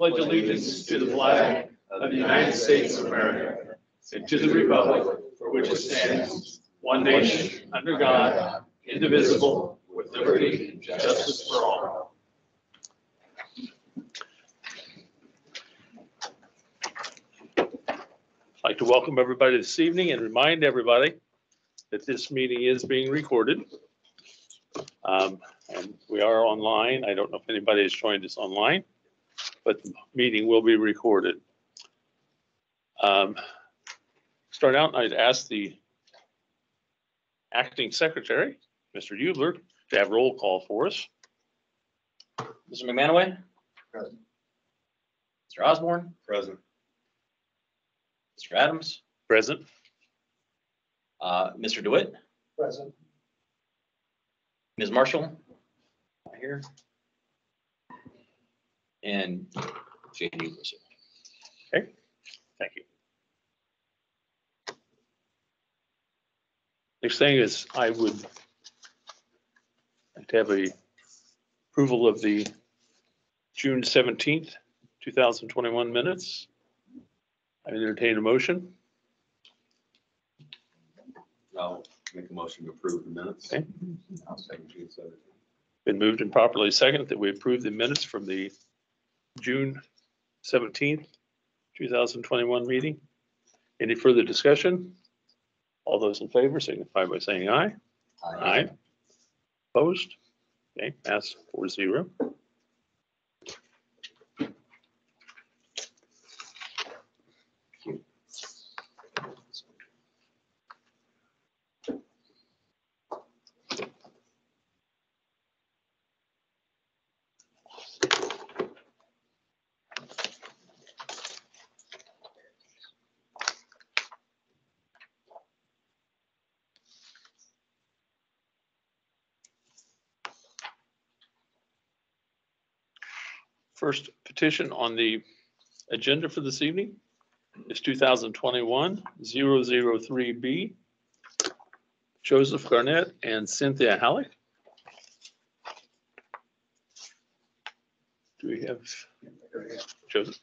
pledge allegiance to the flag of the United States of America and to the republic for which it stands, one nation, under God, indivisible, with liberty and justice for all. I'd like to welcome everybody this evening and remind everybody that this meeting is being recorded. Um, And we are online. I don't know if anybody has joined us online, but the meeting will be recorded. Um, Start out, I'd ask the acting secretary, Mr. Hubler, to have roll call for us. Mr. McManaway? Present. Mr. Osborne? Present. Mr. Adams? Present. Uh, Mr. DeWitt? Present. Ms. Marshall? Not here. And Jane Okay, Thank you. Next thing is I would like to have a approval of the June seventeenth, two thousand twenty-one minutes. I entertain a motion. I'll make a motion to approve the minutes. Okay. I'll second June seventeenth. Been moved and properly seconded that we approve the minutes from the June seventeenth, two thousand twenty-one meeting. Any further discussion? All those in favor signify by saying aye. Aye. Opposed? Okay, pass four zero. First petition on the agenda for this evening is 2021-003B. Joseph Garnett and Cynthia Halleck. Do we have Joseph?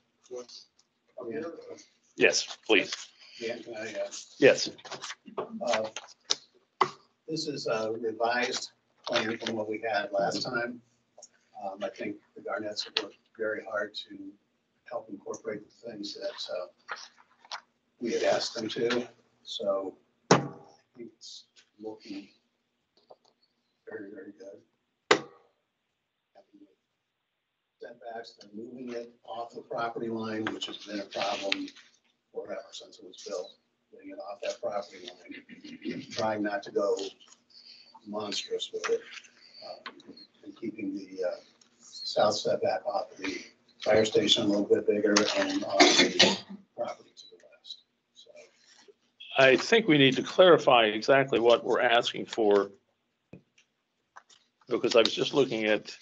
Yes, please. Yes, uh, This is a revised plan from what we had last time. Um, I think the Garnetts have worked very hard to help incorporate the things that uh, we had asked them to. So I think it's looking very, very good. Setbacks, they're moving it off the property line, which has been a problem forever since it was built getting it off that property line, trying not to go monstrous with it. uh, And keeping the uh, south setback off of the fire station a little bit bigger and off the property to the west. So I think we need to clarify exactly what we're asking for. Because I was just looking at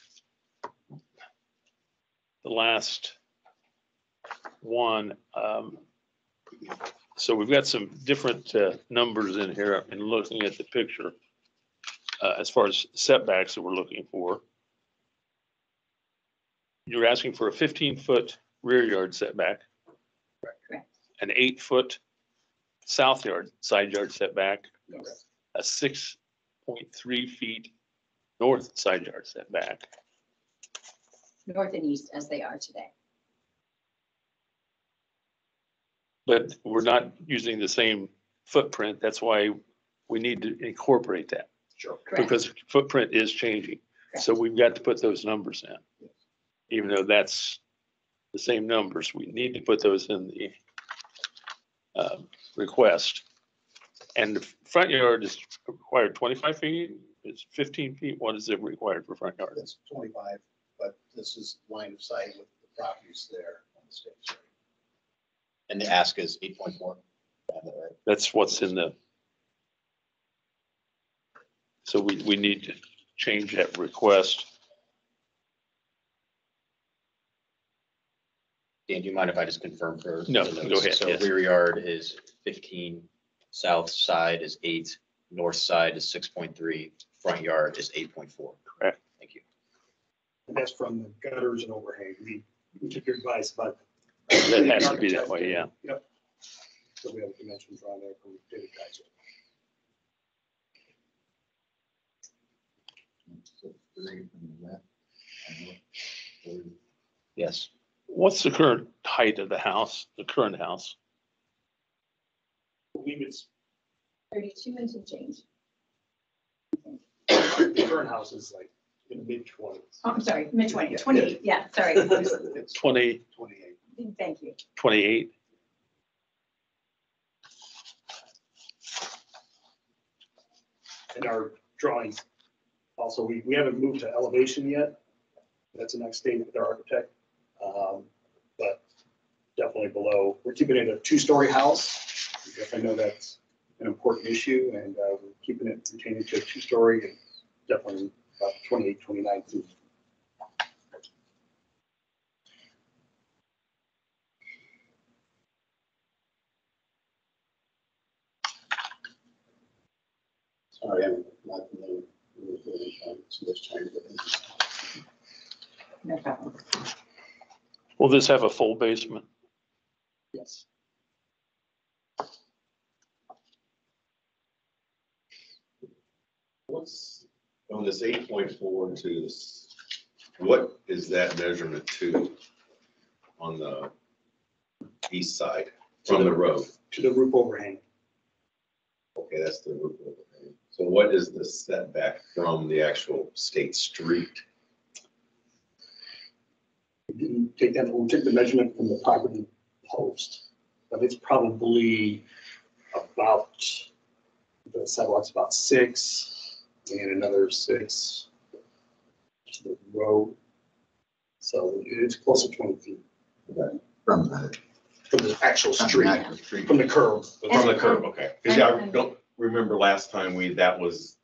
the last one. um, So we've got some different uh, numbers in here and looking at the picture uh, as far as setbacks that we're looking for. You're asking for a 15-foot rear yard setback. Correct. An eight-foot south yard, side yard setback, a six point three feet north side yard setback. north and east as they are today. But we're not using the same footprint. That's why we need to incorporate that Sure. Correct. because footprint is changing. So we've got to put those numbers in. Even though that's the same numbers, we need to put those in the um, request. And the front yard is required twenty-five feet, it's fifteen feet. What is it required for front yard? It's twenty-five, but this is line of sight with the properties there on the state. street. And the ask is eight point four. That's what's in the. So we, we need to change that request. Dan, do you mind if I just confirm for? No, the go notes? ahead, So yes. rear yard is fifteen, south side is eight, north side is six point three, front yard is eight point four. Correct. Thank you. And that's from the gutters and overhang. We, we took your advice, but. That has to be that way, yeah. Yep. So we have a dimension drawn there from David Kaiser. So three from the left. and north, three. Yes. What's the current height of the house, the current house? I believe it's, Thirty-two and some change. the current house is like in the mid twenties. Oh, I'm sorry, mid twenty, twenty-eight, yeah, sorry. I was- It's 20, twenty-eight. Thank you. 28? And our drawings, also, we, we haven't moved to elevation yet. That's the next stage with our architect. Um, But definitely below, we're keeping it a two-story house. Definitely know that's an important issue and uh, we're keeping it, retaining to a two-story and definitely about 28, 29 feet. Sorry, I'm not familiar with the, um, so just trying to get in. No problem. Will this have a full basement? Yes. What's, on this eight point four to this, what is that measurement to on the east side from the road? To the roof overhang. Okay, that's the roof overhang. So what is the setback from the actual state street? We didn't take that, we took the measurement from the property post, but it's probably about, the sidewalk's about six and another six to the road. So it's close to twenty feet From the. from the actual street, Street. from the curb. From the curb, okay. Because I don't remember last time we, that was,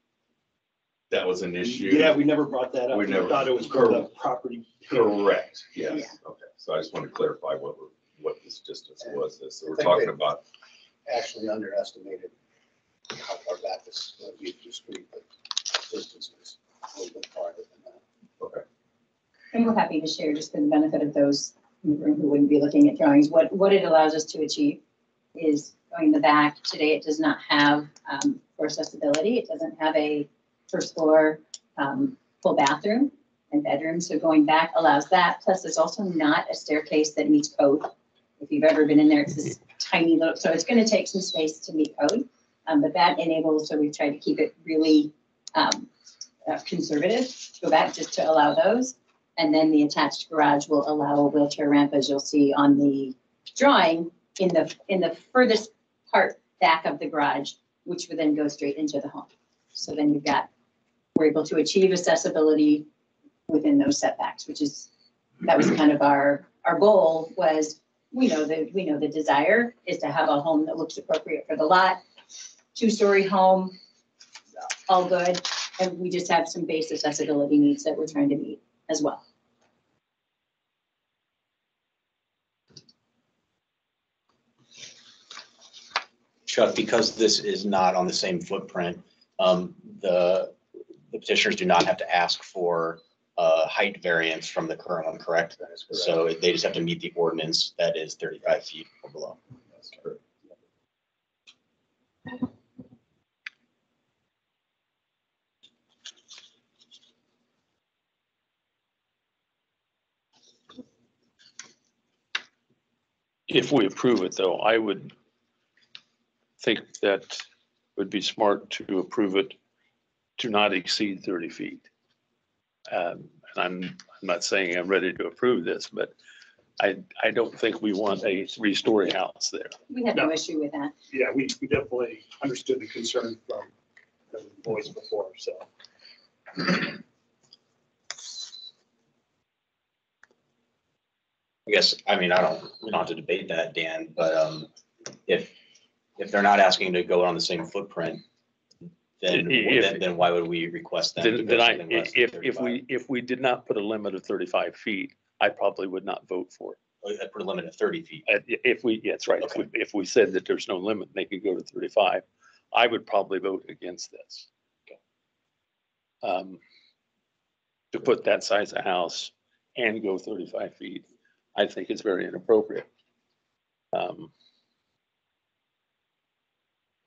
that was an issue. Yeah, we never brought that up. We We never- thought it was for the property. Correct, yes, Yeah. okay. So I just want to clarify what, we're- what this distance was. So we're I think talking they- about, Actually underestimated how far back this would be to the street, but distance was a little bit farther than that. Okay. And we're happy to share, just for the benefit of those in the room who wouldn't be looking at drawings, what, what it allows us to achieve is going in the back. Today, it does not have, um, for accessibility, it doesn't have a first floor, um, full bathroom and bedroom. So going back allows that. Plus, there's also not a staircase that meets code. If you've ever been in there, it's this tiny little, so it's gonna take some space to meet code. Um, but that enables, so we've tried to keep it really, um, uh, conservative, go back just to allow those. And then the attached garage will allow a wheelchair ramp, as you'll see on the drawing, in the, in the furthest part back of the garage, which would then go straight into the home. So then you've got, we're able to achieve accessibility within those setbacks, which is, that was kind of our, our goal was, we know that, we know the desire is to have a home that looks appropriate for the lot. Two-story home, all good, and we just have some base accessibility needs that we're trying to meet as well. Chuck, because this is not on the same footprint, um, the the petitioners do not have to ask for uh, height variance from the current one, correct? that is correct. So they just have to meet the ordinance that is thirty-five feet or below. That's correct. If we approve it, though, I would think that would be smart to approve it to not exceed 30 feet. Um, And I'm, I'm not saying I'm ready to approve this, but I, I don't think we want a three-story house there. We have no No. issue with that. Yeah, we, we definitely understood the concern from the voice before, so. I guess, I mean, I don't, we don't have to debate that, Dan, but um, if, if they're not asking to go on the same footprint, then, If- then, then why would we request them? to Then, go then I, something less than if, if 35? we, if we did not put a limit of 35 feet, I probably would not vote for it. I put a limit of thirty feet. Uh, If we, yeah, that's right. If we, if we said that there's no limit, they could go to 35, I would probably vote against this. Um, To put that size of house and go 35 feet. I think is very inappropriate. Um,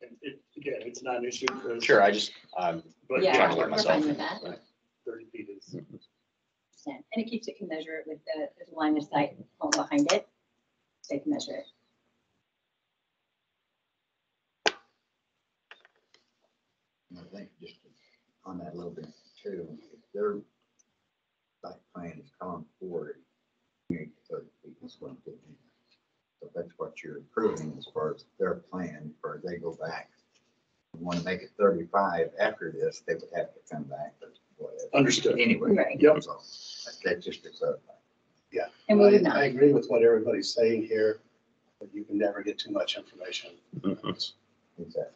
And it, again, it's not an issue. 'cause- Sure, I just, um, But Yeah, trying to yeah, learn we're myself. fine with that. thirty feet is, And it keeps it commensurate with the, there's a line of sight home behind it. They can measure it. And I think just on that a little bit too, if their site plan is calling for it, you need thirty feet, that's what I'm getting. at. So that's what you're approving as far as their plan, or they go back. And Want to make it thirty-five after this, they would have to come back or whatever. Understood. Anyway. Right. Yep. So That's just to clarify. And we would I- not. I agree with what everybody's saying here, but you can never get too much information. mhm. Exactly.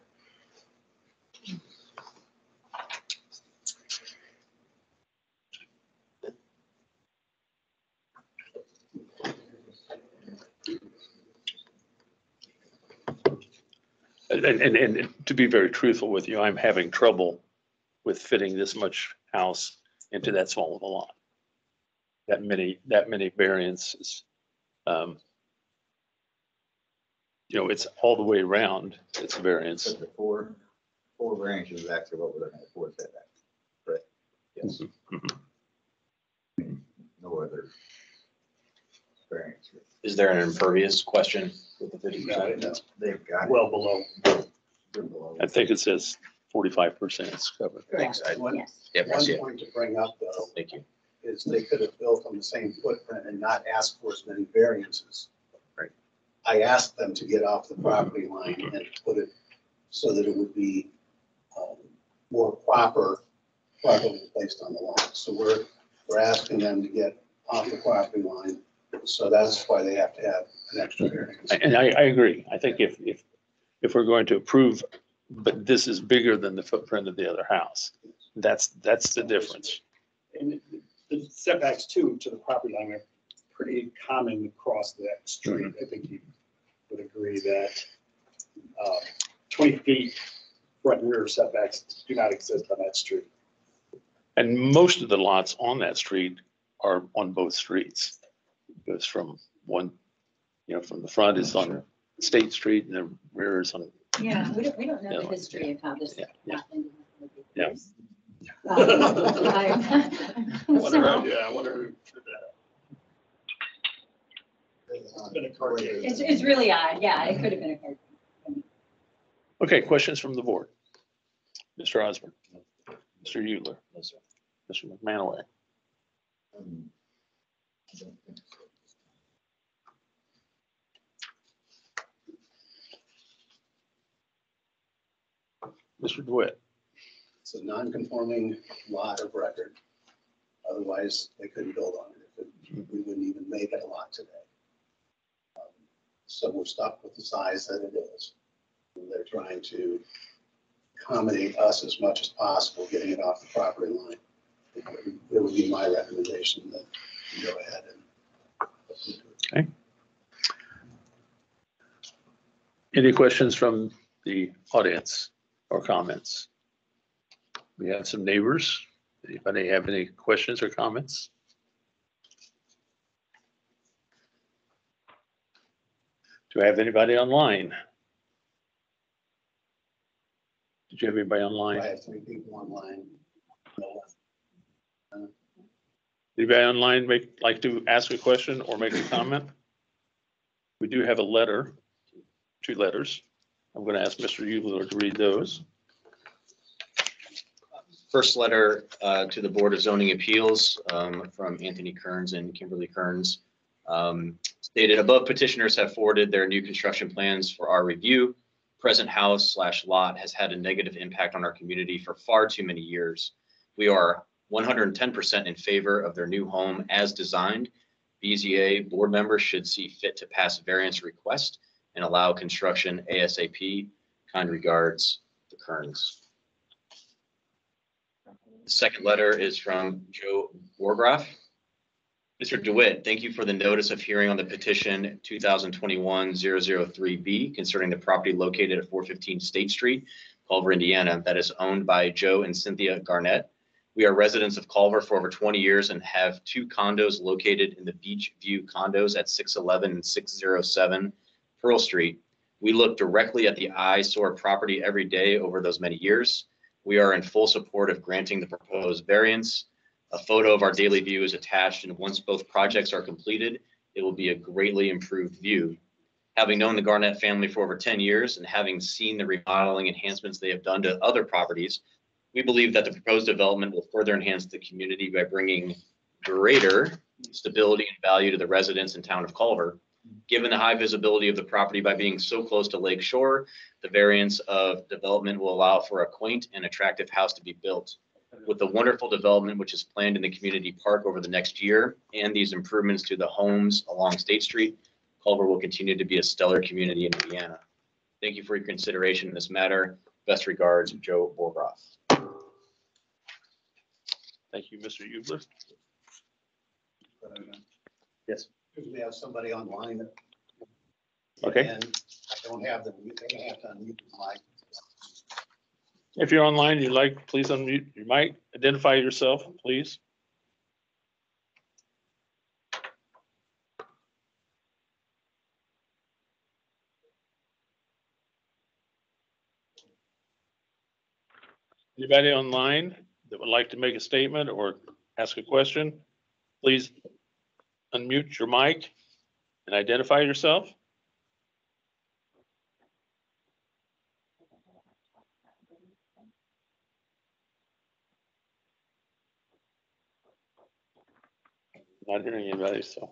And, and, and to be very truthful with you, I'm having trouble with fitting this much house into that small of a lot. That many, that many variances. Um, You know, it's all the way around, it's a variance. So the four, four branches is actually what we're looking at, four setbacks. Right. Yes. no other variance. Is there an impervious question with the fifty Got it. percent? They've got. it. well below. They're below. I think it says forty-five percent is covered. Thanks, I- One, Yes. Yep, I one see it. point to bring up though, Thank you. is they could have built on the same footprint and not asked for as many variances. Right. I asked them to get off the property line and put it so that it would be um, more proper, properly placed on the lot. So we're, we're asking them to get off the property line. So that's why they have to have an extra hearing. And I, I agree. I think if, if, if we're going to approve, but this is bigger than the footprint of the other house, that's, that's the difference. And the setbacks too, to the property line are pretty common across that street. I think you would agree that uh, twenty feet front and rear setbacks do not exist on that street. And most of the lots on that street are on both streets. It Goes from one, you know, from the front is on State Street and the rear is on, Yeah, we don't, we don't know Yeah. the history of how this. Yeah, yeah. happened. Yeah. Um, I'm- so, Yeah, I wonder who did that. It's been a card game. It's, it's really odd. Yeah, it could have been a card. okay, questions from the board? Mr. Osborne, Mr. Hubler, No, sir. Mr. McManaway. Um, I don't think so. Mr. DeWitt, It's a non-conforming lot of record. Otherwise, they couldn't build on it. It- We wouldn't even make it a lot today. Um, So we're stuck with the size that it is. They're trying to accommodate us as much as possible, getting it off the property line. It would- It would be my recommendation that you go ahead and. Okay. Any questions from the audience or comments? We have some neighbors. Anybody have any questions or comments? Do I have anybody online? Did you have anybody online? I have three people online. Anybody online make, like to ask a question or make a comment? We do have a letter, two letters. I'm going to ask Mr. Hubler to read those. First letter uh, to the Board of Zoning Appeals um, from Anthony Kearns and Kimberly Kearns. um, Stated above petitioners have forwarded their new construction plans for our review. Present house slash lot has had a negative impact on our community for far too many years. We are 110% in favor of their new home as designed. BZA board members should see fit to pass variance request and allow construction ASAP. Kind regards, the Kearns. The second letter is from Joe Wargraf. Mr. DeWitt, thank you for the notice of hearing on the petition 2021-003B concerning the property located at 415 State Street, Culver, Indiana, that is owned by Joe and Cynthia Garnett. We are residents of Culver for over 20 years and have two condos located in the Beach View condos at 611 and 607 Pearl Street. We look directly at the eyesore property every day over those many years. We are in full support of granting the proposed variance. A photo of our daily view is attached, and once both projects are completed, it will be a greatly improved view. Having known the Garnett family for over 10 years and having seen the remodeling enhancements they have done to other properties, we believe that the proposed development will further enhance the community by bringing greater stability and value to the residents and town of Culver. Given the high visibility of the property by being so close to Lake Shore, the variance of development will allow for a quaint and attractive house to be built. With the wonderful development which is planned in the community park over the next year and these improvements to the homes along State Street, Culver will continue to be a stellar community in Indiana. Thank you for your consideration in this matter. Best regards, Joe Borgroff. Thank you, Mr. Hubler. Yes. We have somebody online. that- Okay. And I don't have them, gonna have to unmute the mic. If you're online, you'd like, please unmute your mic, identify yourself, please. Anybody online that would like to make a statement or ask a question, please unmute your mic and identify yourself. Not hearing anybody, so.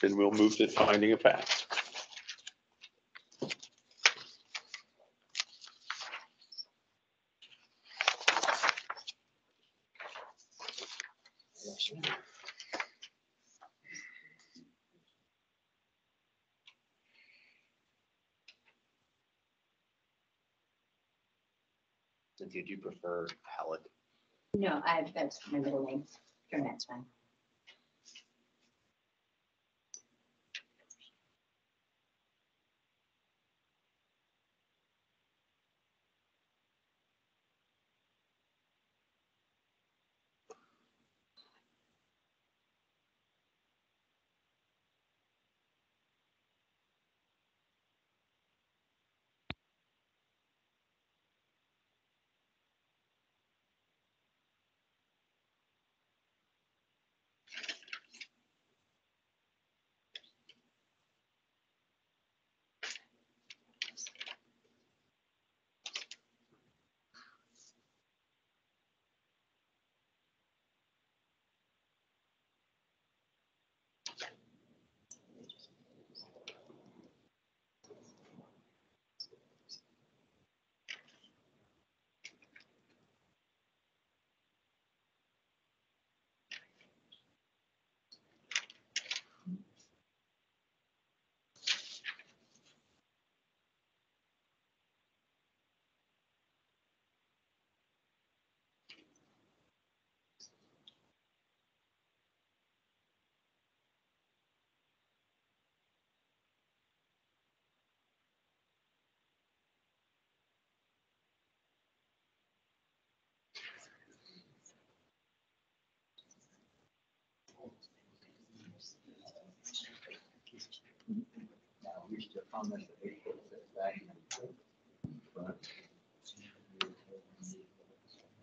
Then we'll move to finding a facts. Prefer Halleck? No, I, that's my middle name. Sure, that's fine.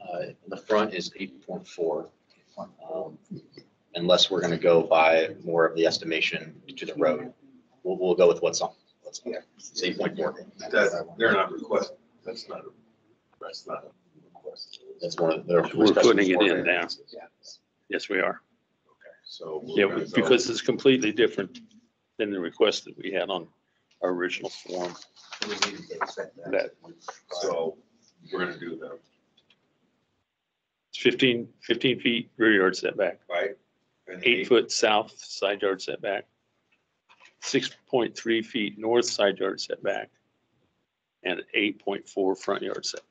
Uh, The front is eight point four. Unless we're gonna go by more of the estimation to the road. We'll, we'll go with what's on, what's on there. It's eight point four. That, they're not requesting, that's not, a that's not a request. That's one of their. We're putting it in now. Yes, we are. Okay, So. we're Yeah, gonna go- because it's completely different than the request that we had on our original form. So we need to get setbacks. That- So we're gonna do the, It's 15 15 feet rear yard setback, right? And eight foot south side yard setback, six point three feet north side yard setback, and eight point four front yard setback.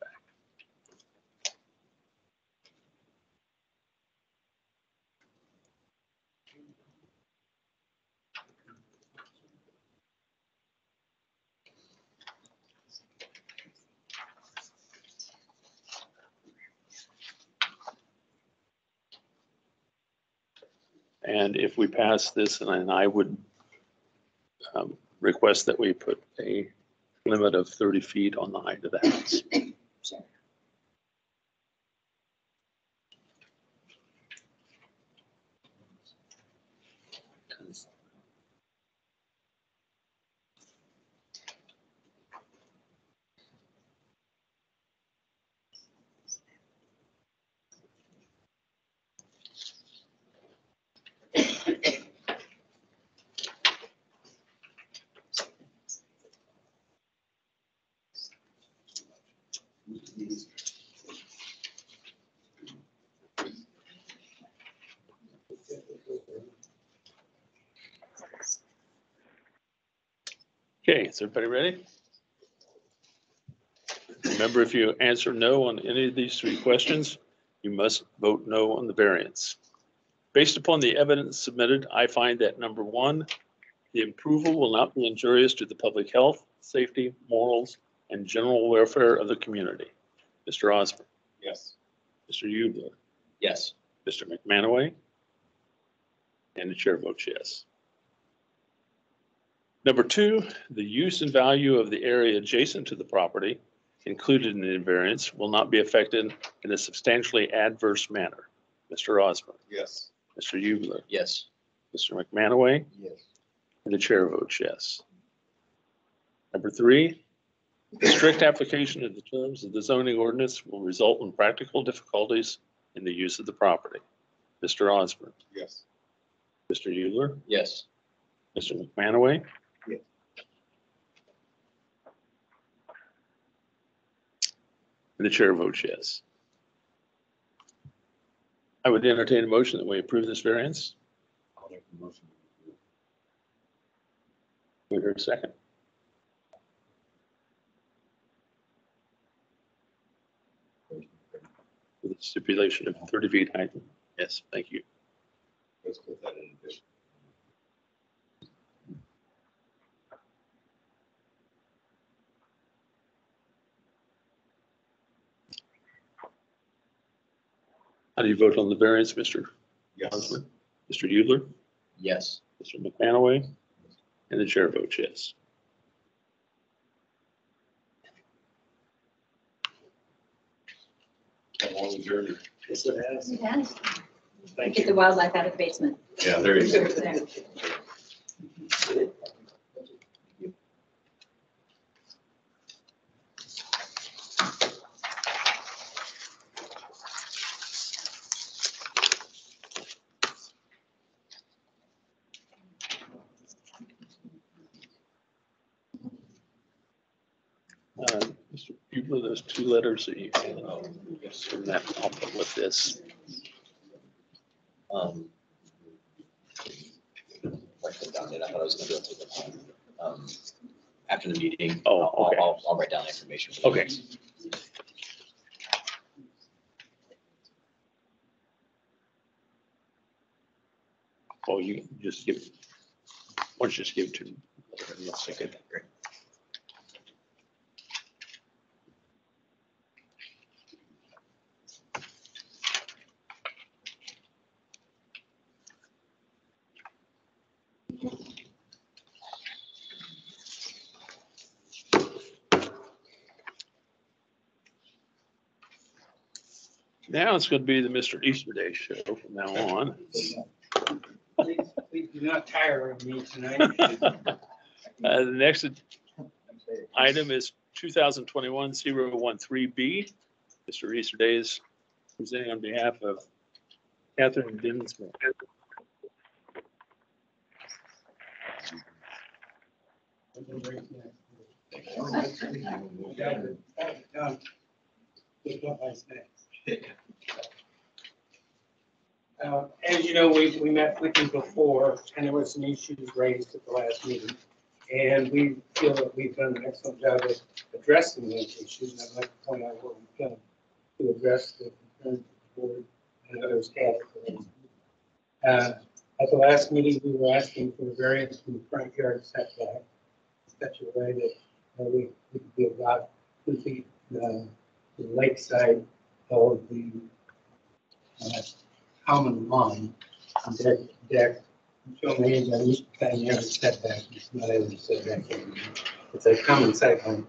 And if we pass this, then I would um, request that we put a limit of 30 feet on the height of the house. Is everybody ready? Remember, if you answer no on any of these three questions, you must vote no on the variance. Based upon the evidence submitted, I find that number one, the approval will not be injurious to the public health, safety, morals, and general welfare of the community. Mr. Osborne, Yes. Mr. Hubler, Yes. Mr. McManaway, and the chair votes yes. Number two, the use and value of the area adjacent to the property included in the variance will not be affected in a substantially adverse manner. Mr. Osborne, Yes. Mr. Hubler, Yes. Mr. McManaway, Yes. and the chair votes yes. Number three, the strict application of the terms of the zoning ordinance will result in practical difficulties in the use of the property. Mr. Osborne, Yes. Mr. Hubler, Yes. Mr. McManaway? And the chair votes yes. I would entertain a motion that we approve this variance. I'll make the motion. We hear a second. With the stipulation of 30 feet height. Yes, thank you. Let's put that in addition. How do you vote on the variance, Mr. Yes. Mr. Hubler, Yes. Mr. McManaway? And the chair votes yes. How long is your- Yes, it has. It has. Thank Get the you. wildlife out of the basement. Yeah, there you go. There. Uh, Those two letters that you yes, from that, I'll put with this. Um. Write them down, I thought I was gonna be able to take them home. Um, After the meeting. Oh, I'll- okay. I'll, I'll write down the information. for you. Okay. Oh, you can just give, why don't you just give it to me? Yes, okay, great. Now it's going to be the Mr. Easterday show from now on. Please, please do not tire of me tonight. Uh, The next item is 2021-013B. Mr. Easterday is presenting on behalf of Kathryn Densborn. Uh, As you know, we, we met with you before, and there were some issues raised at the last meeting. And we feel that we've done an excellent job of addressing those issues. And I'd like to point out what we've done to address the concerns of the board and others gathered. Uh, At the last meeting, we were asking for a variance from the front yard setback, such a way that uh, we we could be about two feet uh, to the lakeside of the uh, common lawn compared deck. Show me age, I used to kind of have a setback, it's not a setback. It's a common sight line.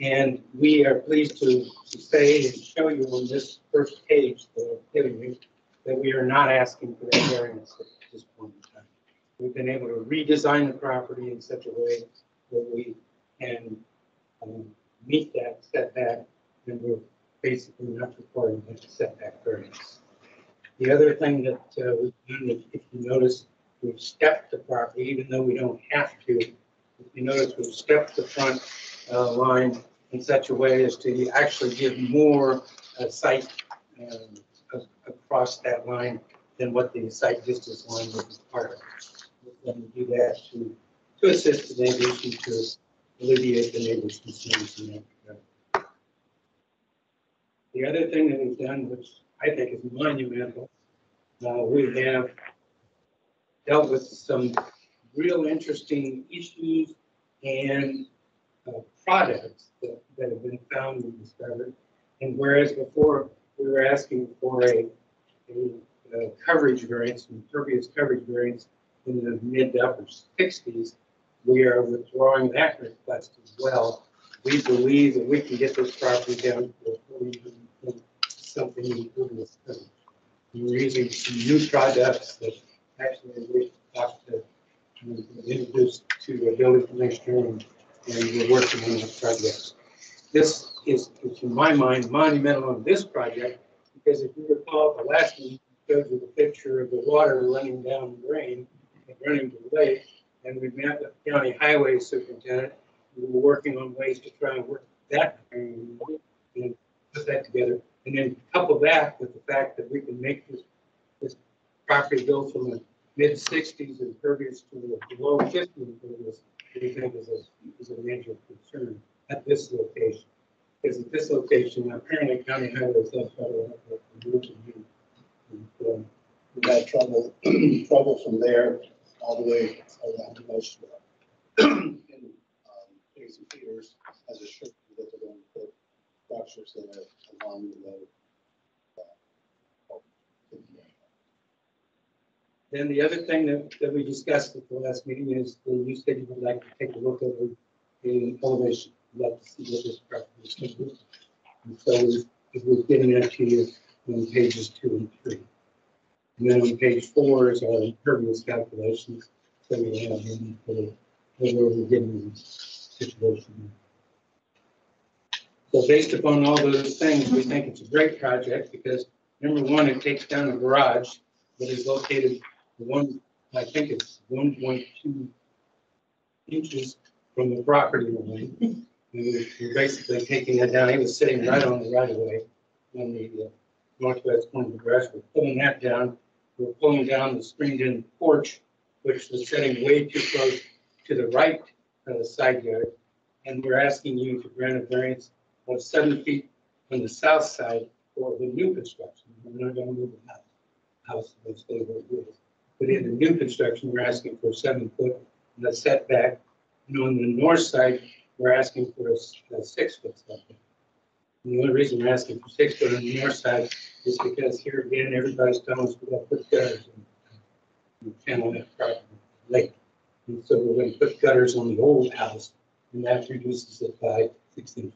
And we are pleased to to say and show you on this first page, hearing, that we are not asking for that variance at this point in time. We've been able to redesign the property in such a way that we can um, meet that setback, and we're basically not requiring that setback variance. The other thing that uh, we've done, if if you notice, we've stepped the property, even though we don't have to. If you notice, we've stepped the front uh, line in such a way as to actually give more uh, sight um, across that line than what the sight distance line would require. Going to do that to, to assist the neighbors and to alleviate the neighbors' concerns in that. The other thing that we've done, which I think is monumental, uh, we have dealt with some real interesting issues and uh, products that, that have been found and discovered. And whereas before, we were asking for a, a uh, coverage variance, impervious coverage variance in the mid to upper sixties, we are withdrawing that request as well. We believe that we can get this property down to a forty, something impervious coverage. We're using some new products that actually we have to um, introduce to a building commissioner and and we're working on that project. This is, in my mind, monumental on this project, because if you recall, the last one showed you the picture of the water running down the drain and running to the lake, and we met with the county highway superintendent. We were working on ways to try and work that and put that together, and then couple that with the fact that we can make this, this property go from the mid sixties impervious to the low fifties impervious we think is a, is a major concern at this location. Because at this location, apparently county highways have federal. We got trouble, trouble from there all the way around to Nashville. And, um, Peters has assured me that they're going to put structures there along the road. Then the other thing that, that we discussed at the last meeting is, the you said would like to take a look at the- the elevation, You'd like to see what this property is going to be. And so we- we're getting that to you on pages two and three. And then on page four is our impervious calculations, that we have in for where we're getting the situation. Based upon all those things, we think it's a great project because number one, it takes down a garage that is located one, I think it's one point two inches from the property line. We're basically taking that down. He was sitting right on the right of way on the uh, northwest corner of the garage. We're pulling that down. We're pulling down the screened-in porch, which was sitting way too close to the right of the side yard. And we're asking you to grant a variance of seven feet on the south side for the new construction. We're not gonna move the house house will stay where. But in the new construction, we're asking for seven foot in the setback. And on the north side, we're asking for a a six foot setback. And the only reason we're asking for six foot on the north side is because here again, everybody's telling us we got to put gutters in. in Channel that property lake. And so we're going to put gutters on the old house and that reduces it by sixteen.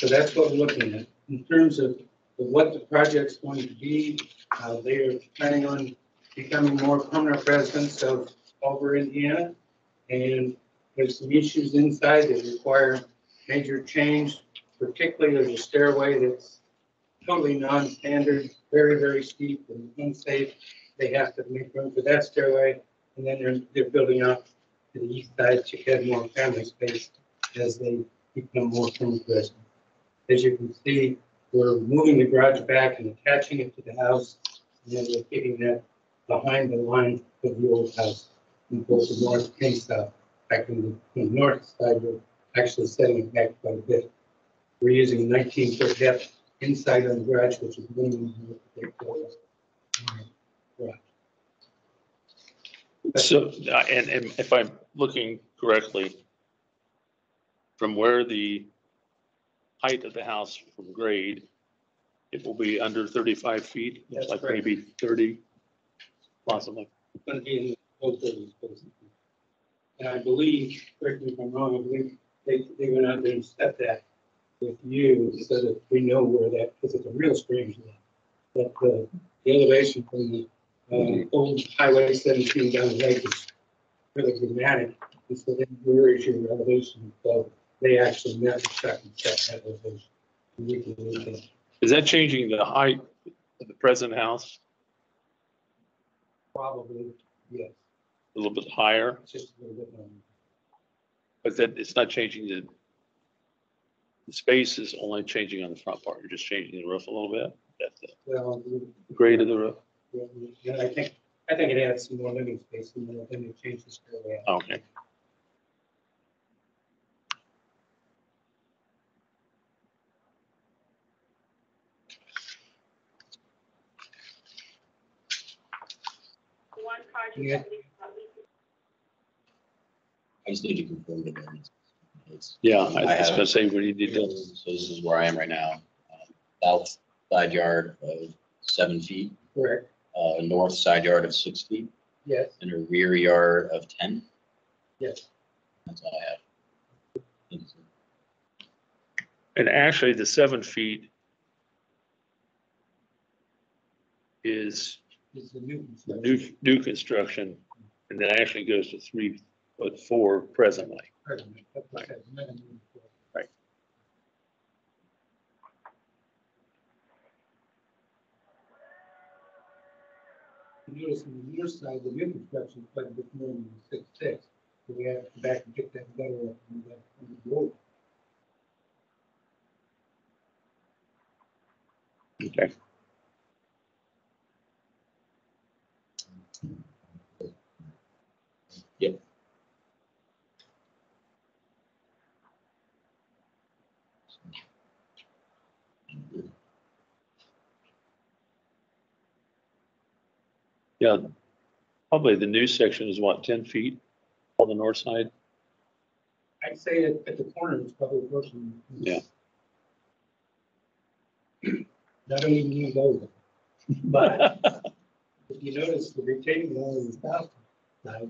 So that's what we're looking at. In terms of what the project's going to be, uh, they are planning on becoming more permanent residents of Culver, Indiana. And there's some issues inside that require major change, particularly there's a stairway that's totally non-standard, very, very steep and unsafe. They have to make room for that stairway. And then they're, they're building up to the east side to get more family space as they become more permanent residents. As you can see, we're moving the garage back and attaching it to the house. And then we're keeping that behind the line of the old house in both the north and south. Back in the, in the north side, we're actually setting it back quite a bit. We're using nineteen foot depth inside on the garage, which is minimum. Garage. So, uh, and, and if I'm looking correctly, from where the height of the house from grade it will be under thirty-five feet, That's like correct. maybe thirty, possibly. Going to be in the low thirties, basically. And I believe, correct me if I'm wrong, I believe they, they went out there and set that with you so that we know where that, because it's a real strange lot. But the, the elevation from the, uh, old highway seventeen down the lake is really dramatic. And so then where is your elevation? So they actually met checked and set that elevation. And we can look at it. Is that changing the height of the present house Probably, yes, a little bit higher? it's just a little bit more. But that, it's not changing the, the space is only changing on the front part, you're just changing the roof a little bit, that's the Well, grade of the roof, Yeah, I think, I think it adds some more living space and then it changes fairly. okay. Yeah. I just need to confirm the variance. It's- Yeah, I I was have gonna it. say, we need to, So this is where I am right now. Um, South side yard of seven feet, Correct, uh, north side yard of six feet, yes, and a rear yard of ten. yes. That's all I have. and actually, the seven feet is It's the new. new, new construction, and then actually goes to three foot four presently. President, that's what I said, minimum. Right. You Notice on the near side, the new construction is quite a bit more than six, six. So we have to go back and get that better up from the, from the road. Okay. Yep. Yeah, probably the new section is what, ten feet on the north side? I'd say at, at the corner, it's probably approaching. Yeah. I don't even use those. But if you notice, the retaining wall on the south side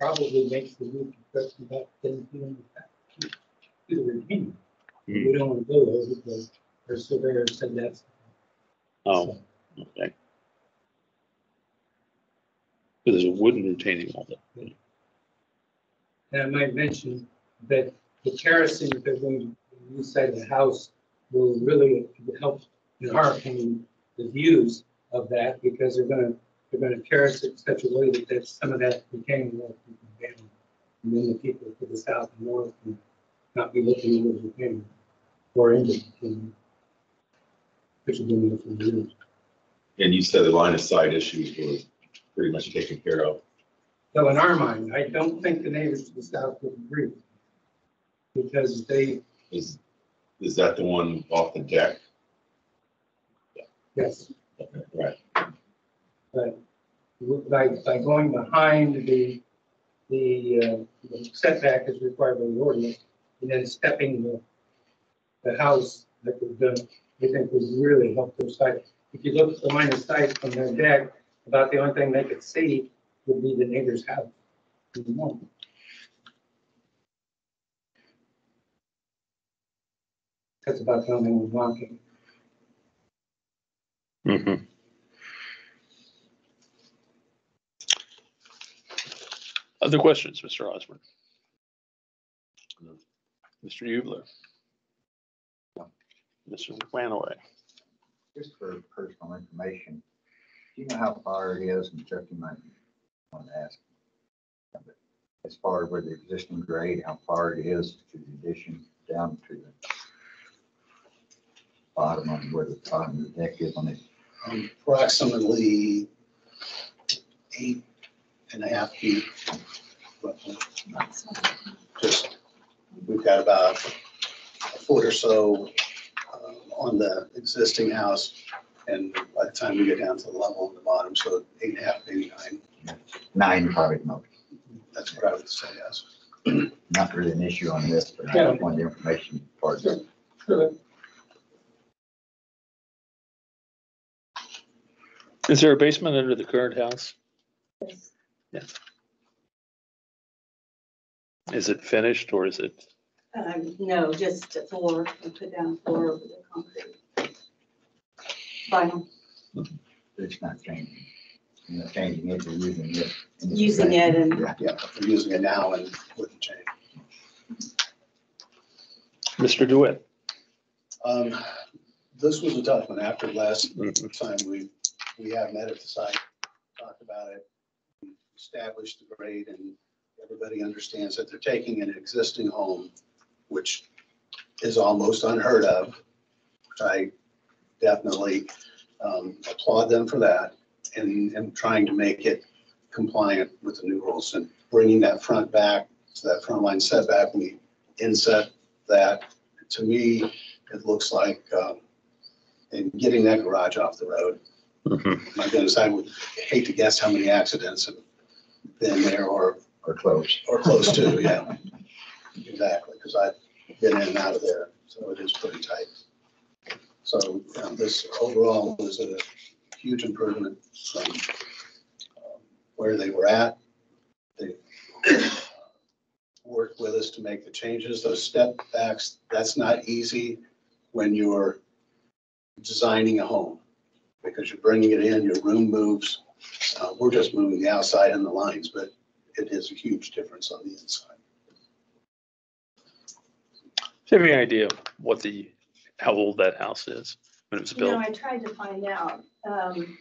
probably makes the roof construction about ten feet on the back. To the retaining. Hmm. We don't want to go there because our surveyor said that's. Oh, okay. So There's a wooden retaining wall there. And I might mention that the terracing that they're going to, do on the side of the house will really help, in our opinion, the views of that, because they're gonna, they're gonna terrace it in such a way that that some of that retaining wall can come down. And then the people to the south and north can not be looking into the retaining or into the retaining. Which will be nice for. And you said the line of sight issues were pretty much taken care of. So in our mind, I don't think the neighbors to the south would agree. Because they, Is, is that the one off the deck? yes, Right. But by, by going behind the, the uh, the setback is required by the ordinance, and then stepping the, the house that we've done, we think would really help their site. If you look at the line of sight from their deck, about the only thing they could see would be the neighbor's house. That's about the only thing we're wanting. Mhm. Other questions, Mr. Osborne? Mr. Hubler? Mr. Wanaway? Just for personal information, do you know how far it is, and Chuck, you might want to ask. As far as where the existing grade, how far it is to the addition down to the bottom of where the bottom of the deck is on it. approximately eight and a half feet. Just, we've got about a foot or so uh, on the existing house. And by the time we get down to the level on the bottom, so eight and a half, maybe nine, Nine probably the most, that's what I would say, yes. not really an issue on this, but I Yeah. just wanted the information part. Is there a basement under the current house? Yes. Yes. Is it finished or is it, Um, no, just a floor, we put down a floor over the concrete. Vinyl, It's not changing. You're not changing it, you're using it. using it and Yeah. Yeah, we're using it now and wouldn't change. Mr. DeWitt? Um, This was a tough one. After last Mhm. time we, we have met at the site, talked about it, established the grade and everybody understands that they're taking an existing home, which is almost unheard of. which I definitely um, applaud them for that and, and trying to make it compliant with the new rules and bringing that front back to that front line setback, we inset that. To me, it looks like, um, and getting that garage off the road, Mhm. my goodness, I would hate to guess how many accidents have been there or, Or close. or close to, yeah. Exactly, because I've been in and out of there, so it is pretty tight. So um, this overall was a huge improvement from um, where they were at. They worked with us to make the changes, those step backs, that's not easy when you're designing a home, because you're bringing it in, your room moves. Uh, We're just moving the outside and the lines, but it is a huge difference on the inside. Do you have any idea what the, how old that house is when it was You know, built? I tried to find out. Um,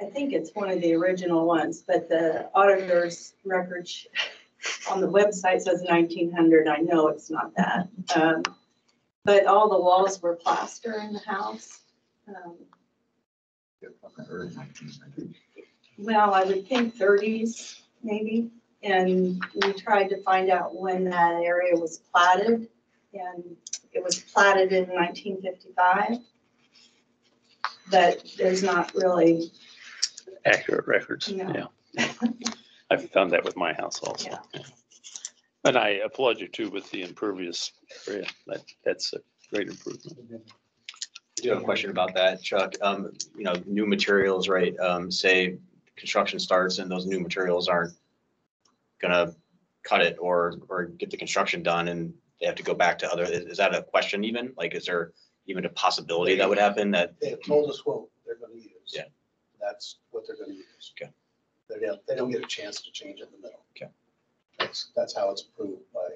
I think it's one of the original ones, but the auditor's records on the website says nineteen hundred. I know it's not that. Um, But all the walls were plaster in the house. Um, You're talking early 1900s. Well, I would think thirties, maybe. And we tried to find out when that area was platted. And it was platted in nineteen fifty-five. But there's not really, Accurate records, No. yeah. I've found that with my house also. Yeah. And I applaud you too with the impervious area. That, that's a great improvement. I do have a question about that, Chuck. Um, you know, new materials, right? Um, say construction starts and those new materials aren't gonna cut it or, or get the construction done and they have to go back to other, is, is that a question even? Like, is there even a possibility that would happen that, They have told us what they're gonna use. Yeah. That's what they're gonna use. Okay. They don't, they don't get a chance to change in the middle. Okay. That's, that's how it's approved by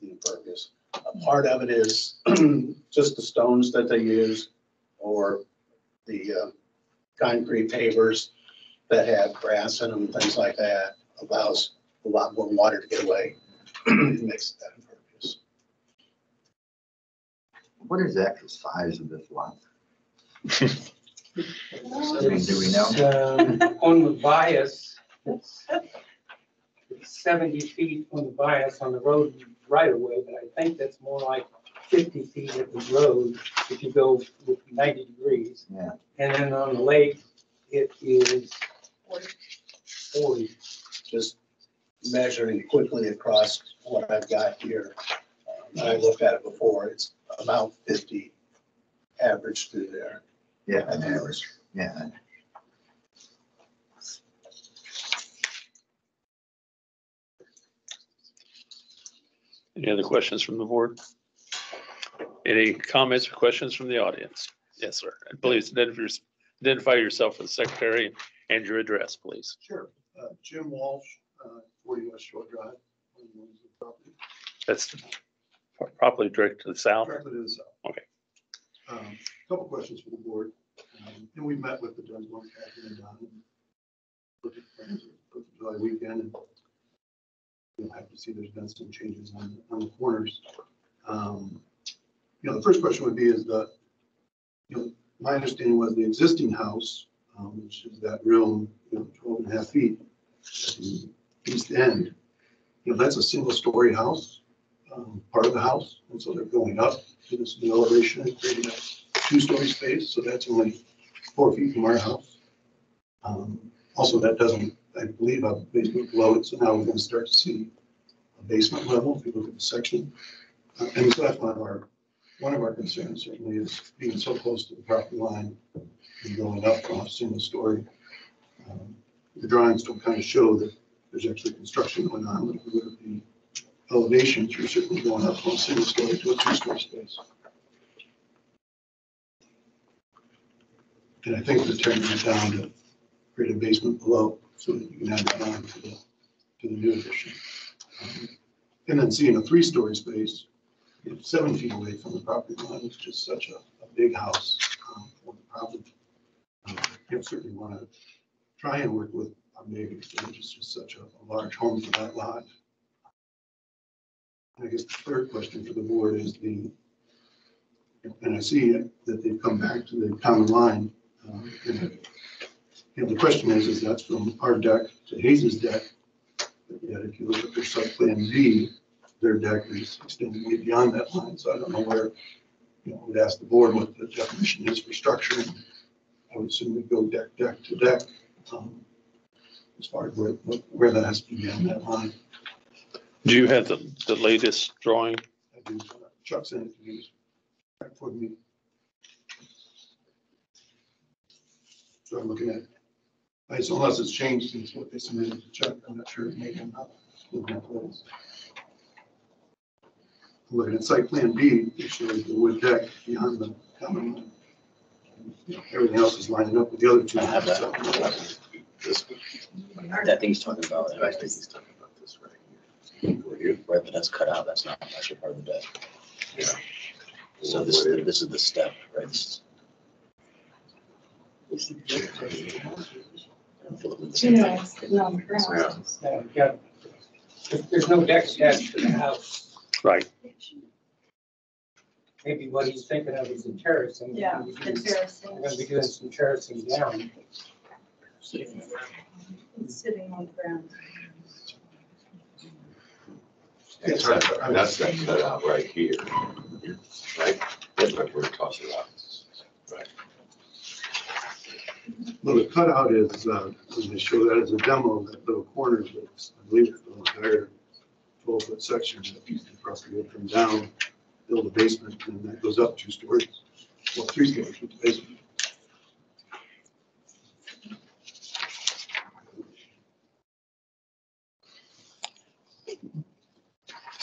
the impervious. A part of it is just the stones that they use or the uh, concrete pavers that have grass in them, things like that, allows a lot more water to get away. It makes it that impervious. What is the actual size of this lot? Do we know? It's, um, On the bias, it's it's seventy feet on the bias on the road right away, but I think that's more like fifty feet at the road if you go with ninety degrees. Yeah. And then on the lake, it is forty. just measuring quickly across what I've got here. Um, I looked at it before, it's about fifty average through there. Yeah, an average, yeah. Any other questions from the board? Any comments or questions from the audience? Yes, sir. And please identify identify yourself for the secretary and your address, please. Sure. Uh, Jim Walsh, uh, 40 West Shore Drive. on the That's properly directed to the south. Directly to the south. Okay. Um, Couple questions for the board. Um, And we met with the Densborn, Kathryn and Don. and Looked at plans for the July weekend and you'll have to see there's been some changes on, on the corners. Um, You know, the first question would be is the, you know, my understanding was the existing house, um, which is that room, you know, 12 and a half feet at the east end, you know, that's a single story house, um, part of the house. And so they're going up to this new elevation and creating a two-story space. So that's only four feet from our house. Um, Also, that doesn't, I believe, have basement below it. So now we're going to start to see a basement level if you look at the section. Uh, And so that's one of our, one of our concerns certainly is being so close to the property line. and going up from a single story. Um, The drawings don't kind of show that there's actually construction going on, but with the elevations, you're certainly going up from a single story to a two-story space. And I think they're tearing it down to create a basement below so that you can add that on to the, to the new addition. Um, And then seeing a three-story space, you know, seven feet away from the property line, it's just such a, a big house. um, for the property. Um, You certainly want to try and work with our neighbors, but it's just such a, a large home for that lot. I guess the third question for the board is the, and I see that they've come back to the common line. um, and, the question is, is that's from our deck to Hayes's deck. But yet, if you look at their site plan B, their deck is extending way beyond that line, so I don't know where, you know, would ask the board what the definition is for structure. I would assume we go deck, deck to deck, um, as far as where, where that has to be on that line. Do you have the, the latest drawing? I do, Chuck sent it to me, for me. So I'm looking at, it. I so unless it's changed since what they submitted to Chuck, I'm not sure, maybe I'm not looking at those. Looking at site plan B, it shows the wood deck beyond the common line. Everything else is lining up with the other two. I have that. This, That thing he's talking about, I think he's talking about this right here. Right, but that's cut out, that's not actually part of the deck. Yeah. So this, is- this is the step, right? This is- You know, it's sitting on the ground. Now, you've got- There's no deck attached to the house. Right. Maybe what he's thinking of is the terracing. Yeah, We're the gonna be doing some terracing down. It's sitting on the ground. That's right, that's that cutout right here, right? That's what we're talking about. Right. Well, the cutout is, uh, they show that as a demo, that little corner, that's, I believe it's the entire twelve foot section that needs to probably go from down, build a basement, and that goes up two stories. Well, three stories with the basement.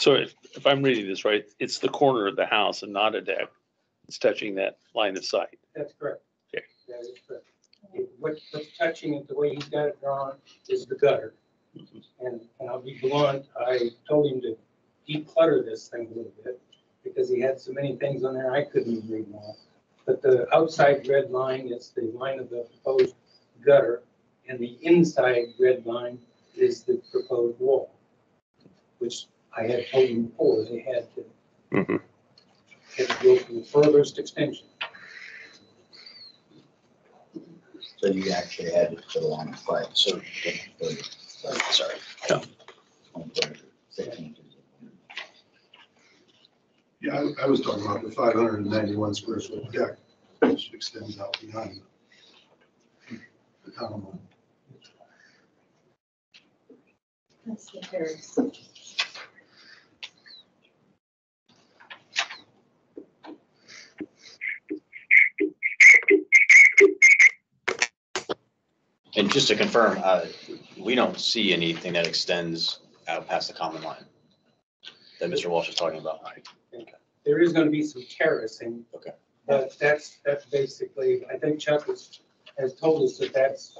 So if, if I'm reading this right, it's the corner of the house and not a deck. It's touching that line of sight. That's correct. Okay. That is correct. What, what's touching it, the way he's got it drawn, is the gutter. Mm-hmm. And, and I'll be blunt, I told him to declutter this thing a little bit, because he had so many things on there, I couldn't even read them all. But the outside red line is the line of the proposed gutter, and the inside red line is the proposed wall, which I had told him before, they had to, Mhm. had to go for the furthest extension. So you actually had to put along the side, So, so, sorry. six inches. Yeah, I, I was talking about the five hundred and ninety-one square foot deck, which extends out beyond the the common line. That's the terrace. And just to confirm, uh, we don't see anything that extends out past the common line that Mr. Walsh is talking about. There is gonna be some terracing. Okay. But that's, that's basically, I think Chuck has, has told us that that's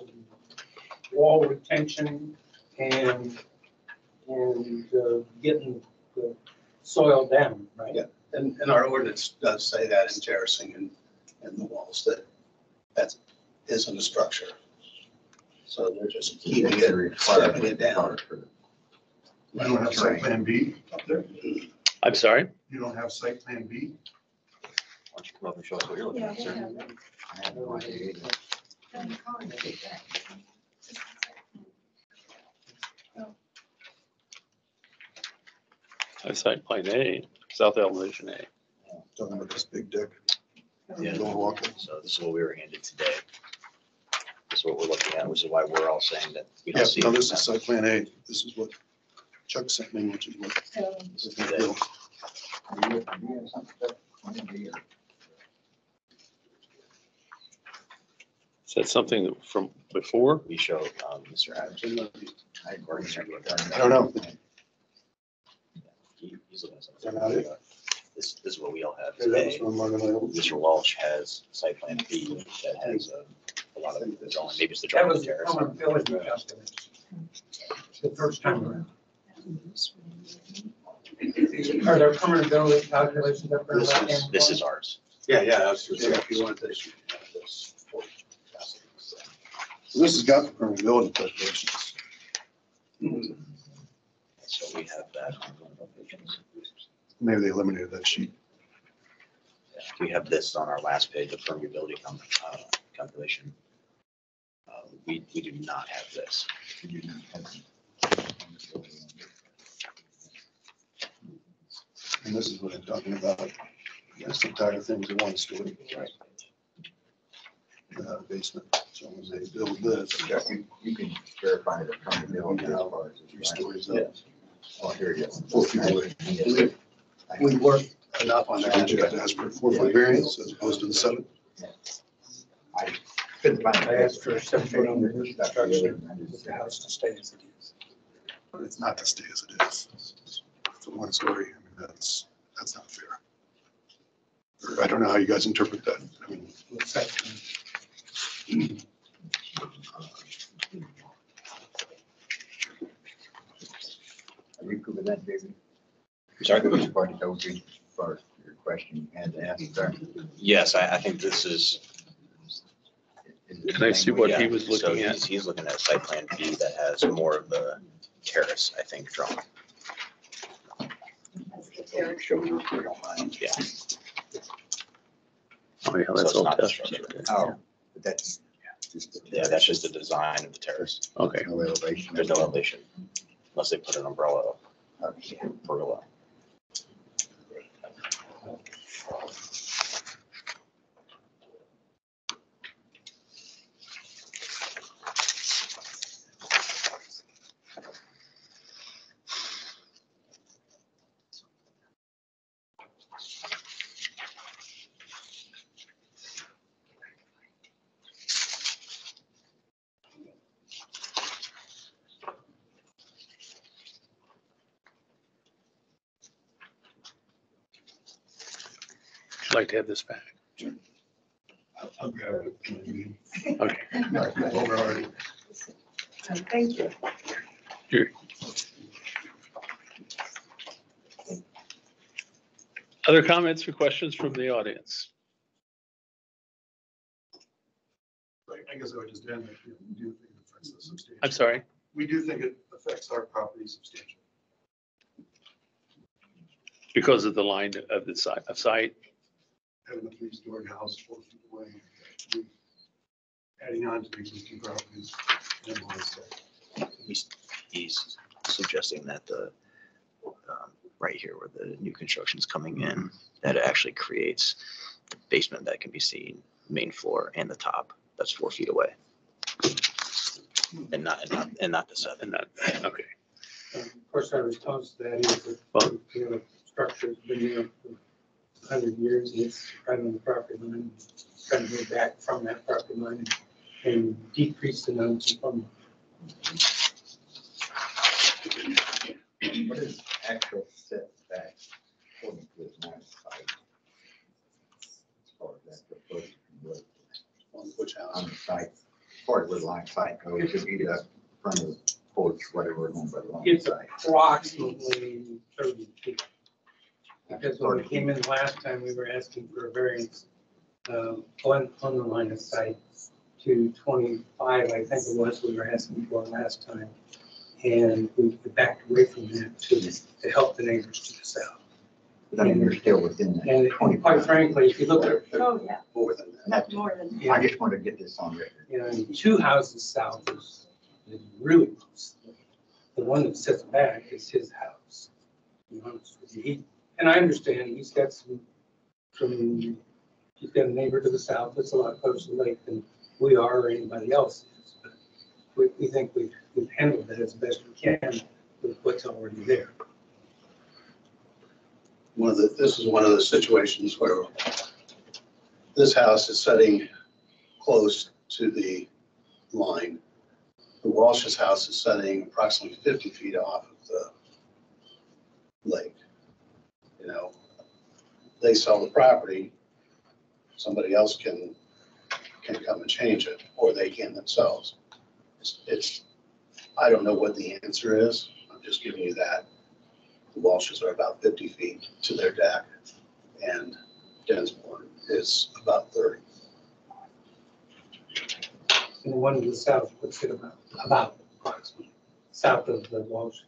wall retention and, and uh, getting the soil down, right? Yeah. And, and our ordinance does say that in terracing and, and the walls, that that's, isn't a structure. So they're just keeping it, stepping it down. You don't have site plan B up there? I'm sorry? You don't have site plan B? Why don't you come up and show us what you're looking at, sir? I have no idea either. I site plan A, south elevation A. Talking about this big deck. Yeah. Don't walk. So this is what we were handed today. This is what we're looking at, which is why we're all saying that we Yeah, don't see. no, this is site plan A. This is what Chuck sent me, which is what. So is this is today. built. Do you- do you have something that- one of the, uh, Is that something that from before? We show, um, Mr. Adams. I I don't know. he's looking at Is that something. it? This, this is what we all have that was today. from one of Mr. Walsh has site plan B that has uh, a lot of the drawing, maybe it's the That drawing was the terrace. common village. The first time around. Are there permeability calculations up there? This is, this is ours. Yeah, yeah, that's just, if you want this, you can have this. So This has got the permeability calculations. So we have that on one of our pages. Maybe they eliminated that sheet. We have this on our last page, the permeability com- uh, calculation. We, we do not have this. You do not have them. And this is what I'm talking about. Yes, the entire thing's a one story. Right. Uh, basement, so as they build this, Yeah, You you can verify the permeability as far as. three stories up. Oh, here it is. Four feet away. Yes. We worked enough on Did you have that. to ask for four foot variance as opposed to the seven? I couldn't find. I asked for a seven foot on the new structure, with the house to stay as it is. But it's not to stay as it is. It's a one story, I mean, that's, that's not fair. Or I don't know how you guys interpret that. I mean, with section. Are you cool with that, David? Sorry? Which part is over as far your question you had to ask there? Yes, I, I think this is. Is it Can I see same what way? he was So looking at? he's, he's looking at site plan B that has more of the terrace, I think, drawn. That's the terrace. Show you if you don't mind. Yeah. Oh, yeah, So that's it's all not the test. structure. Oh, but that's. just the- Yeah, that's just the design of the terrace. Okay, No elevation. There's no elevation unless they put an umbrella oh, Okay. pergola. Like to have this back. I'll- I'll grab it. Okay, Over already. Thank you. other comments or questions from the audience? Right, I guess I would just end, that, you know, we do think it affects us substantially. I'm sorry, We do think it affects our property substantially. because of the line of the site, of site, Having a three-story house four feet away, adding on to the existing properties. minimize that. He's, he's suggesting that the, um, right here where the new construction is coming in, that it actually creates the basement that can be seen, main floor and the top. That's four feet away. And not, and not, and not the seven. and that, okay. Um, Of course, our response to that is that, Well- you know, structure's been there for a hundred years, it's right on the property line, trying to move back from that property line and- and decrease the non-conformity. What is actual setback according to this map site? As far as that proposed road, On which house? on the site, as far as the line site sight goes, it should be the front of the porch, whatever we're going by the line of It's sight. approximately thirty feet. Because when we came in last time, we were asking for a variance um, on, on the line of sight to twenty-five, I think it was, we were asking for last time. And we backed away from that to, to help the neighbors to the south. But I mean, you're still within that And twenty. quite frankly, if you look at, Oh, yeah, More than that. much more than. you I just want to get this on record. you know, two houses south is, is really close. The one that sits back is his house. To be honest with you, he, and I understand he's got some, some, he's got a neighbor to the south that's a lot closer to the lake than we are or anybody else is. But We, we think we've, we've handled that as best we can with what's already there. one of the, this is one of the situations where this house is setting close to the line. The Walsh's house is setting approximately fifty feet off of the lake. You know, they sell the property, somebody else can, can come and change it, or they can themselves. It's- I don't know what the answer is, I'm just giving you that. The Walshes are about fifty feet to their deck, and Densborn is about thirty. And the one to the south, what's it about, about approximately, south of the Walsh.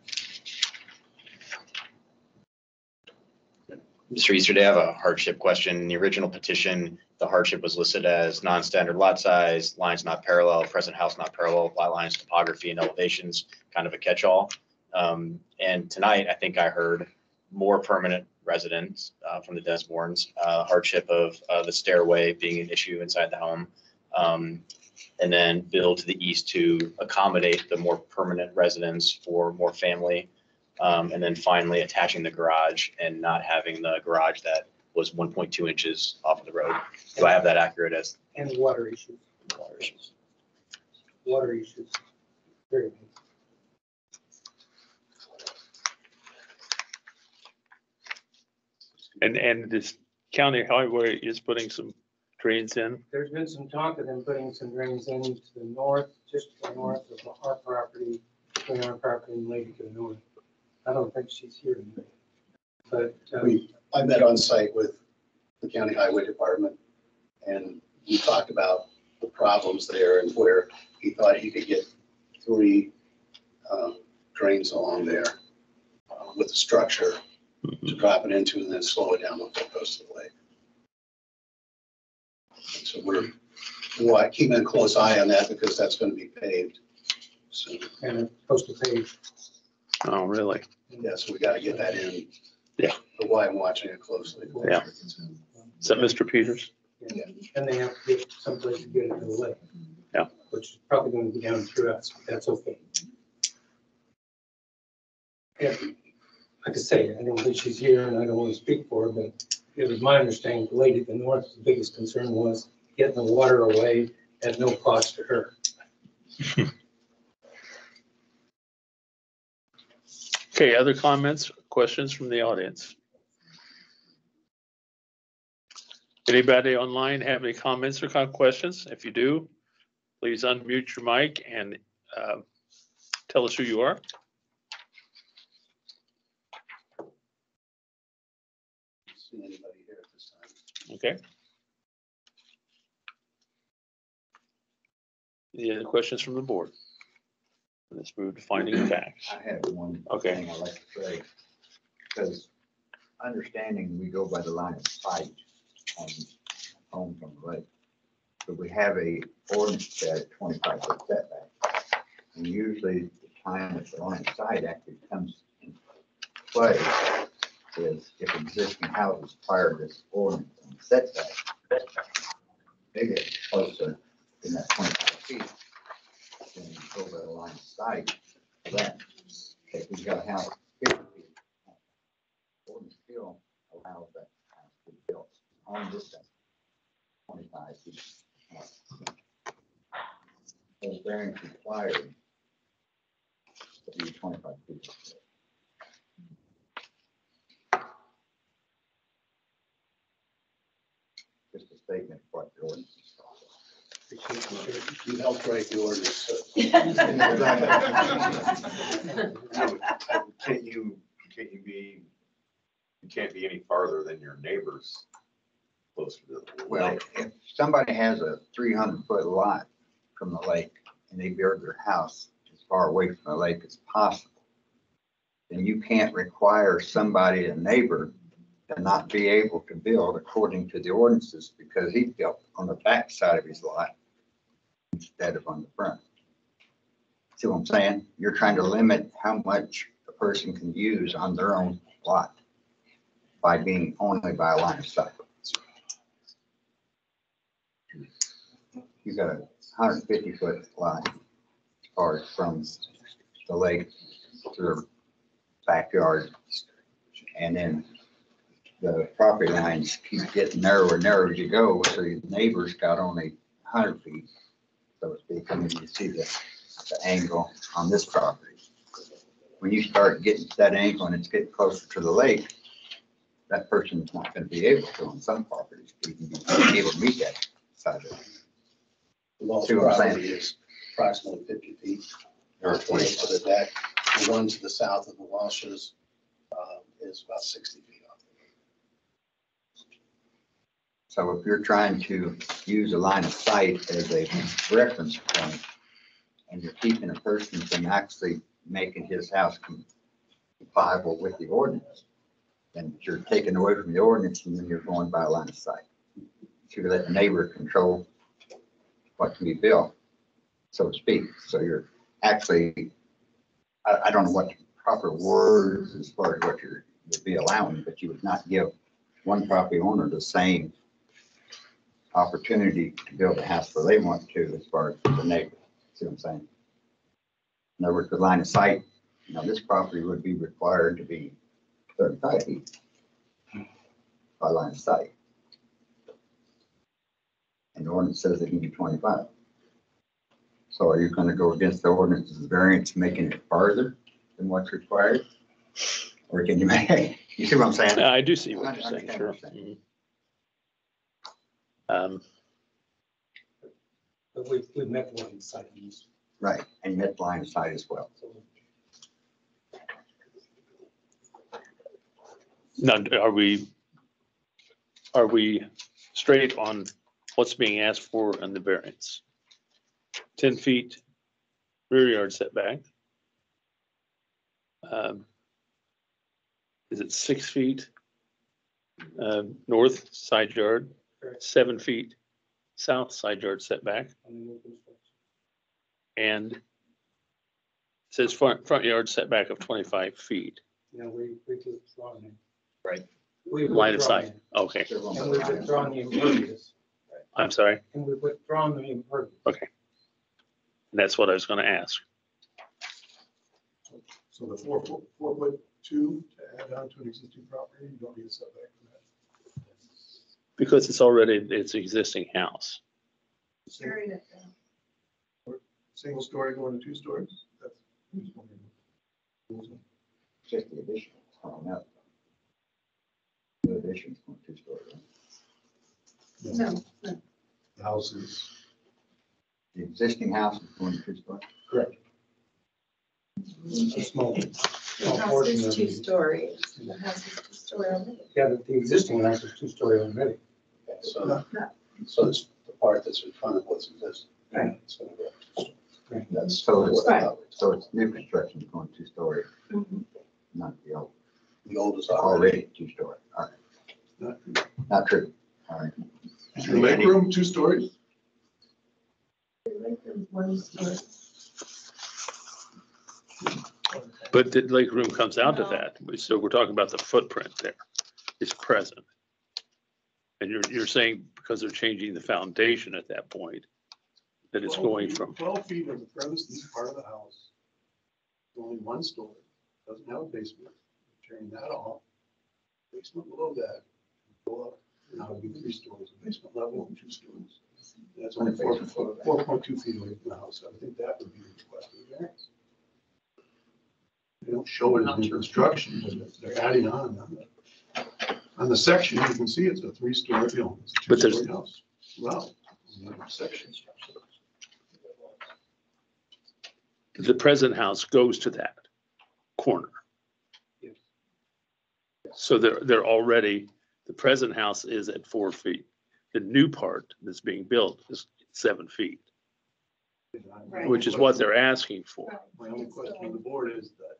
Mr. Easterday, I have a hardship question. In the original petition, the hardship was listed as non-standard lot size, lines not parallel, present house not parallel, lot lines, topography and elevations, kind of a catch-all. Um, and tonight, I think I heard more permanent residents, uh, from the Densborns, uh, hardship of, uh, the stairway being an issue inside the home. Um, and then build to the east to accommodate the more permanent residents for more family. Um, and then finally attaching the garage and not having the garage that was one point two inches off of the road. Do I have that accurate as And water issues, water issues? water issues. Very good. And, and this county highway is putting some drains in. There's been some talk of them putting some drains in to the north, just to the north of our property, between our property and Lady to the north. I don't think she's here tonight. But, um, We, I met on site with the county highway department, and we talked about the problems there and where he thought he could get three um, drains along there uh, with the structure to drop it into and then slow it down before it goes to the lake. So we're, we're keeping a close eye on that because that's going to be paved soon. and a to page. Oh, really? Yeah, so we got to get that in. Yeah. But why I'm watching it closely. Yeah. Is that Mr. Peters? Yeah, And they have to get someplace to get it to the lake. Yeah. Which is probably going to be down through us, but that's okay. Yeah, like I say, I don't think she's here and I don't want to speak for her, but it was my understanding, the lady to the north, the biggest concern was getting the water away at no cost to her. Okay, other comments, questions from the audience? Anybody online have any comments or questions? If you do, please unmute your mic and uh, tell us who you are. Okay. Any other questions from the board? Move to finding facts. I have one Okay. thing I'd like to say. Because understanding we go by the line of sight on home from the lake. But we have a ordinance that twenty-five foot setback. And usually the time that the line of sight actually comes into play is if existing houses prior to this ordinance on setback. They get closer than that twenty-five feet. Then go by the line of sight, then if we got a house fifty feet. Still allows that house to be built on this side, twenty-five feet. The variance required to be twenty-five feet. Just a statement of what the ordinance. You helped write the ordinance. Can't you, can't you be, you can't be any farther than your neighbors closer to the. Well, lake. if somebody has a three hundred foot lot from the lake and they build their house as far away from the lake as possible, then you can't require somebody, a neighbor, to not be able to build according to the ordinances because he built on the back side of his lot instead of on the front. See what I'm saying? You're trying to limit how much a person can use on their own lot by being only by a line of sight. You've got a hundred and fifty foot line as far as from the lake to the backyard. And then the property lines keep getting narrower and narrower as you go, so your neighbors got only hundred feet. So to speak. I mean, you see the, the angle on this property. When you start getting to that angle and it's getting closer to the lake, that person's not gonna be able to on some properties, be be able to meet that side of it. The See what I'm saying? property is approximately fifty feet. Or twenty. To the deck. The one to the south of the Walshes uh, is about sixty feet off. So if you're trying to use a line of sight as a reference point, and you're keeping a person from actually making his house compliable with the ordinance, then you're taking away from the ordinance and then you're going by a line of sight. To let the neighbor control what can be built, so to speak. So you're actually, I, I don't know what proper words as far as what you're, would be allowing, but you would not give one property owner the same opportunity to build a house where they want to as far as the neighbor. See what I'm saying? In other words, the line of sight, you know, this property would be required to be thirty-five feet by line of sight. And the ordinance says it can be twenty-five. So are you gonna go against the ordinance's variance, making it farther than what's required? Or can you make, you see what I'm saying? I do see what I you're saying, understand sure. what you're saying. Mhm. Um, But we, we met one site on this. Right, and you hit line of sight as well. Now, are we, are we straight on what's being asked for in the variance? Ten feet rear yard setback. Um, Is it six feet? um, North side yard, Correct. seven feet south side yard setback, on the new construction. and it says front, front yard setback of twenty-five feet, You know, we, we withdrawn it. Right. We line of withdrawn sight. it. Okay, And we've withdrawn the impervious, I'm sorry, and we've withdrawn the impervious. that's what I was gonna ask. So the four foot, four foot two to add on to an existing property, you don't need a setback for that. Because it's already, it's existing house. Single- Single story going to two stories, that's. I'm just wondering. Just the addition, it's going up. The addition's going two stories. No, The house is, The existing house is going two stories. correct. A small, the small house portion is of two the, stories. The house is two story already. yeah, the the existing house is two-story already. Okay, So, so it's the part that's in front of what's existing. Right. It's gonna go. Right. That's. So it's, Right. so it's new construction is going two story, Mhm. not the old, The old is already. already two story. All right, Not- not true. All right. Is your leg room two stories? One story. But the lake room comes out to No. that, so we're talking about the footprint there. It's present. And you're, you're saying because they're changing the foundation at that point, that it's 12 going feet- from, Twelve feet of the premise, this part of the house. Only one story, doesn't have a basement, tearing that off. Basement below that, go up, now it'd be three stories, basement level, and two stories. That's only four, four point two feet away from the house, I think that would be the request of the variance. They don't show it in the construction, but they're adding on, on the, section, you can see it's a three-story, you know, it's a But there's- two-story house. Well, on the section. the present house goes to that corner. So they're, they're already, the present house is at four feet. The new part that's being built is seven feet, Right. which is what they're asking for. My only question to the board is that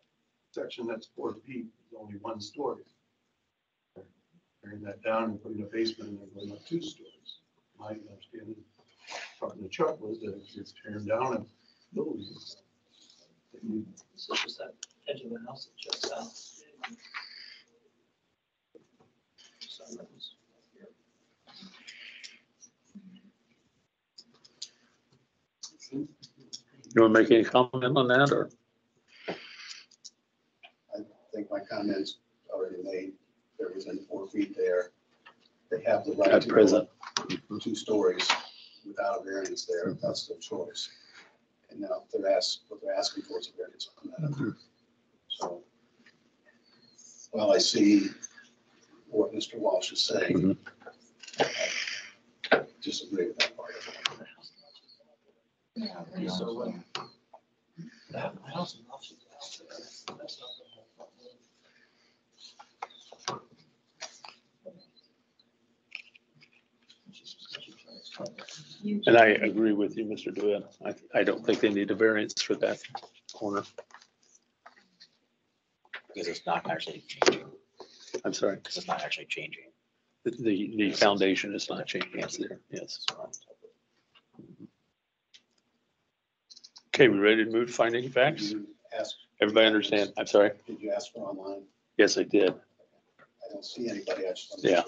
section that's four feet is only one story. Tearing that down and putting a basement and then going up two stories. My understanding, talking to Chuck was that if it's tearing down and building. So just that edge of the house that juts out. You want to make any comment on that or? I think my comments already made, they're within four feet there. They have the right At to go present. two stories, without a variance there, that's their choice. And now they're asked, what they're asking for is a variance on that. So while I see what Mr. Walsh is saying, I disagree with that part. So, uh, that house and office is out there. That's not the whole problem. And I agree with you, Mr. DeWitt. I, I don't think they need a variance for that corner. Because it's not actually changing, I'm sorry. because it's not actually changing. The, the, the foundation is not changing. It's there, yes. Okay, we ready to move to finding of facts? you ask, Everybody understand? I'm sorry. did you ask for online? Yes, I did. I don't see anybody actually. Yeah.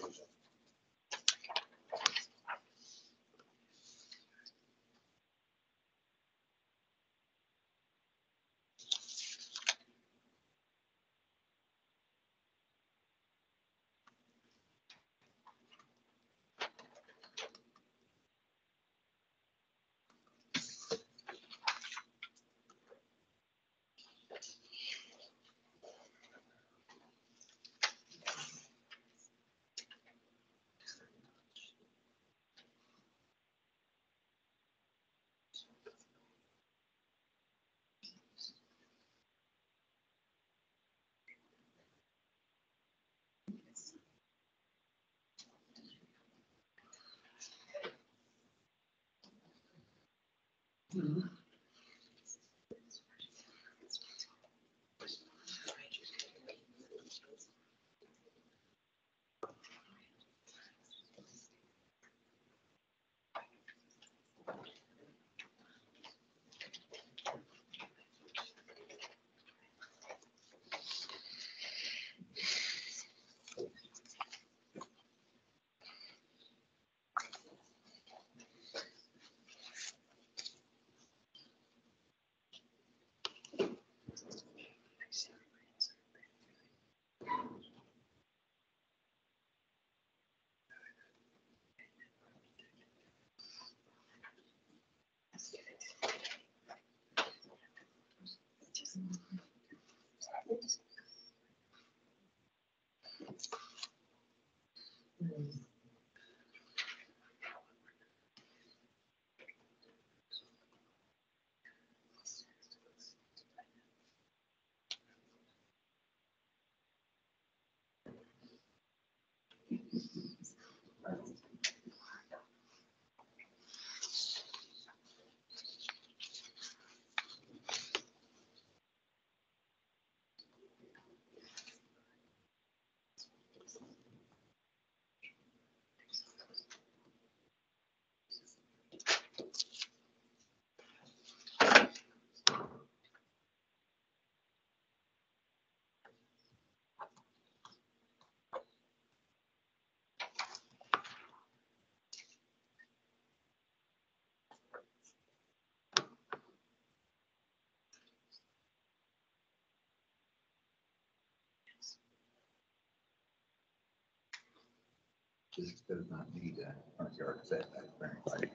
This does not need a front yard setback variance.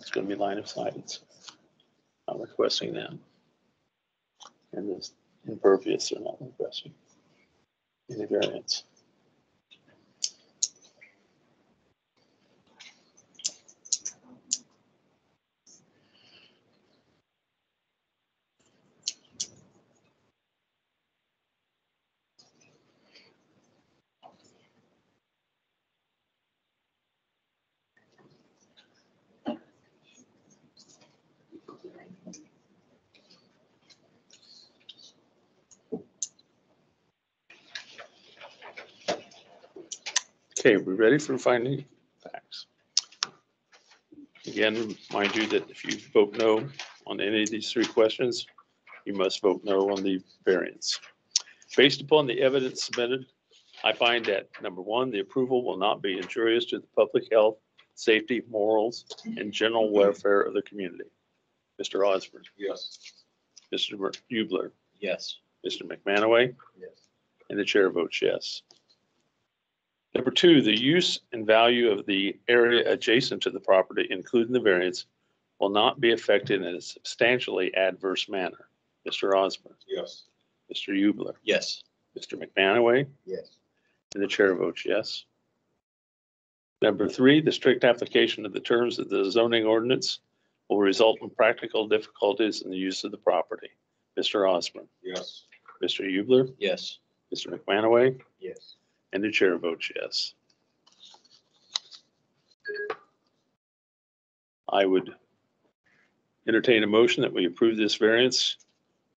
It's gonna be line of sight. It's, I'm requesting that. And this impervious, they're not requesting any variance. Okay, we ready for finding facts? Again, mind you that if you vote no on any of these three questions, you must vote no on the variance. Based upon the evidence submitted, I find that, number one, the approval will not be injurious to the public health, safety, morals, and general welfare of the community. Mr. Osborne, Yes. Mr. Mer- Hubler, Yes. Mr. McManaway, Yes. and the chair votes yes. Number two, the use and value of the area adjacent to the property, including the variance, will not be affected in a substantially adverse manner. Mr. Osborne, Yes. Mr. Hubler, Yes. Mr. McManaway, Yes. and the chair votes yes. Number three, the strict application of the terms of the zoning ordinance will result in practical difficulties in the use of the property. Mr. Osborne, Yes. Mr. Hubler, Yes. Mr. McManaway, Yes. And the chair votes yes. I would entertain a motion that we approve this variance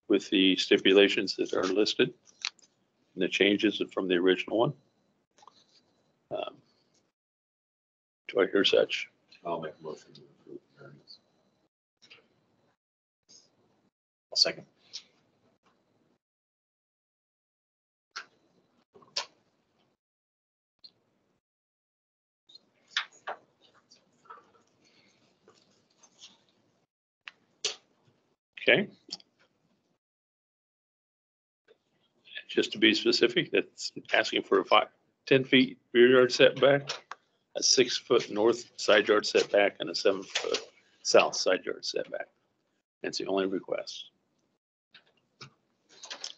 with the stipulations that are listed and the changes from the original one. Um, Do I hear such? I'll make a motion to approve the variance. I'll second. Okay. Just to be specific, that's asking for a five, ten feet rear yard setback, a six foot north side yard setback, and a seven foot south side yard setback. That's the only request.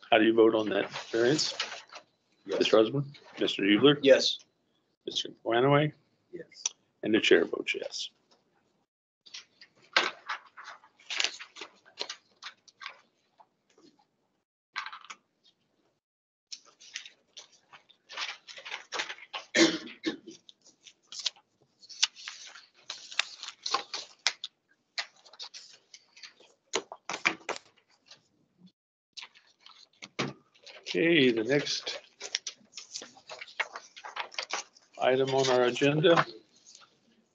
How do you vote on that variance? Yes. Mr. Husband, Mr. Hubler, Yes. Mr. McManaway, Yes. and the chair votes yes. Okay, the next item on our agenda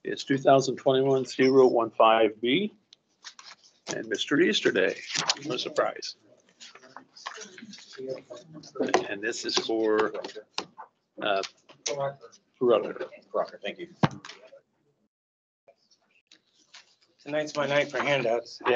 is 2021-015B. And Mr. Easterday, no surprise. And this is for, uh, Rutherford. Crocker, thank you. Tonight's my night for handouts. Thank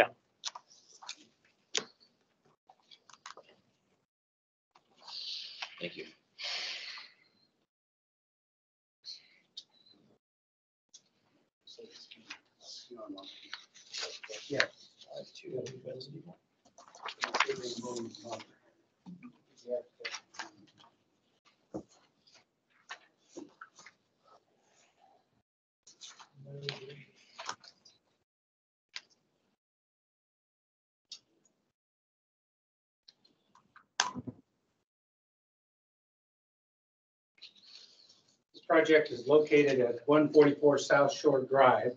project is located at one forty-four South Shore Drive.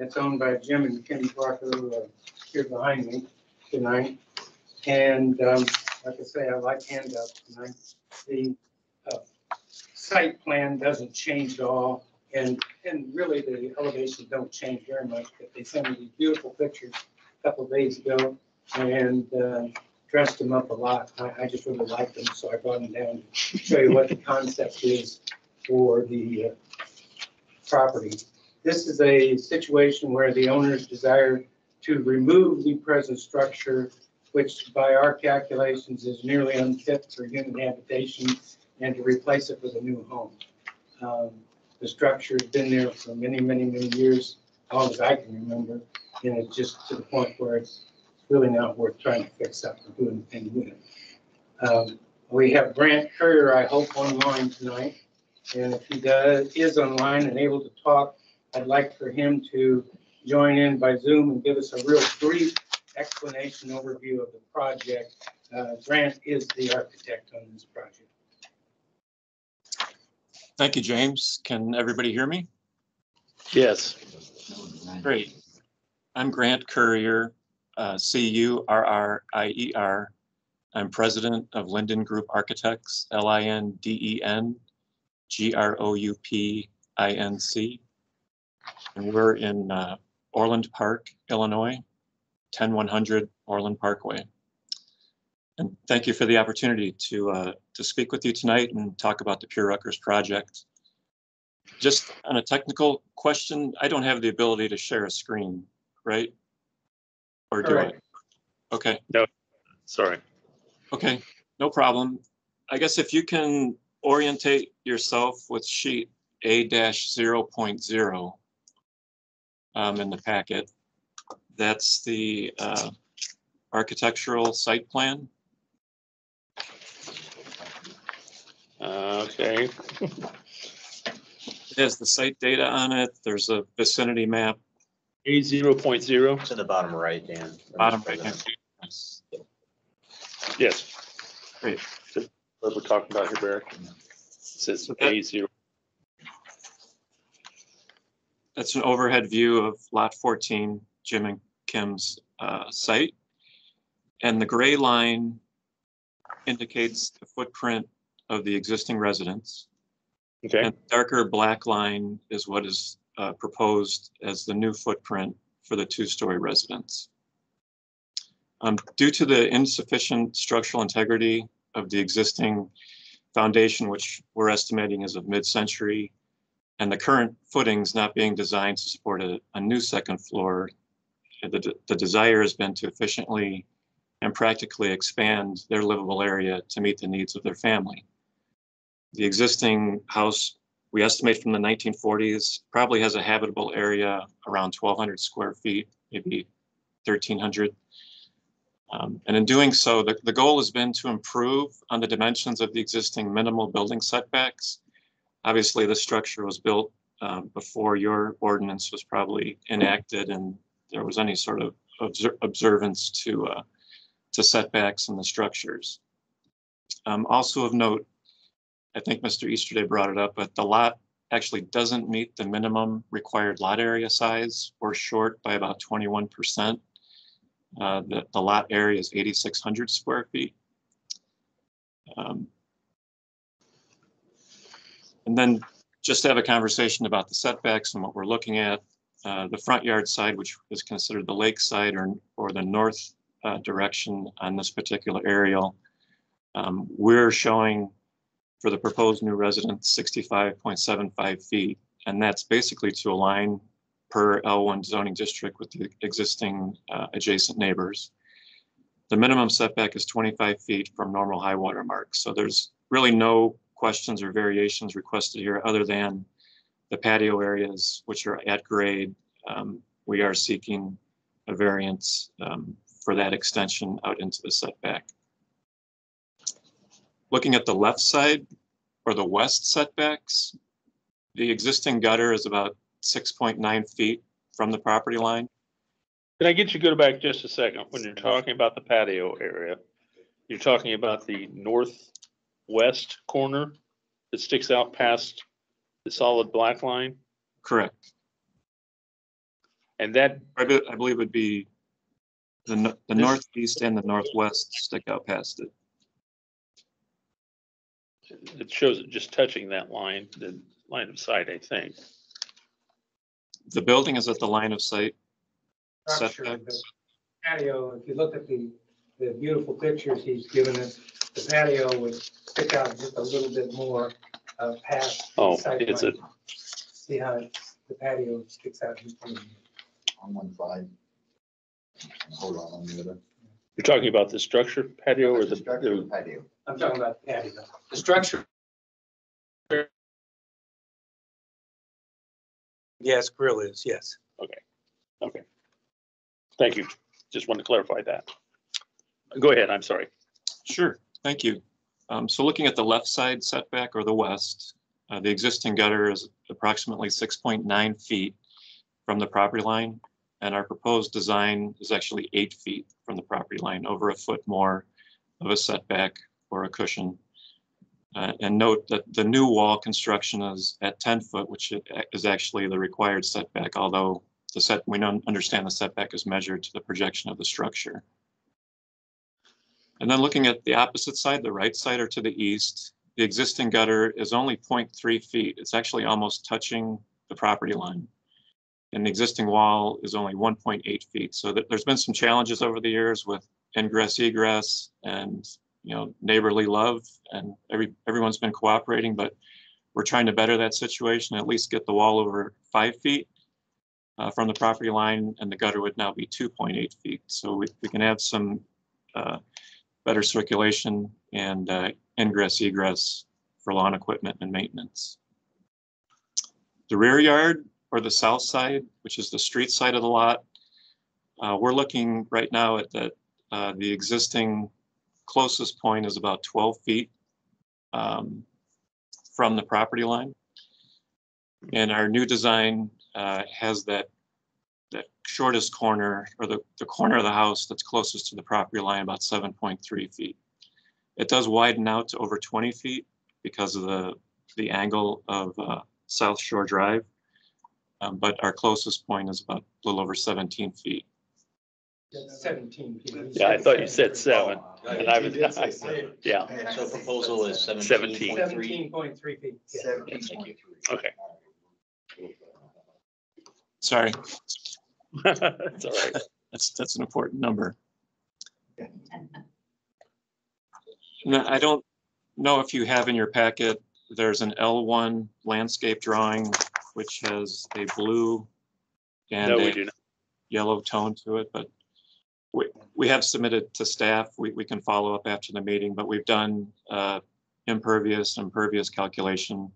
It's owned by Jim and Kenny Barker, uh, here behind me tonight. And, um, like I say, I like handouts tonight. The, uh, site plan doesn't change at all. And, and really the elevations don't change very much, but they sent me these beautiful pictures a couple of days ago and, uh, dressed them up a lot. I, I just really like them, so I brought them down to show you what the concept is for the uh, property. This is a situation where the owners desire to remove the present structure, which by our calculations is nearly unfit for human habitation, and to replace it with a new home. Um, The structure's been there for many, many, many years, as long as I can remember, and it's just to the point where it's really not worth trying to fix up or do anything with it. Um, We have Grant Currier, I hope, online tonight. And if he does, is online and able to talk, I'd like for him to join in by Zoom and give us a real brief explanation overview of the project. Uh, Grant is the architect on this project. Thank you, James. Can everybody hear me? Yes, Great. I'm Grant Currier, uh, C-U-R-R-I-E-R. I'm president of Linden Group Architects, E L-I-N-D-E-N, G-R-O-U-P-I-N-C. And we're in uh, Orland Park, Illinois, 10100 Orland Parkway. And thank you for the opportunity to, uh, to speak with you tonight and talk about the Purucker's project. Just on a technical question, I don't have the ability to share a screen, right? Or do I? Okay. No, sorry. okay, no problem. I guess if you can orientate yourself with sheet A 0 um, in the packet. That's the uh, architectural site plan. Uh, Okay, It has the site data on it. There's a vicinity map, A zero point zero, It's in the bottom right, Dan. bottom right hand. yes. Great. What we're talking about here, Barry? Says A zero, That's an overhead view of Lot 14, Jim and Kim's uh, site. And the gray line indicates the footprint of the existing residence. okay, And darker black line is what is uh, proposed as the new footprint for the two-story residence. Um, Due to the insufficient structural integrity of the existing foundation, which we're estimating is of mid-century, and the current footings not being designed to support a, a new second floor, the, the desire has been to efficiently and practically expand their livable area to meet the needs of their family. The existing house, we estimate from the 1940s, probably has a habitable area around 1,200 square feet, maybe 1,300. Um, And in doing so, the, the goal has been to improve on the dimensions of the existing minimal building setbacks. Obviously, the structure was built um, before your ordinance was probably enacted and there was any sort of obser- observance to, uh, to setbacks in the structures. Um, Also of note, I think Mr. Easterday brought it up, but the lot actually doesn't meet the minimum required lot area size. We're short by about twenty-one percent. Uh, The, the lot area is eighty-six hundred square feet. Um, And then just to have a conversation about the setbacks and what we're looking at, uh, the front yard side, which is considered the lake side or, or the north uh, direction on this particular aerial, um, we're showing for the proposed new residence, sixty-five point seven five feet. And that's basically to align per L1 zoning district with the existing uh, adjacent neighbors. The minimum setback is twenty-five feet from normal high water mark. So there's really no questions or variations requested here other than the patio areas, which are at grade. Um, We are seeking a variance um, for that extension out into the setback. Looking at the left side or the west setbacks, the existing gutter is about six point nine feet from the property line. can I get you to go back just a second? When you're talking about the patio area, you're talking about the northwest corner that sticks out past the solid black line? Correct. And that, I be- I believe would be the, no- the northeast and the northwest stick out past it. it shows it just touching that line, the line of sight, I think. The building is at the line of sight. structure, the patio, if you look at the, the beautiful pictures he's given us, the patio would stick out just a little bit more uh, past. Oh, sight it's line. See how it's- the patio sticks out just a little. bit. On one side. Hold on, on the other. You're talking about the structure patio or the, Structure patio. I'm talking about the patio. The structure. Yes, grill is, yes. okay. Okay. Thank you. Just wanted to clarify that. Go ahead, I'm sorry. Sure, thank you. Um, So looking at the left side setback or the west, uh, the existing gutter is approximately 6.9 feet from the property line. And our proposed design is actually eight feet from the property line, over a foot more of a setback or a cushion. Uh, And note that the new wall construction is at 10 foot, which is actually the required setback, although the set, we don't understand the setback is measured to the projection of the structure. And then looking at the opposite side, the right side or to the east, the existing gutter is only 0.3 feet. It's actually almost touching the property line. And the existing wall is only one point eight feet. So there's been some challenges over the years with ingress egress and, you know, neighborly love and every, everyone's been cooperating, but we're trying to better that situation, at least get the wall over five feet uh, from the property line and the gutter would now be two point eight feet. So we, we can have some uh, better circulation and uh, ingress egress for lawn equipment and maintenance. The rear yard or the south side, which is the street side of the lot, uh, we're looking right now at that, uh, the existing closest point is about 12 feet um, from the property line. And our new design uh, has that, that shortest corner or the, the corner of the house that's closest to the property line, about 7.3 feet. It does widen out to over 20 feet because of the, the angle of uh, South Shore Drive. Um, But our closest point is about a little over 17 feet. Seventeen. feet. Yeah, I thought you said seven. And I was- did say seven. Yeah, So proposal is Seventeen. seventeen point three. Seventeen point three feet. yeah. Thank you. okay. Sorry, It's all right. that's, that's an important number. No, I don't know if you have in your packet, there's an L1 landscape drawing, which has a blue and No, we a do not. yellow tone to it, but we, we have submitted to staff. We, we can follow up after the meeting, but we've done uh, impervious, impervious calculation.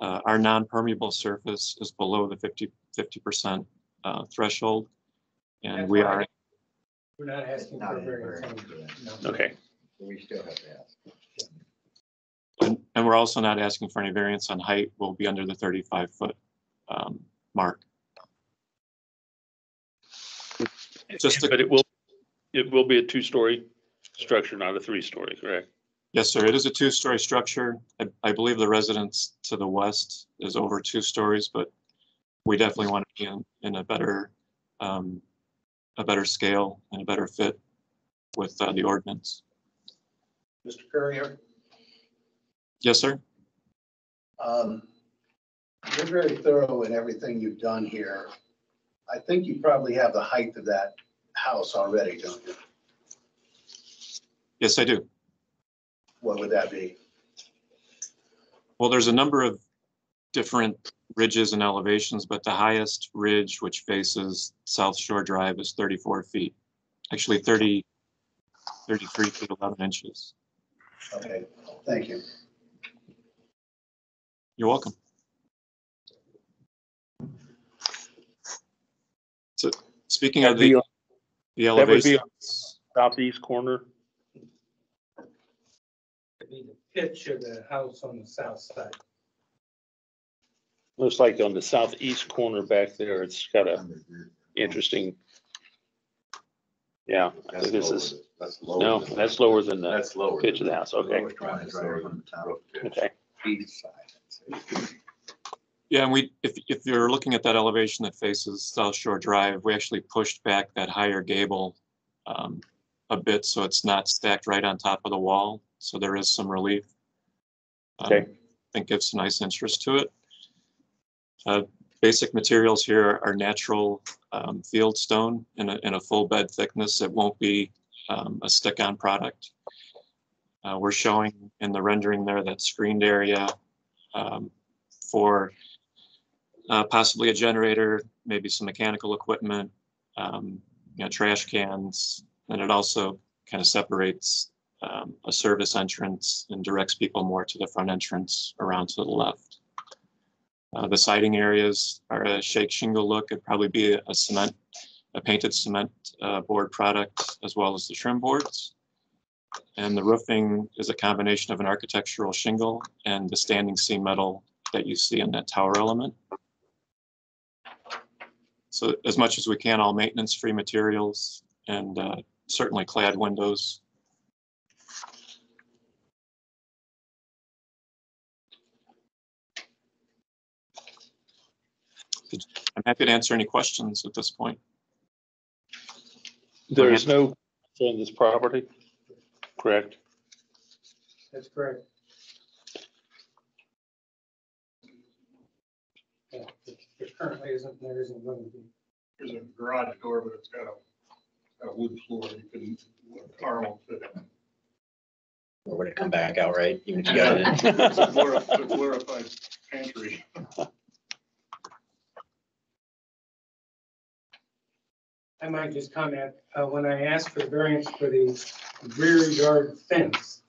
Uh, Our non-permeable surface is below the 50, 50% uh, threshold. And we are, We're not asking Not for a variance. variance on for it. that. No. Okay, We still have to ask. and and we're also not asking for any variance on height. We'll be under the 35-foot mark. Just to but it will, it will be a two-story structure, not a three-story, correct? Yes, sir. It is a two-story structure. I, I believe the residence to the west is over two stories, but we definitely want to be in, in a better, um, a better scale and a better fit with uh, the ordinance. Mr. Currier, Yes, sir. um, you're very thorough in everything you've done here. I think you probably have the height of that house already, don't you? Yes, I do. What would that be? Well, there's a number of different ridges and elevations, but the highest ridge, which faces South Shore Drive, is 34 feet. Actually, 30, 33 feet 11 inches. Okay, thank you. You're welcome. So speaking of the, on- the that would be on- elevations, Southeast corner, It'd be the pitch of the house on the south side. looks like on the southeast corner back there, it's got a interesting. Yeah, That's this lower is, That's lower. no, than- that's lower than the That's lower. pitch of the house, okay, Lowest one is right from the top, roof pitch. okay. east side. Yeah, and we, if, if you're looking at that elevation that faces South Shore Drive, we actually pushed back that higher gable um, a bit, so it's not stacked right on top of the wall, so there is some relief. Um, Okay. I think gives a nice interest to it. Uh, Basic materials here are natural um, field stone in a, in a full bed thickness. It won't be um, a stick-on product. Uh, We're showing in the rendering there that screened area um, for uh, possibly a generator, maybe some mechanical equipment, um, you know, trash cans. And it also kind of separates um, a service entrance and directs people more to the front entrance around to the left. Uh, the siding areas are a shake shingle look. It'd probably be a cement, a painted cement uh, board product as well as the trim boards. And the roofing is a combination of an architectural shingle and the standing seam metal that you see in that tower element. So as much as we can, all maintenance-free materials and uh, certainly clad windows. I'm happy to answer any questions at this point. There is no on this property, correct? That's correct. Yeah, there- there currently isn't, there isn't going to be. There's a garage door, but it's got a, a wood floor. You can, a car won't fit in. Or would it come back out right, even if you got it in? It's a a glorified pantry. I might just comment, uh, when I asked for variance for the rear yard fence,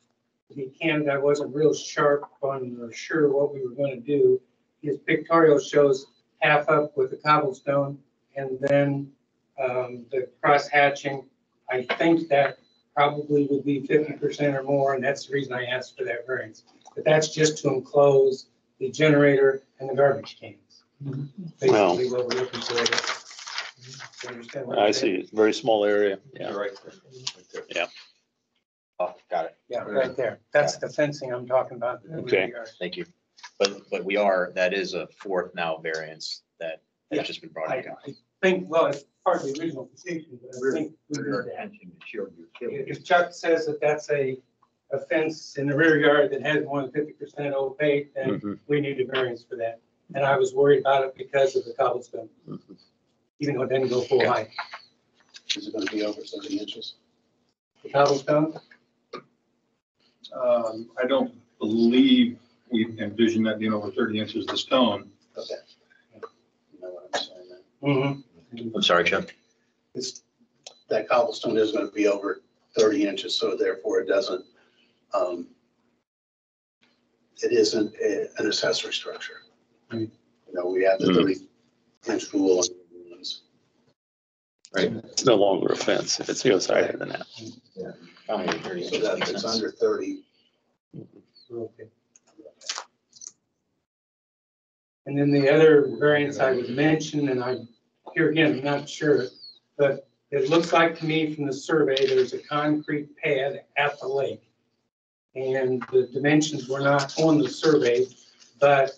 to be candid, I wasn't real sharp on or sure what we were gonna do. His pictorial shows half up with the cobblestone and then um, the cross hatching. I think that probably would be fifty percent or more, and that's the reason I asked for that variance. But that's just to enclose the generator and the garbage cans. Wow. Basically what we're looking for. You understand what I'm I saying? see, it's a very small area, yeah. Right there. Yeah. Oh, got it. Yeah, right there. That's the fencing I'm talking about. in the Okay. yard. Thank you. But, but we are, that is a fourth now variance that, Yeah. that's just been brought I, up. I think, well, it's part of the original decision, but I think we need Rear that. fencing to shield your If children. if Chuck says that that's a, a fence in the rear yard that has more than fifty percent opaque, then Mhm. we need a variance for that. And I was worried about it because of the cobblestone, Mhm. even though it didn't go full height. Is it gonna be over thirty inches? The cobblestone, Um, I don't believe we envision that being over thirty inches of stone. Okay. You know what I'm saying then? mm-hmm, I'm sorry, Chuck. It's, that cobblestone is gonna be over thirty inches, so therefore it doesn't, um, it isn't a- an accessory structure. Right. You know, we have the Mhm. thirty inch rule on these. It's no longer a fence if it goes higher than that. Probably 30 So that if it's under thirty, okay. And then the other variance I would mention, and I, here again, I'm not sure, but it looks like to me from the survey, there's a concrete pad at the lake. And the dimensions were not on the survey, but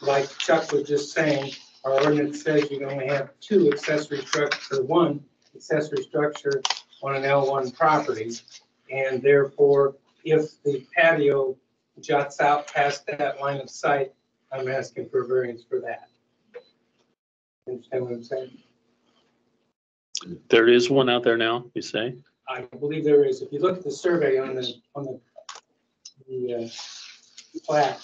like Chuck was just saying, our ordinance says you can only have two accessory structure, one accessory structure on an L one property. And therefore, if the patio juts out past that line of sight, I'm asking for variance for that. Understand what I'm saying? There is one out there now, you say? I believe there is, if you look at the survey on the, on the, the, uh, plat,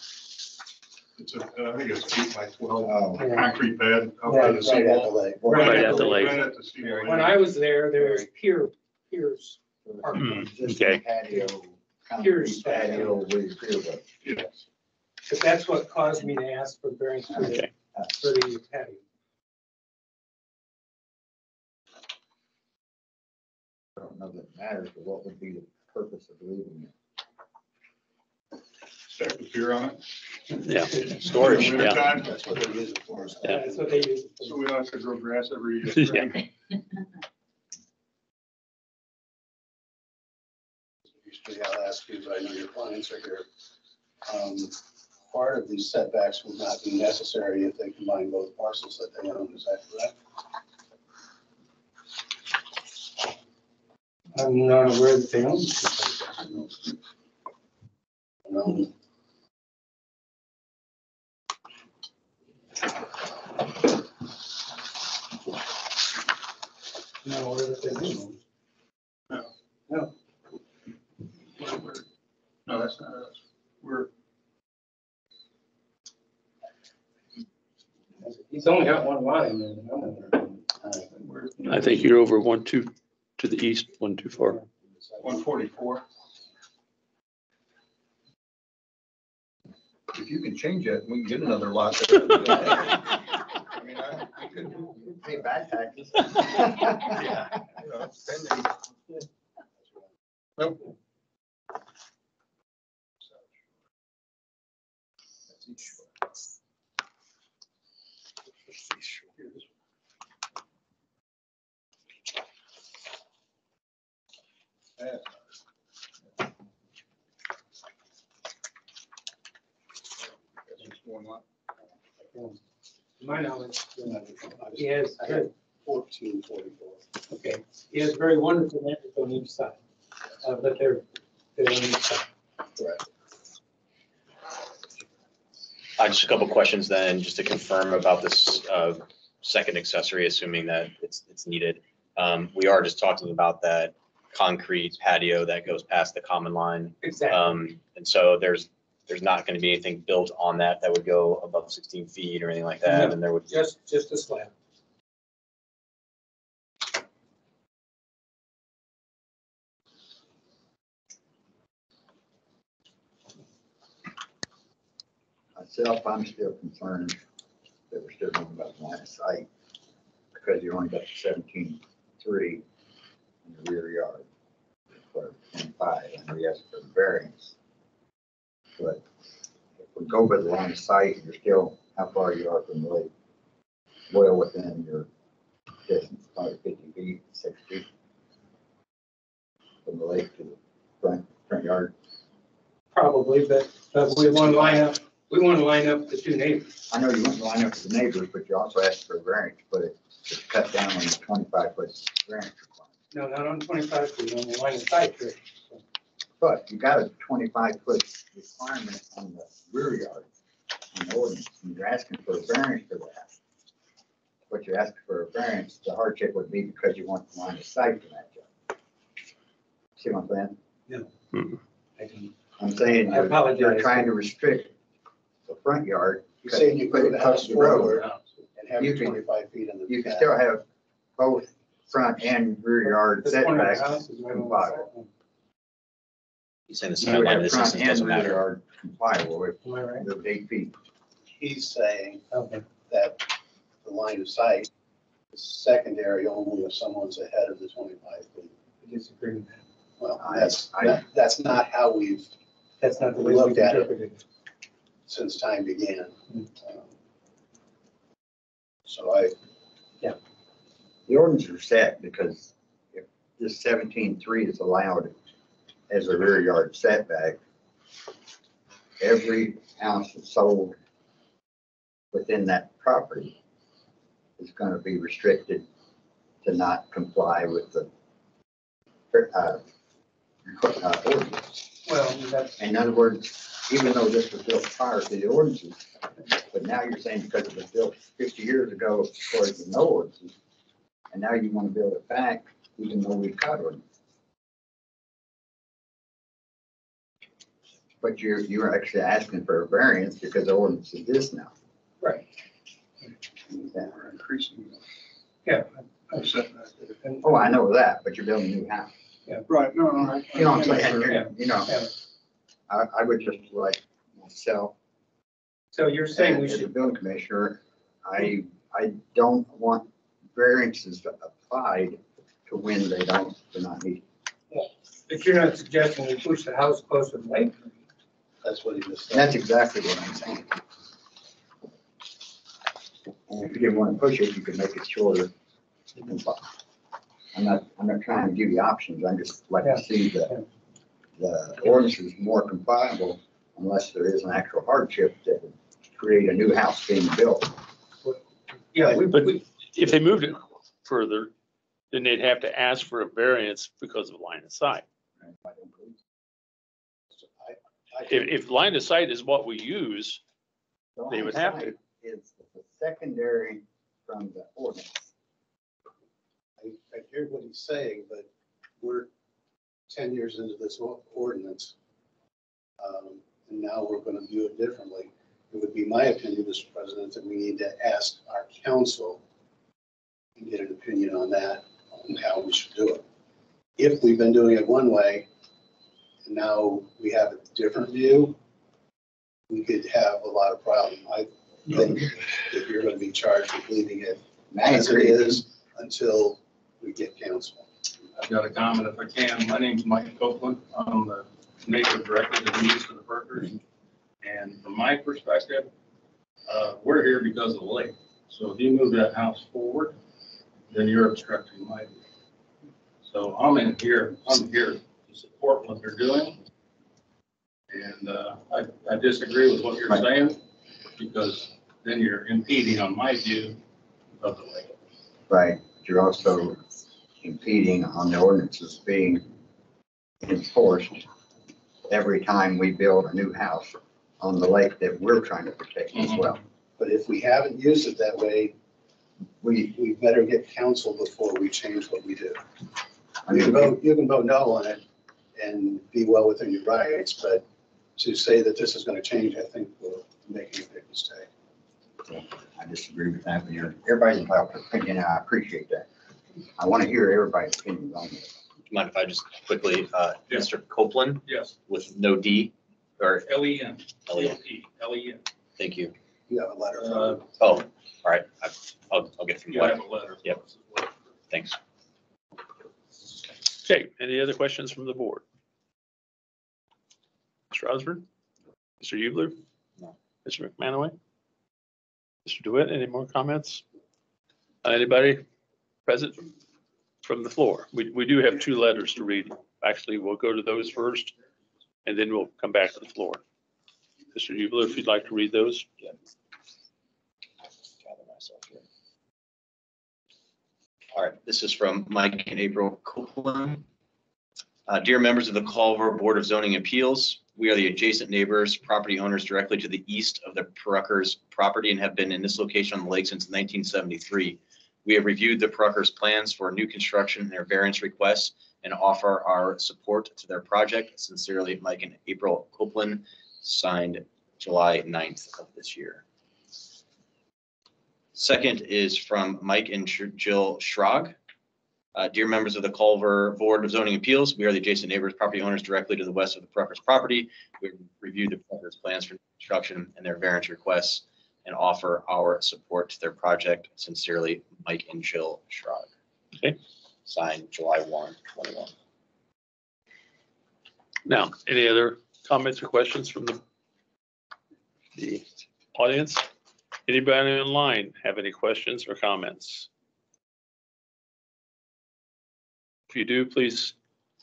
It's a, I think it's eight by twelve yeah. concrete pad out Right, by the right at the seawall. lake. Right at the lake. Right at the seawall. when I was there, there was pier, piers. Hmm, Okay. a patio, Here's patio with your field up. Yes. But that's what caused me to ask for variance for the, Okay. for the patio. I don't know that it matters, but what would be the purpose of leaving it? Stack the pier on it. Yeah, Storage. yeah. That's what they use it for. is- Yeah. That's what they use. it So for. we don't have to grow grass every year. Yeah. Usually I'll ask you, but I know your clients are here. Um, Part of these setbacks would not be necessary if they combine both parcels that they own, is that correct? I'm not aware that they own. Um, Not aware that they do. No, that's not us. We're, He's only got one line there. I don't I think you're over one, two, to the east, one too far. one forty-four. If you can change it, we can get another lot. I mean, I, we could, Pay back taxes. yeah, you know, spend it. Nope. One lot. To My knowledge, he has, good- Fourteen forty-four. okay, he has very wonderful neighbors on each side, uh, but they're, they're on each side. Correct. Uh, just a couple questions then, just to confirm about this, uh, second accessory, assuming that it's, it's needed. Um, we are just talking about that concrete patio that goes past the common line. Exactly. Um, and so there's, there's not gonna be anything built on that that would go above sixteen feet or anything like that, No. and there would. Just, just a slab. Myself, I'm still concerned that we're still going about the line of sight because you only got seventeen three in the rear yard for twenty-five, and we asked for variance. But if we go by the line of sight, you're still, how far you are from the lake? Well within your distance, probably fifty feet, sixty. From the lake to the front, front yard. Probably, but, but we want to line up, we want to line up the two neighbors. I know you wouldn't line up with the neighbors, but you also asked for a variance, but it cut down on the twenty-five foot variance. No, not on twenty-five feet, on the line of sight, Trish. But you got a twenty-five foot requirement on the rear yard, on the ordinance, and you're asking for a variance for that. What you're asking for a variance, the hardship would be because you want the line of sight to match up. See what I'm saying? Hmm. I can- I'm saying I you're, apologize. you're trying to restrict the front yard. You're saying you Put put it the house to the road. forward and have You it can- twenty-five feet in the. You can back. still have both front and rear yard This corner of the setbacks house is right on the comply. side. He's saying the You would sideline have front distance and doesn't rear matter. yard compliable if Am I right? they're eight feet. He's saying Okay. that the line of sight is secondary only if someone's ahead of the twenty-five feet. I disagree with that. Well, I- that's, I- that- that's not how we've, That's not the way we looked at it. interpreted it. since time began. Hmm. Um, So I, The ordinance are set because if this seventeen three is allowed as a rear yard setback, every house that's sold within that property is gonna be restricted to not comply with the uh, uh, ordinance. Well, that's, In other words, even though this was built prior to the ordinances, but now you're saying because it was built fifty years ago according to no ordinances, and now you want to build it back, even though we've covered. ordinance. But you're, you're actually asking for a variance because the ordinance is this now. right, Yeah. Increasing. yeah. the setback. And- Oh, I know that, but you're building a new house. Yeah, Right, no, no. I- You know what I'm saying? You're- You know, Yeah. I, I would just like myself So you're saying we As a should, building commissioner, I, I don't want variances applied to when they don't, they're not needed. but you're not suggesting we push the house closer to the lake? that's what he just said. That's exactly what I'm saying. And if you didn't want to push it, you could make it shorter. You can. I'm not, I'm not trying to give you options, I'm just like to see the, the ordinance is more compliable unless there is an actual hardship that would create a new house being built. Yeah, we, But- we, If they moved it further, then they'd have to ask for a variance because of line of sight. I don't believe I- I If, if line of sight is what we use, The They would have to. Is the secondary from the ordinance. I, I hear what he's saying, but we're ten years into this or- ordinance. Um, And now we're gonna view it differently. It would be my opinion, Mr. President, that we need to ask our council and get an opinion on that, on how we should do it. If we've been doing it one way, and now we have a different view, we could have a lot of problem. I think that you're gonna be charged with leaving it I as it agree. is until we get counsel. I've got a comment if I can. My name's Mike Coplen. I'm the neighborhood director that meets for the Puruckers. And from my perspective, uh, we're here because of the lake. So if you move that house forward, then you're obstructing my view. So I'm in here, I'm here to support what they're doing. And, uh, I, I disagree with what you're Right. saying because then you're impeding on my view of the lake. Right, but you're also impeding on the ordinances being enforced every time we build a new house on the lake that we're trying to protect as well. But if we haven't used it that way, We, we better get counsel before we change what we do. You can vote, you can vote no on it and be well within your rights, but to say that this is gonna change, I think we're making a big mistake. I disagree with that, but you're, everybody's entitled to opinion, and I appreciate that. I want to hear everybody's opinion on this. Mind if I just quickly, uh, Yeah. Mr. Coplen Yes, with no D or L E N, L E N. C O P, L E N. Thank you. You have a letter from Uh. Oh, all right. I- I'll, I'll get it from You have you. a letter. Yep. Thanks. Okay, any other questions from the board? Mr. Osborne? Mr. Hubler? No. Mr. McManaway? Mr. DeWitt, any more comments? Uh, Anybody present from the floor? We, we do have two letters to read. Actually, we'll go to those first, and then we'll come back to the floor. Mr. Hubler, if you'd like to read those. Gather myself here. All right, this is from Mike and April Coplen. Uh, Dear members of the Culver Board of Zoning Appeals, we are the adjacent neighbors, property owners directly to the east of the Puruckers property and have been in this location on the lake since 1973. We have reviewed the Puruckers plans for new construction and their variance requests and offer our support to their project. Sincerely, Mike and April Coplen, signed July 9th of this year. Second is from Mike and Jill Schrag. Uh, Dear members of the Culver Board of Zoning Appeals, we are the adjacent neighbors, property owners directly to the west of the Puruckers property. We've reviewed the Puruckers plans for construction and their variance requests and offer our support to their project. Sincerely, Mike and Jill Schrag. Okay. Signed July 1, 21. Now, any other comments or questions from the the audience? Anybody online have any questions or comments? If you do, please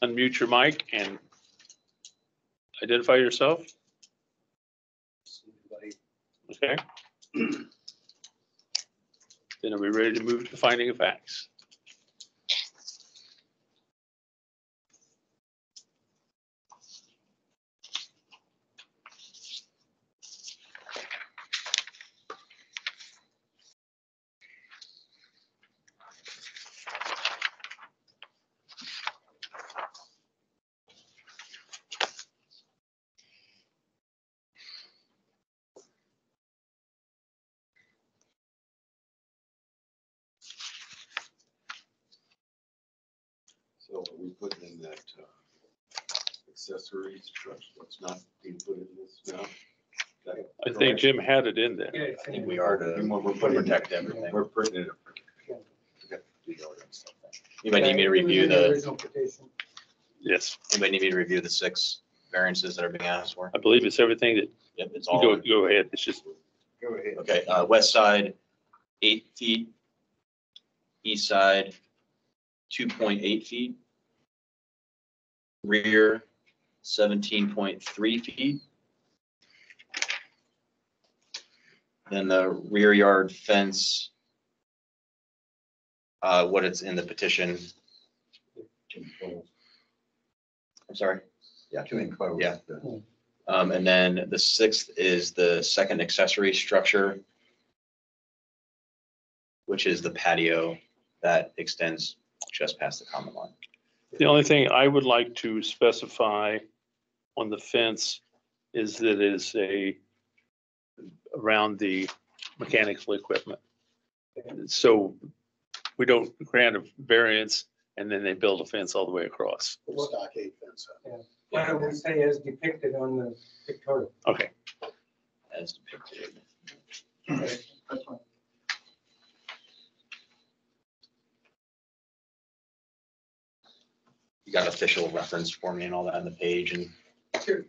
unmute your mic and identify yourself. Okay. Then are we ready to move to finding of facts? So are we putting in that uh, accessory structure that's not being put in this now? I think Jim had it in there. Yeah, I think we are to we're putting, protect everything. we're putting it. We got to do all that stuff. Anybody need me to review the, Original petition. Yes, anybody need me to review the six variances that are being asked for? I believe it's everything that, Yep, it's all. go, go ahead. It's just, Go ahead. Okay, uh, west side, eight feet. East side, two point eight feet. Rear, seventeen point three feet. Then the rear yard fence. Uh, what it's in the petition, I'm sorry. Yeah, to enclose. Yeah. the- Um, and then the sixth is the second accessory structure. Which is the patio that extends just past the common line. the only thing I would like to specify on the fence is that it is a, around the mechanical equipment. So we don't grant a variance and then they build a fence all the way across. Stockade fence. Why don't we say as depicted on the pictorial? Okay, As depicted. Okay, that's fine. You got official reference for me and all that on the page and. Cheers.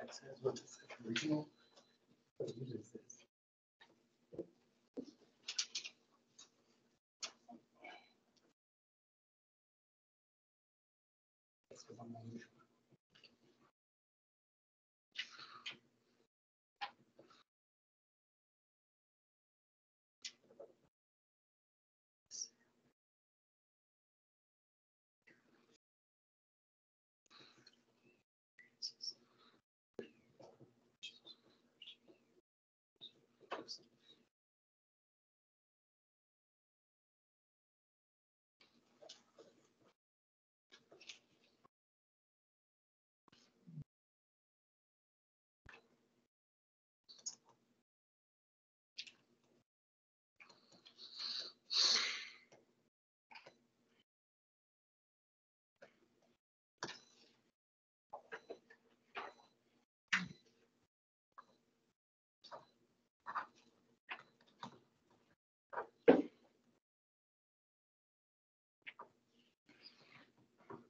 That says what it's original. What usually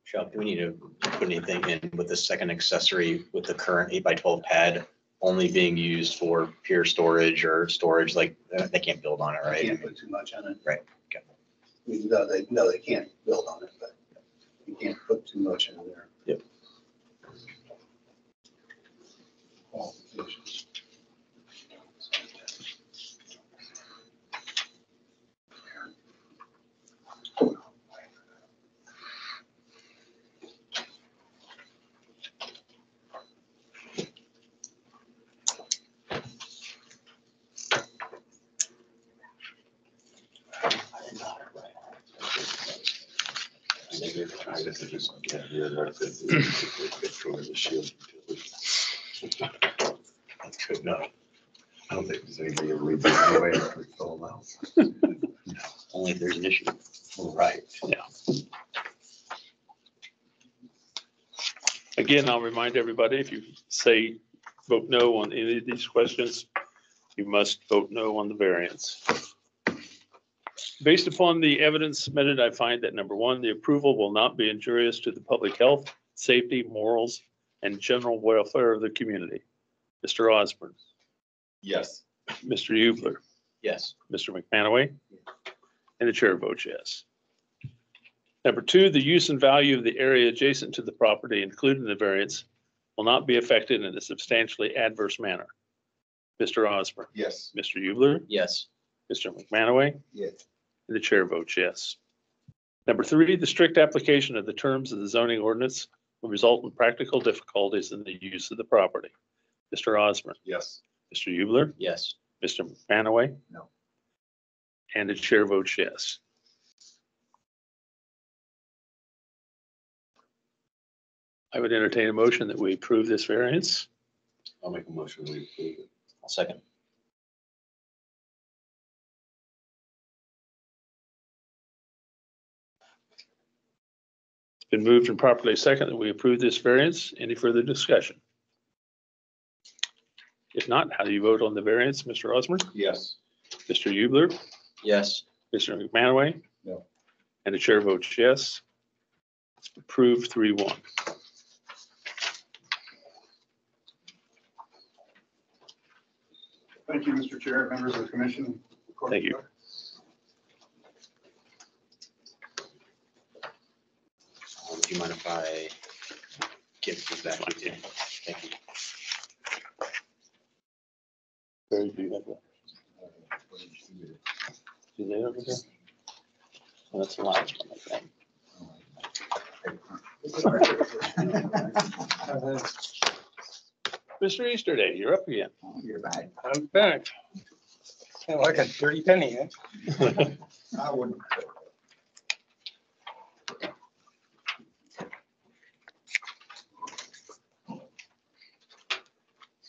Shall, do we need to put anything in with the second accessory with the current eight by twelve pad only being used for pure storage or storage, like, uh, they can't build on it, right? can't put too much on it. Right, okay. I mean, no, they, no, they can't build on it, but you can't put too much in there. Yep. Qualifications. I guess it just can't picture of the shield. That's good enough. I don't think there's anybody ever read that anyway after it's all out. Only if there's an issue. Right, yeah. Again, I'll remind everybody, if you say vote no on any of these questions, you must vote no on the variance. Based upon the evidence submitted, I find that number one, the approval will not be injurious to the public health, safety, morals, and general welfare of the community. Mr. Osborne, Yes. Mr. Hubler, Yes. Mr. McManaway, and the chair votes yes. Number two, the use and value of the area adjacent to the property, including the variance, will not be affected in a substantially adverse manner. Mr. Osborne, Yes. Mr. Hubler, Yes. Mr. McManaway, Yes. And the chair votes yes. Number three, the strict application of the terms of the zoning ordinance will result in practical difficulties in the use of the property. Mr. Osborne, Yes. Mr. Hubler, Yes. Mr. McManaway, No. and the chair votes yes. I would entertain a motion that we approve this variance. I'll make a motion. We approve it. I'll second. It's been moved and properly second that we approve this variance. Any further discussion? If not, how do you vote on the variance, Mr. Osborne, Yes. Mr. Hubler, Yes. Mr. McManaway? No. And the chair votes yes. It's approved three one. Thank you, Mr. Chair, members of the commission. Thank you. Um, Do you mind if I give this back to you? Thank you. Very do you have that? Do they over there? Oh, That's a lot. Mr. Easterday, you're up again. You're back. I'm back. Kind like a dirty penny, eh? I would.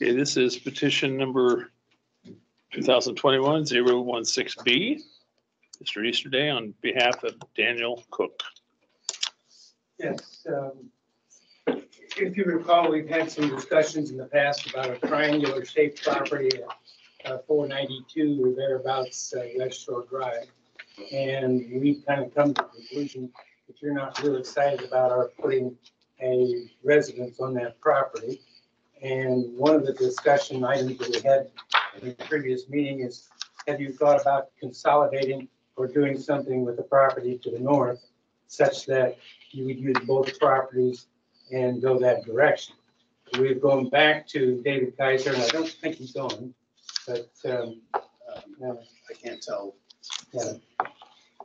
Okay, this is petition number 2021-016B. Mr. Easterday on behalf of Daniel Cook. Yes. um, If you recall, we've had some discussions in the past about a triangular shaped property at uh, 492 or thereabouts uh, West Shore Drive. And we've kind of come to the conclusion that you're not real excited about our putting a residence on that property. And one of the discussion items that we had in the previous meeting is, have you thought about consolidating or doing something with the property to the north such that you would use both properties and go that direction? We've gone back to David Kaiser, and I don't think he's on, but, um, Um, I can't tell. yeah.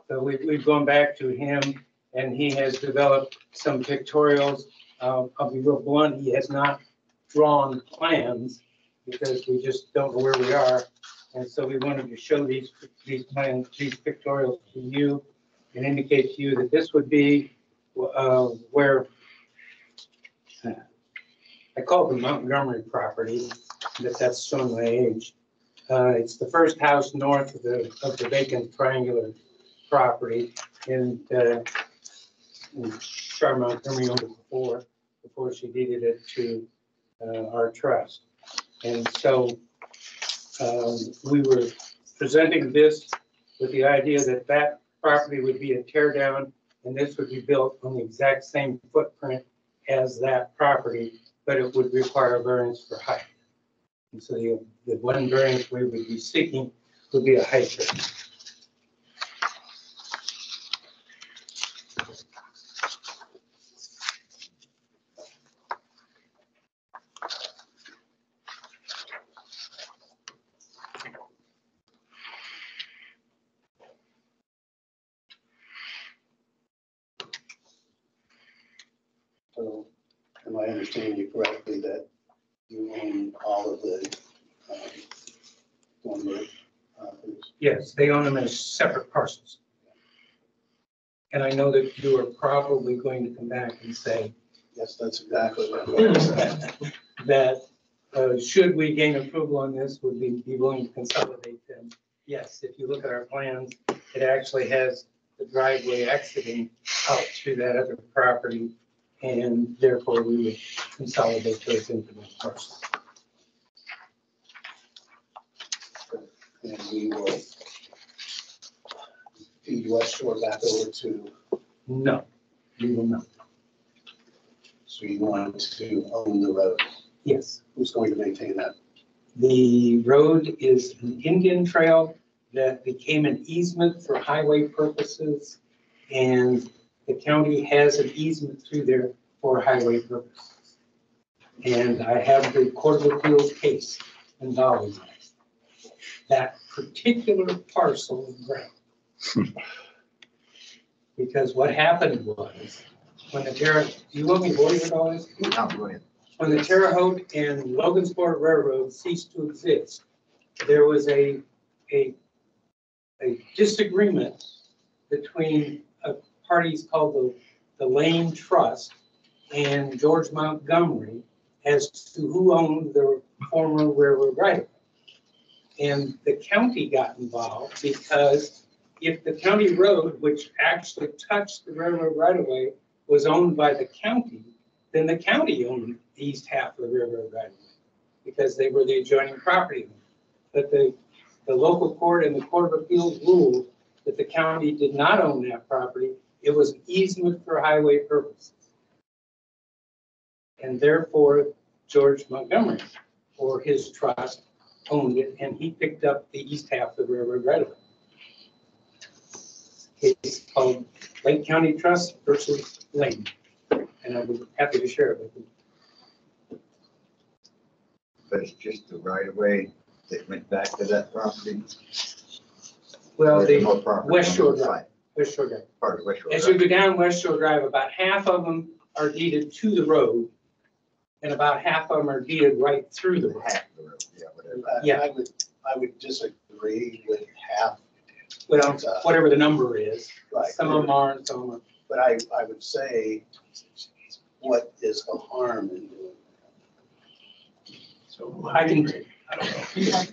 So we've, we've gone back to him and he has developed some pictorials. Uh, I'll be real blunt, he has not drawn plans because we just don't know where we are. And so we wanted to show these, these plans, these pictorials to you and indicate to you that this would be, uh, where I call the Montgomery property, that that's showing my age. Uh, it's the first house north of the, of the vacant triangular property and, uh, and Char Montgomery owned it before, before she deeded it to, uh, our trust. And so, um, we were presenting this with the idea that that property would be a tear down and this would be built on the exact same footprint as that property, but it would require a variance for height. And so the, the one variance we would be seeking would be a height variance. So am I understanding you correctly that you own all of the, um, one road properties? They own them as separate parcels. And I know that you are probably going to come back and say Yes, that's exactly what I'm going to say. that, uh, should we gain approval on this, would we be willing to consolidate them? Yes, if you look at our plans, it actually has the driveway exiting out to that other property. And therefore, we would consolidate those into one parcel. And we will feed West Shore back over to, No, we will not. so you want to own the road. Yes. Who's going to maintain that? The road is an Indian trail that became an easement for highway purposes. And the county has an easement through there for highway purposes. And I have the Court of Appeals case involving that. That particular parcel of ground. Because what happened was, when the Terre, you want me to bore you with all this? No, go ahead. when the Terre Haute and Logansport Railroad ceased to exist, there was a, a, a disagreement between uh, parties called the, the Lane Trust and George Montgomery as to who owned the former railroad right. And the county got involved because if the county road, which actually touched the railroad right of way, was owned by the county, then the county owned the east half of the railroad right of way because they were the adjoining property. But the, the local court and the Court of Appeals ruled that the county did not own that property. It was an easement for highway purposes. And therefore, George Montgomery or his trust owned it and he picked up the east half of the railroad right of way. It's called Lake County Trust versus Lane. And I'll be happy to share it with you. But it's just the right of way that went back to that property. Well, Or is the more property West on Shore the Drive, side? West Shore Drive. Part of West Shore. As you Drive. go down West Shore Drive, about half of them are deeded to the road and about half of them are deeded right through the road. Half the road, yeah, whatever. I- Yeah. I would, I would disagree with half. Well, whatever the number is. Right. Some of them are and some of them. But I, I would say, what is the harm in doing? So I can, I don't know.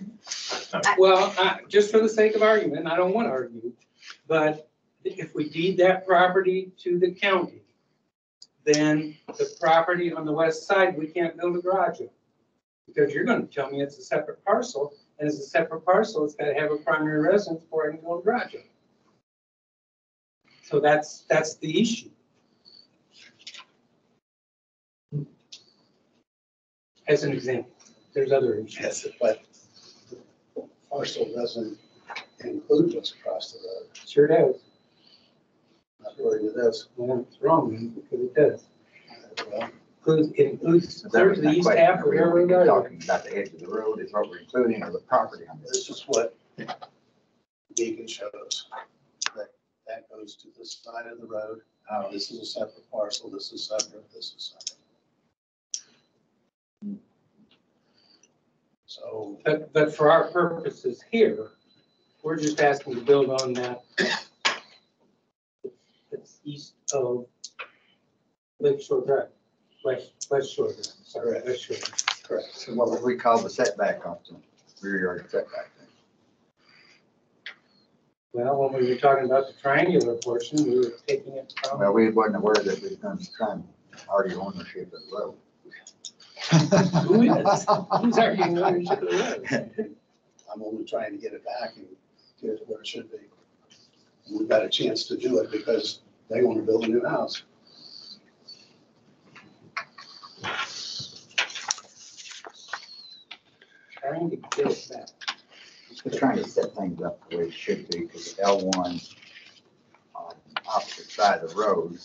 well, I- just for the sake of argument, I don't want to argue, but if we deed that property to the county, then the property on the west side, we can't build a garage on. Because you're gonna tell me it's a separate parcel, and as a separate parcel, it's gotta have a primary residence before I can build a garage on. So that's, that's the issue. as an example. There's other issues. Yes, but the parcel doesn't include what's across the road, Sure does. Not according to this. Well, it's wrong, because it does. Well, Includes, it includes That clear was to the east half of Are we- Railroad we're Talking about the edge of the road is what we're including or the property on this. This is what Beacon shows. That, that goes to the side of the road. Uh, This is a separate parcel, this is separate, this is separate. So But, but for our purposes here, we're just asking to build on that. It's east of Lake Shore Drive, west, west shore, Drive, sorry, Correct. west shore. Drive. correct. So what would we call the setback off the rear yard setback then? Well, when we were talking about the triangular portion, we were taking it Well, from, we wasn't aware that we was gonna try and ownership of the road. who is? Who's arguing ownership of the road? I'm only trying to get it back and get it to where it should be. And We've got a chance to do it because they want to build a new house. Trying to get it back. We're trying to set things up the way it should be, because L one on the opposite side of the road,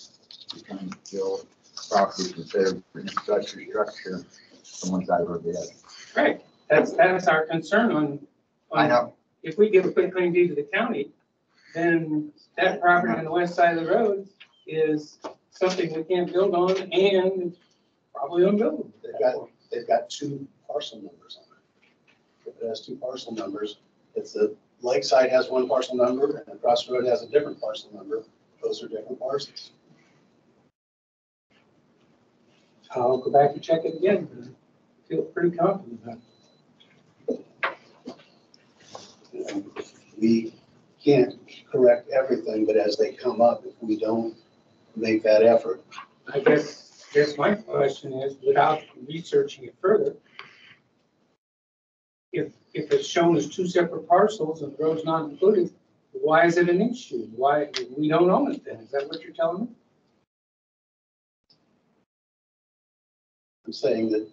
you can build property considered for infrastructure structure from one side or the other. Right, that's, that's our concern on. I on- know, If we give a quitclaim deed to the county, then that property on the west side of the road is something we can't build on and probably unbuildable. They've got, they've got two parcel numbers on it. It has two parcel numbers, if the lakeside has one parcel number and the road has a different parcel number, those are different parcels. I'll go back and check it again. I Feel pretty confident about it. We can't correct everything, but as they come up, if we don't make that effort, I guess, guess my question is, without researching it further, if, if it's shown as two separate parcels and the road's not included, why is it an issue? Why, we don't own it then? Is that what you're telling me? I'm saying that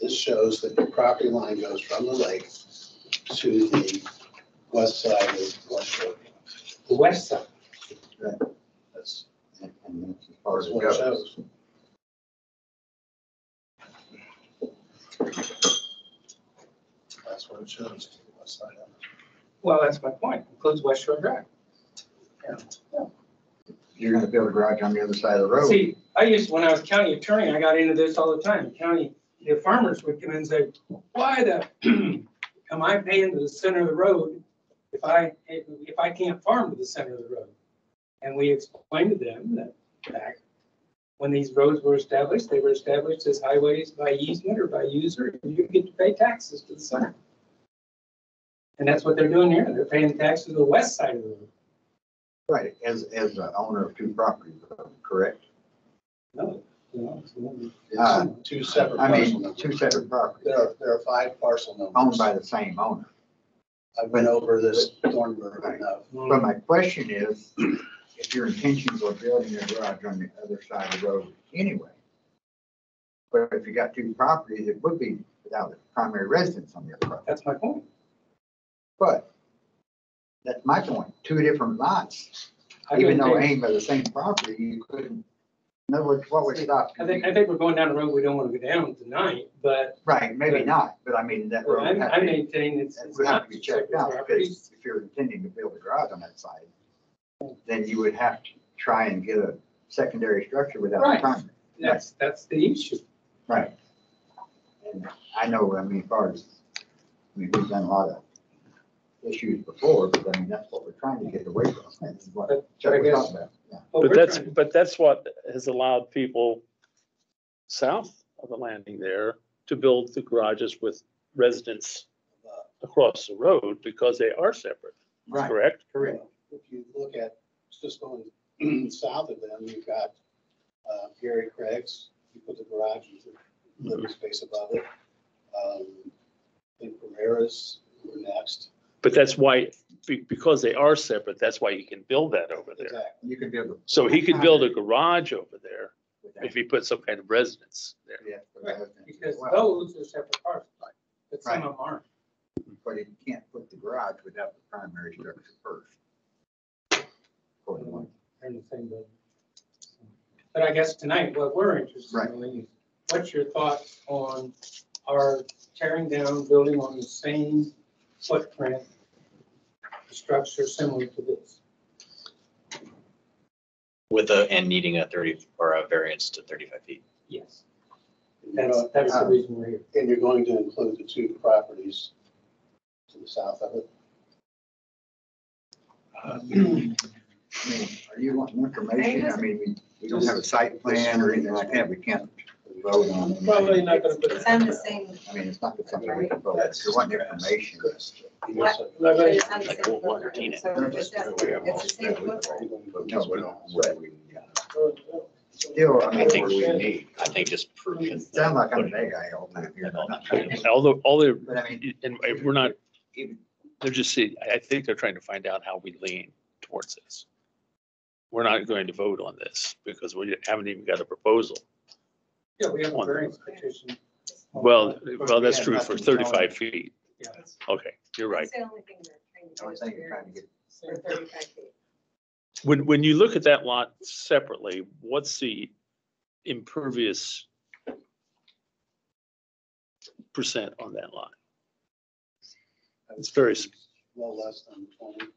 this shows that the property line goes from the lake to the west side of West Shore. The west side. That's, and and that's as far as that's it what it goes. shows. That's what it shows, to the west side of it. Well, that's my point. Includes West Shore Drive. You're gonna build a garage on the other side of the road. See, I used, when I was county attorney, I got into this all the time. County, the farmers would come in and say, why the, am I paying to the center of the road if I, if I can't farm to the center of the road? And we explained to them that back when these roads were established, they were established as highways by easement or by user, and you get to pay taxes to the center. And that's what they're doing here. They're paying taxes to the west side of the road. Right, as, as the owner of two properties, correct? No, you know, it's- Uh, It's two separate I parcel mean, numbers. two separate properties There are, there are five parcel numbers. owned by the same owner. I've been over this Thornburg enough. But my question is, if your intentions are building a garage on the other side of the road anyway, but if you got two properties, it would be without a primary residence on the other property. That's my point. But that's my point, two different lots, I even though maintain- aimed by the same property, you couldn't, in other words, what would stop? I think, I think we're going down a road we don't want to go down tonight, but Right, maybe not, but I mean, that road I would have I to be, maintain it's. it's would have not to be checked separate out, properties. because if you're intending to build a garage on that side, then you would have to try and get a secondary structure without a Right. primary. That's, that's the issue. Right. And I know, I mean, as far as, I mean, we've done a lot of issues before, but I mean, that's what we're trying to get away from. That's what But- Chuck but was talking about, yeah. But that's, but that's what has allowed people south of the landing there to build the garages with residents across the road because they are separate, Right, correct? correct. If you look at, just going south of them, you've got uh, Gary Craig's, you put the garage into living space above it. Um, I think Pereira's were next. But that's why, be- because they are separate, that's why you can build that over there. Exactly. You could build a. So he could build a garage over there without- if he put some kind of residence there. Yeah, without- You because those are separate parts, but some of them aren't. But you can't put the garage without the primary structure first. According to what- They're in the same building. But I guess tonight, what we're interested Right. in is, what's your thoughts on our tearing down, building on the same footprint, structure similar to this? With a, and needing a thirty, or a variance to thirty-five feet. Yes. That's, uh, that's the uh, reason we're here. And you're going to include the two properties to the south of it? Uh, I mean, Are you wanting information? I mean, we, we don't have a site plan or anything like that. We can't vote on it. Probably not gonna put. It's on the same, I mean, it's not something we can vote. on. If you want information. what, Not gonna- it's on the same footprint, so we're just asking, it's the same footprint. No, we don't. Still, I I mean, think what we need. I think just proof. and- Sound like I'm a big guy all the time here. but I'm not trying to- Although, all they're, But I mean, and we're not, even- they're just saying, I think they're trying to find out how we lean towards this. We're not going to vote on this because we haven't even got a proposal. Yeah, we have a variance petition. Well, well, that's true for thirty-five feet. Yeah. Okay, you're right. That's the only thing we're trying to do was is trying to get, for thirty-five feet. When, when you look at that lot separately, what's the impervious percent on that lot? It's very, s- Well, less than twenty.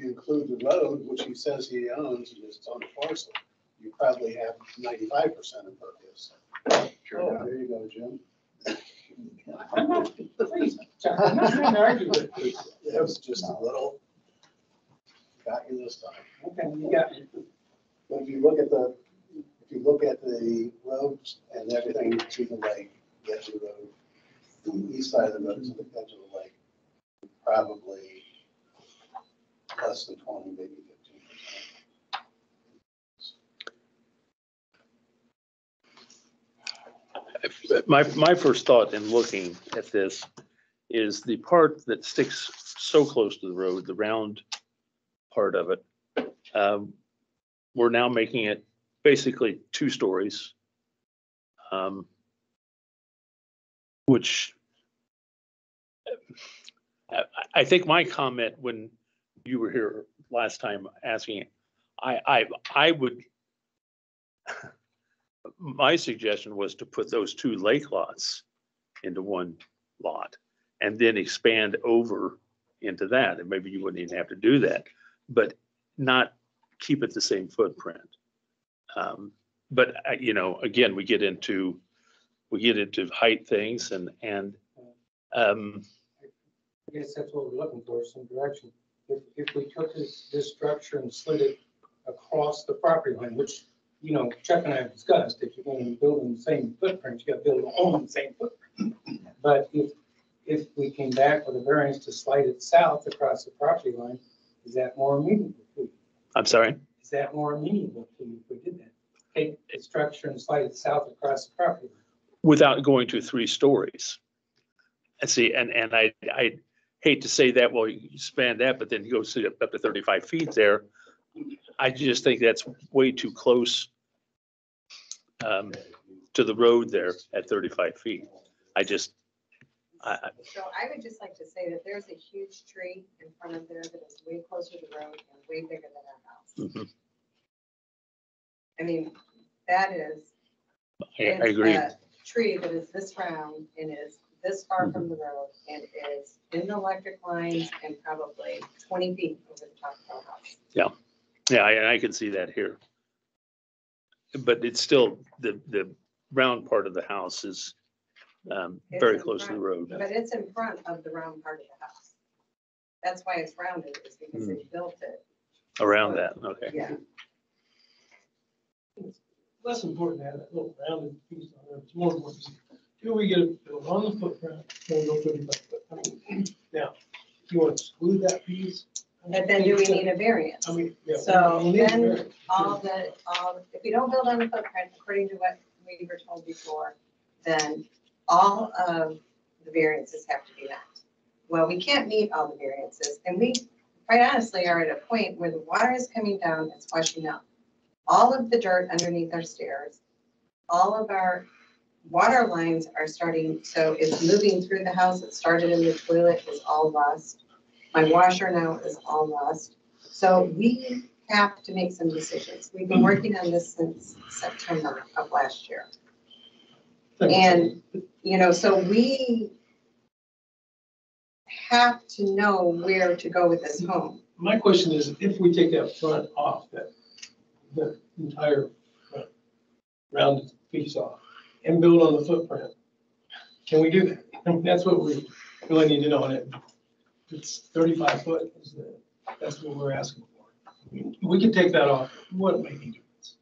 If you include the road, which he says he owns, and it's on the parcel, you probably have ninety-five percent of impervious. sure Oh. There you go, Jim. I'm not, please, Chuck, I'm not trying to argue with you. It was just a little, got you this time. Okay, you got me. But if you look at the, if you look at the roads and everything to the lake, the edge of the road, the east side of the road to the edge of the lake, probably less than twenty, maybe fifteen my, my first thought in looking at this is the part that sticks so close to the road, the round part of it. um, We're now making it basically two stories. um, Which I, I think my comment when you were here last time asking, I, I, I would my suggestion was to put those two lake lots into one lot and then expand over into that. And maybe you wouldn't even have to do that, but not keep it the same footprint. Um, But, uh, you know, again, we get into, we get into height things and, and um, I guess that's what we're looking for, some direction. If, if we took this, this structure and slid it across the property line, which, you know, Chuck and I have discussed, if you're going to build in the same footprint, you got to build on the same footprint. But if, if we came back with a variance to slide it south across the property line, is that more amenable to you? I'm sorry. Is that more amenable to you if we did that? Take the structure and slide it south across the property line? without going to three stories. And see, and, and I, I hate to say that, well, you span that, but then you go sit up to thirty-five feet there. I just think that's way too close um, to the road there at thirty-five feet. I just, I, I- So I would just like to say that there's a huge tree in front of there that is way closer to the road and way bigger than our house. mhm, I mean, that is. I I agree. a Tree that is this round and is this far from the road and is in the electric lines and probably twenty feet over the top of our house. Yeah, I- I can see that here. But it's still, the, the round part of the house is um, It's very in close to the front, road. But it's in front of the round part of the house. That's why it's rounded, is because they built it, Around that, okay. yeah. less important to have that little rounded piece on there, it's more important. Here we get it built on the footprint, then go thirty-five foot. I mean, Now, you want to exclude that piece. But then do we need a variance? I mean, yeah. So we need a then variance. all the, all, if we don't build on the footprint, according to what we were told before, then all of the variances have to be met. Well, we can't meet all the variances, and we, quite honestly, are at a point where the water is coming down, it's washing up. all of the dirt underneath our stairs, all of our water lines are starting, so it's moving through the house. It started in the toilet, is all rust. My washer now is all rust. So we have to make some decisions. We've been working on this since September of last year. And, you know, so we have to know where to go with this home. My question is, if we take that front off, that, the entire front rounded piece off, and build on the footprint, can we do that? I mean, That's what we really need to know, and it, it's thirty-five foot, is the, that's what we're asking for. I mean, We can take that off, what make any difference?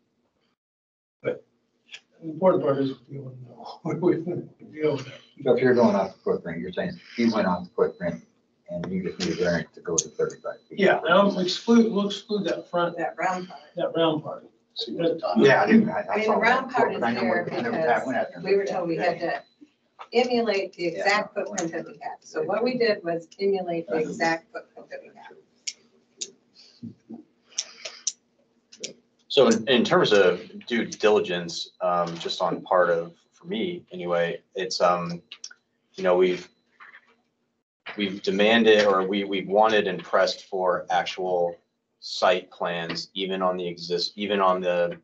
But the important part is we want to know, what we, we deal with that. So if you're going off the footprint, you're saying you went off the footprint and you just need a variance to go to thirty-five feet. Yeah, um, exclude, we'll exclude that front, That round part. that round part. See what the top- Yeah, I do. I- I mean, saw the that round part is before, but I know there we- I never tap- went out there because we were told we had to emulate the exact footprint that we had. So what we did was emulate the exact footprint that we had. So in, in terms of due diligence, um, just on part of, for me anyway, it's, um, you know, we've, we've demanded or we, we've wanted and pressed for actual site plans, even on the exist, even on the,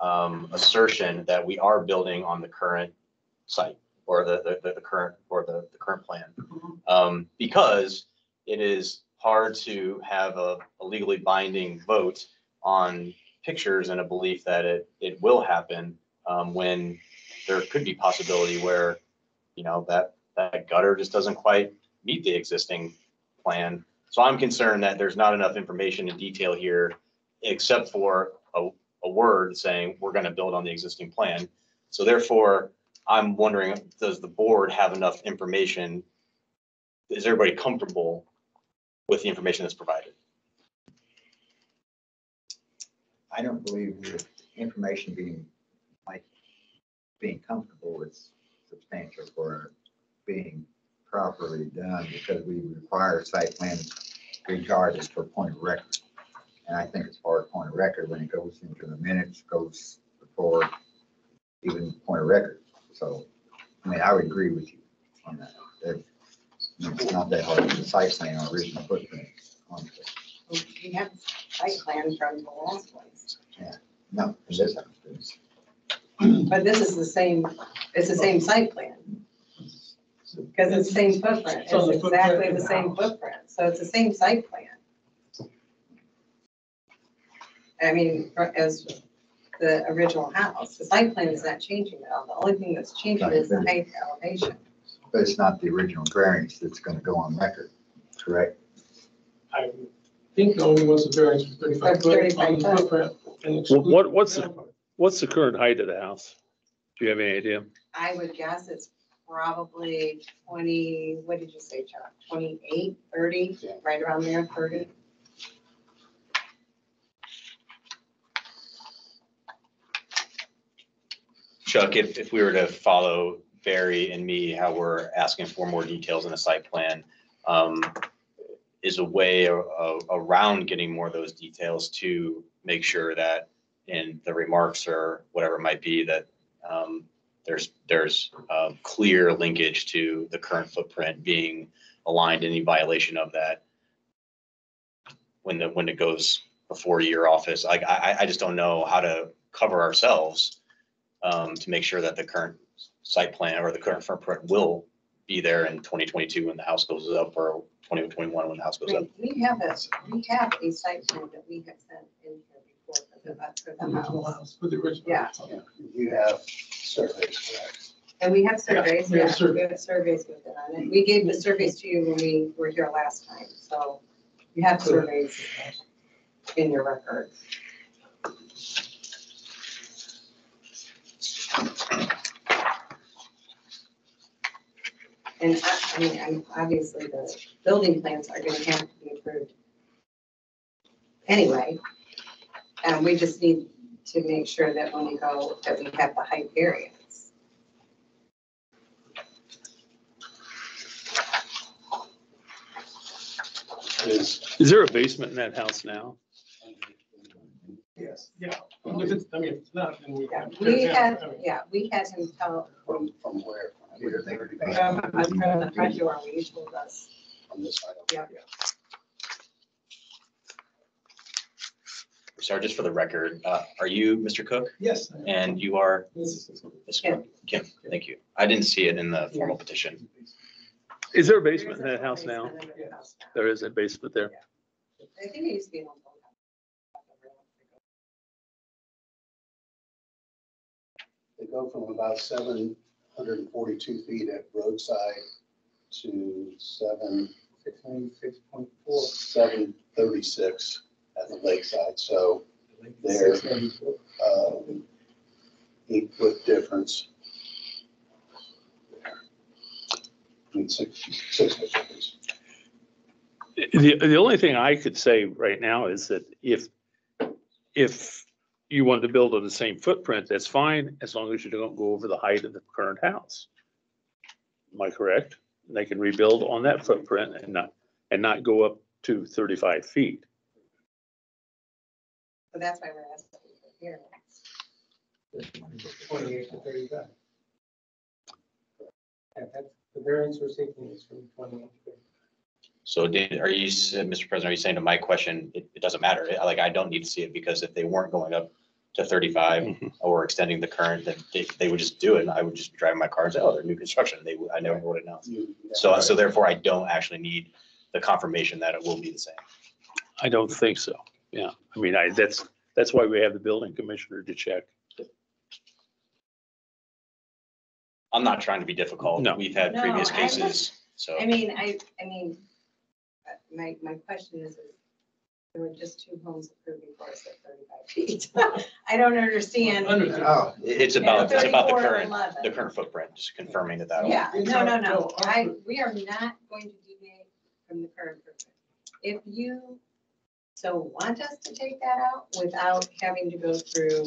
um, assertion that we are building on the current site or the, the, the current, or the, the current plan. Um, because it is hard to have a a legally binding vote on pictures and a belief that it, it will happen um, when there could be possibility where, you know, that, that gutter just doesn't quite meet the existing plan. So I'm concerned that there's not enough information and detail here, except for a, a word saying we're gonna build on the existing plan. So therefore, I'm wondering, does the board have enough information? Is everybody comfortable with the information that's provided? I don't believe information being, like, being comfortable is substantial for being properly done because we require site plans regardless for point of record. And I think as far as point of record, when it goes into the minutes, goes before even point of record. So, I mean, I would agree with you on that. That It's not that hard, the site plan or original footprint. on it. We have site plan from the last place. Yeah. No, this instance. But this is the same, it's the same site plan. Because it's the same footprint. It's the It's footprint exactly of the the same house. footprint. So it's the same site plan. I mean, for- as the original house, the site plan is not changing at all. The only thing that's changing is the height elevation. But it's not the original variance that's gonna go on record, correct? I think the only one's the variance for thirty-five foot on 35 the foot. footprint. and What- exclude what- what's the- round. What's the current height of the house? Do you have any idea? I would guess it's probably twenty, what did you say, Chuck? Twenty-eight, thirty, Yeah. right around there, thirty? Chuck, if, if we were to follow Barry and me, how we're asking for more details in a site plan, um, is a way a- a- around getting more of those details to make sure that in the remarks or whatever it might be, that, um, there's, there's, uh, clear linkage to the current footprint being aligned, any violation of that when the, when it goes before your office. Like, I, I, just don't know how to cover ourselves um, to make sure that the current site plan or the current footprint will be there in twenty twenty-two when the house goes up or twenty twenty-one when the house goes up. we have a, we have a site plan that we have sent in the, for the Original house. house, for the original. Yeah. Yeah, You have surveys, correct? And we have surveys, we have yeah, surveys. we have surveys with it on it. We gave the surveys to you when we were here last time, so you have surveys in your record. And I, I mean, and obviously the building plans are gonna have to be approved. Anyway, and we just need to make sure that when we go, that we have the height variance. Is, is there a basement in that house now? Yes, yeah. If it's, I mean, if it's not, then we. Yeah, have to tear we it down. had, I mean, yeah, we had him tell, From, from where? Where they- um, I'm from the front door, when he told us. From this side. Yeah. Sorry, just for the record, uh, are you Mr. Cook? Yes. I am. And you are This is- Ms. Cook? Kim, thank you. I didn't see it in the formal petition. Is there a basement in that house now? Basement in the house now. There is a basement there. I think it used to be an old house. They go from about seven hundred and forty-two feet at roadside to seven, Six ninety-six point four. seven thirty-six at the lakeside, so There. Six ninety-four. um, eight foot difference. I mean, six, six foot difference. The, the only thing I could say right now is that if, if you wanted to build on the same footprint, that's fine, as long as you don't go over the height of the current house. Am I correct? They can rebuild on that footprint and not, and not go up to thirty-five feet. So that's why we're asking for here. Twenty-eight to thirty-five. Yeah, that's, the variance we're seeking is from twenty-eight to thirty. So did, are you, s- Mr. President, are you saying to my question, it, it doesn't matter? Like, I don't need to see it because if they weren't going up to thirty-five Mhm. or extending the current, then they, they would just do it and I would just drive my car and say, oh, they're new construction. They, would- I never would have known. You- So, so therefore I don't actually need the confirmation that it will be the same. I don't think so. Yeah, I mean, I, that's, that's why we have the building commissioner to check. I'm not trying to be difficult. No. We've had No, previous I cases, so. I mean, I, I mean, uh, my, my question is, is there were just two homes approved before us at thirty-five feet. I don't understand. Under the- Oh, It- It's about, Yeah, it's about the 34 to current, 11. the current footprint, just confirming that that. Yeah, no, no, no, no, I, we are not going to deviate from the current footprint. If you so want us to take that out without having to go through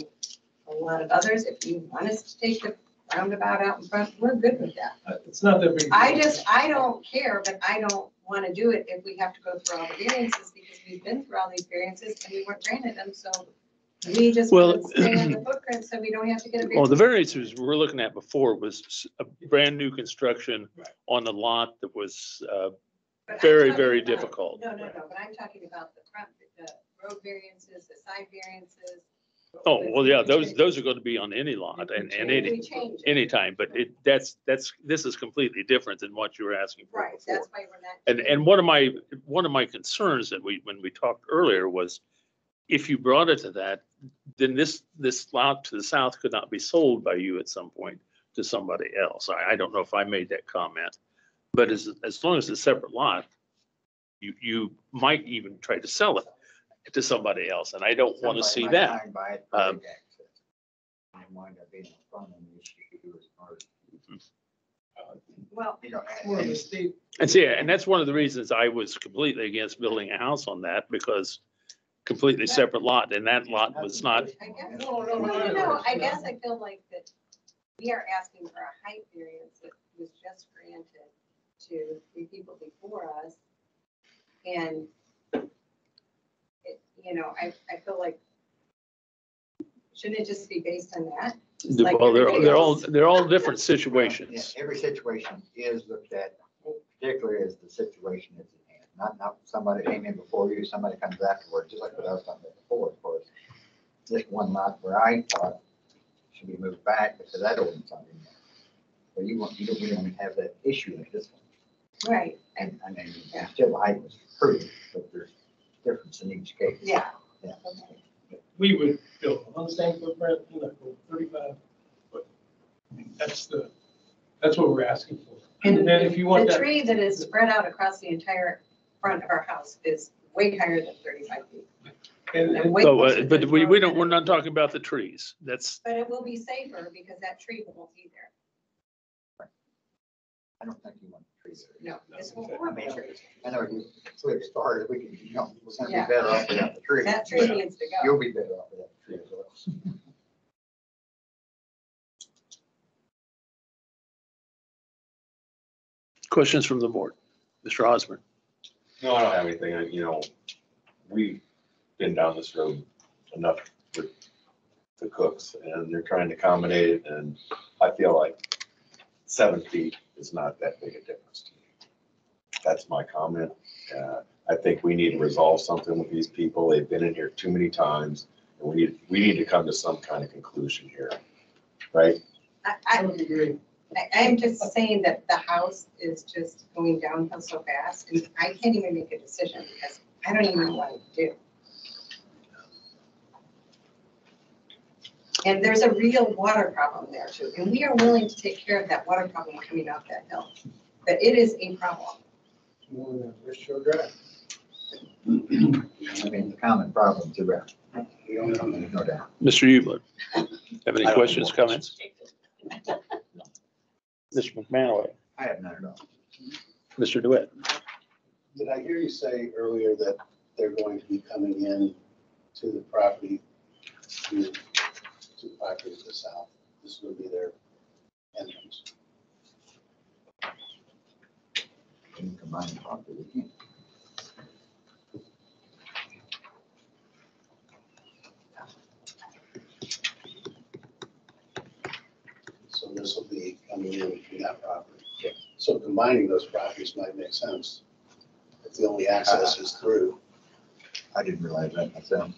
a lot of others, if you want us to take the roundabout out in front, we're good with that. Uh, It's not that big. I just, I don't care, but I don't want to do it if we have to go through all the variances, because we've been through all these variances and we weren't granted them, so we just Well, want to stay on the footprint, so we don't have to get a Well, the variance. variances we we're looking at before was s- a brand new construction Right. on a lot that was, uh, But I'm very, talking very about- difficult. No, no, no, but I'm talking about the front, the road variances, the side variances. oh, well, yeah, those, those are going to be on any lot and, and any, anytime, but it, that's, that's, this is completely different than what you were asking for Right, before. that's why we're not. And, and one of my, one of my concerns that we, when we talked earlier was if you brought it to that, then this, this lot to the south could not be sold by you at some point to somebody else. I, I don't know if I made that comment. But as, as long as it's a separate lot, you, you might even try to sell it to somebody else, and I don't want to see that. find by it Um, public. And wind up being a funding issue as far as, Well, you know, More of and- a state. And see, and that's one of the reasons I was completely against building a house on that, because completely separate lot, and that lot was not, I guess, No, no, I guess I feel like that we are asking for a height variance that was just granted to the people before us. And it, you know, I, I feel like, shouldn't it just be based on that? Just like well, they're, everybody they're all, else? they're all different Yeah, situations. Every situation is looked at, particularly as the situation is at hand. Not, not somebody came in before you, somebody comes afterwards, just like what I was talking about before, of course. This one lot where I thought should be moved back because that ordinance on in there. But you want, you don't, we don't have that issue in this one. Right, And, I mean, still the height was approved, but there's difference in each case. yeah. Yeah. Okay. We would build on the same footprint, you know, go thirty-five, but that's the, that's what we're asking for. And then if you want The that, tree that is spread out across the entire front of our house is way higher than thirty-five feet. and, And and way So, closer uh, to but the we, we don't, we're not talking about the trees. That's, But it will be safer because that tree won't be there. I don't think you want trees. No, this will I not mean, be tree. I know you, so it started, we can, you know, we're gonna Yeah. be better off without the tree. That tree needs to go. You'll be better off without the tree as well. questions from the board. Mr. Osborne. No, I don't have anything. I- You know, we've been down this road enough the, the Cooks and they're trying to accommodate it and I feel like seven feet is not that big a difference to me. That's my comment. Uh, I think we need to resolve something with these people. They've been in here too many times. And we need, we need to come to some kind of conclusion here, right? I, I, I- I'm just saying that the house is just going downhill so fast, and I can't even make a decision because I don't even know what to do. And there's a real water problem there too, and we are willing to take care of that water problem coming up that hill. But it is a problem. More than West Shore I mean, it's a common problem throughout. We don't know. There's no doubt. Mr. Hubler, have any questions, know. comments? Mr. McManaway, I have none at all. Mr. DeWitt. Did I hear you say earlier that they're going to be coming in to the property, to to the property to the south? This will be their entrance. Can you property? So this will be coming in from that property. So combining those properties might make sense. If the only access is through, I didn't realize that myself.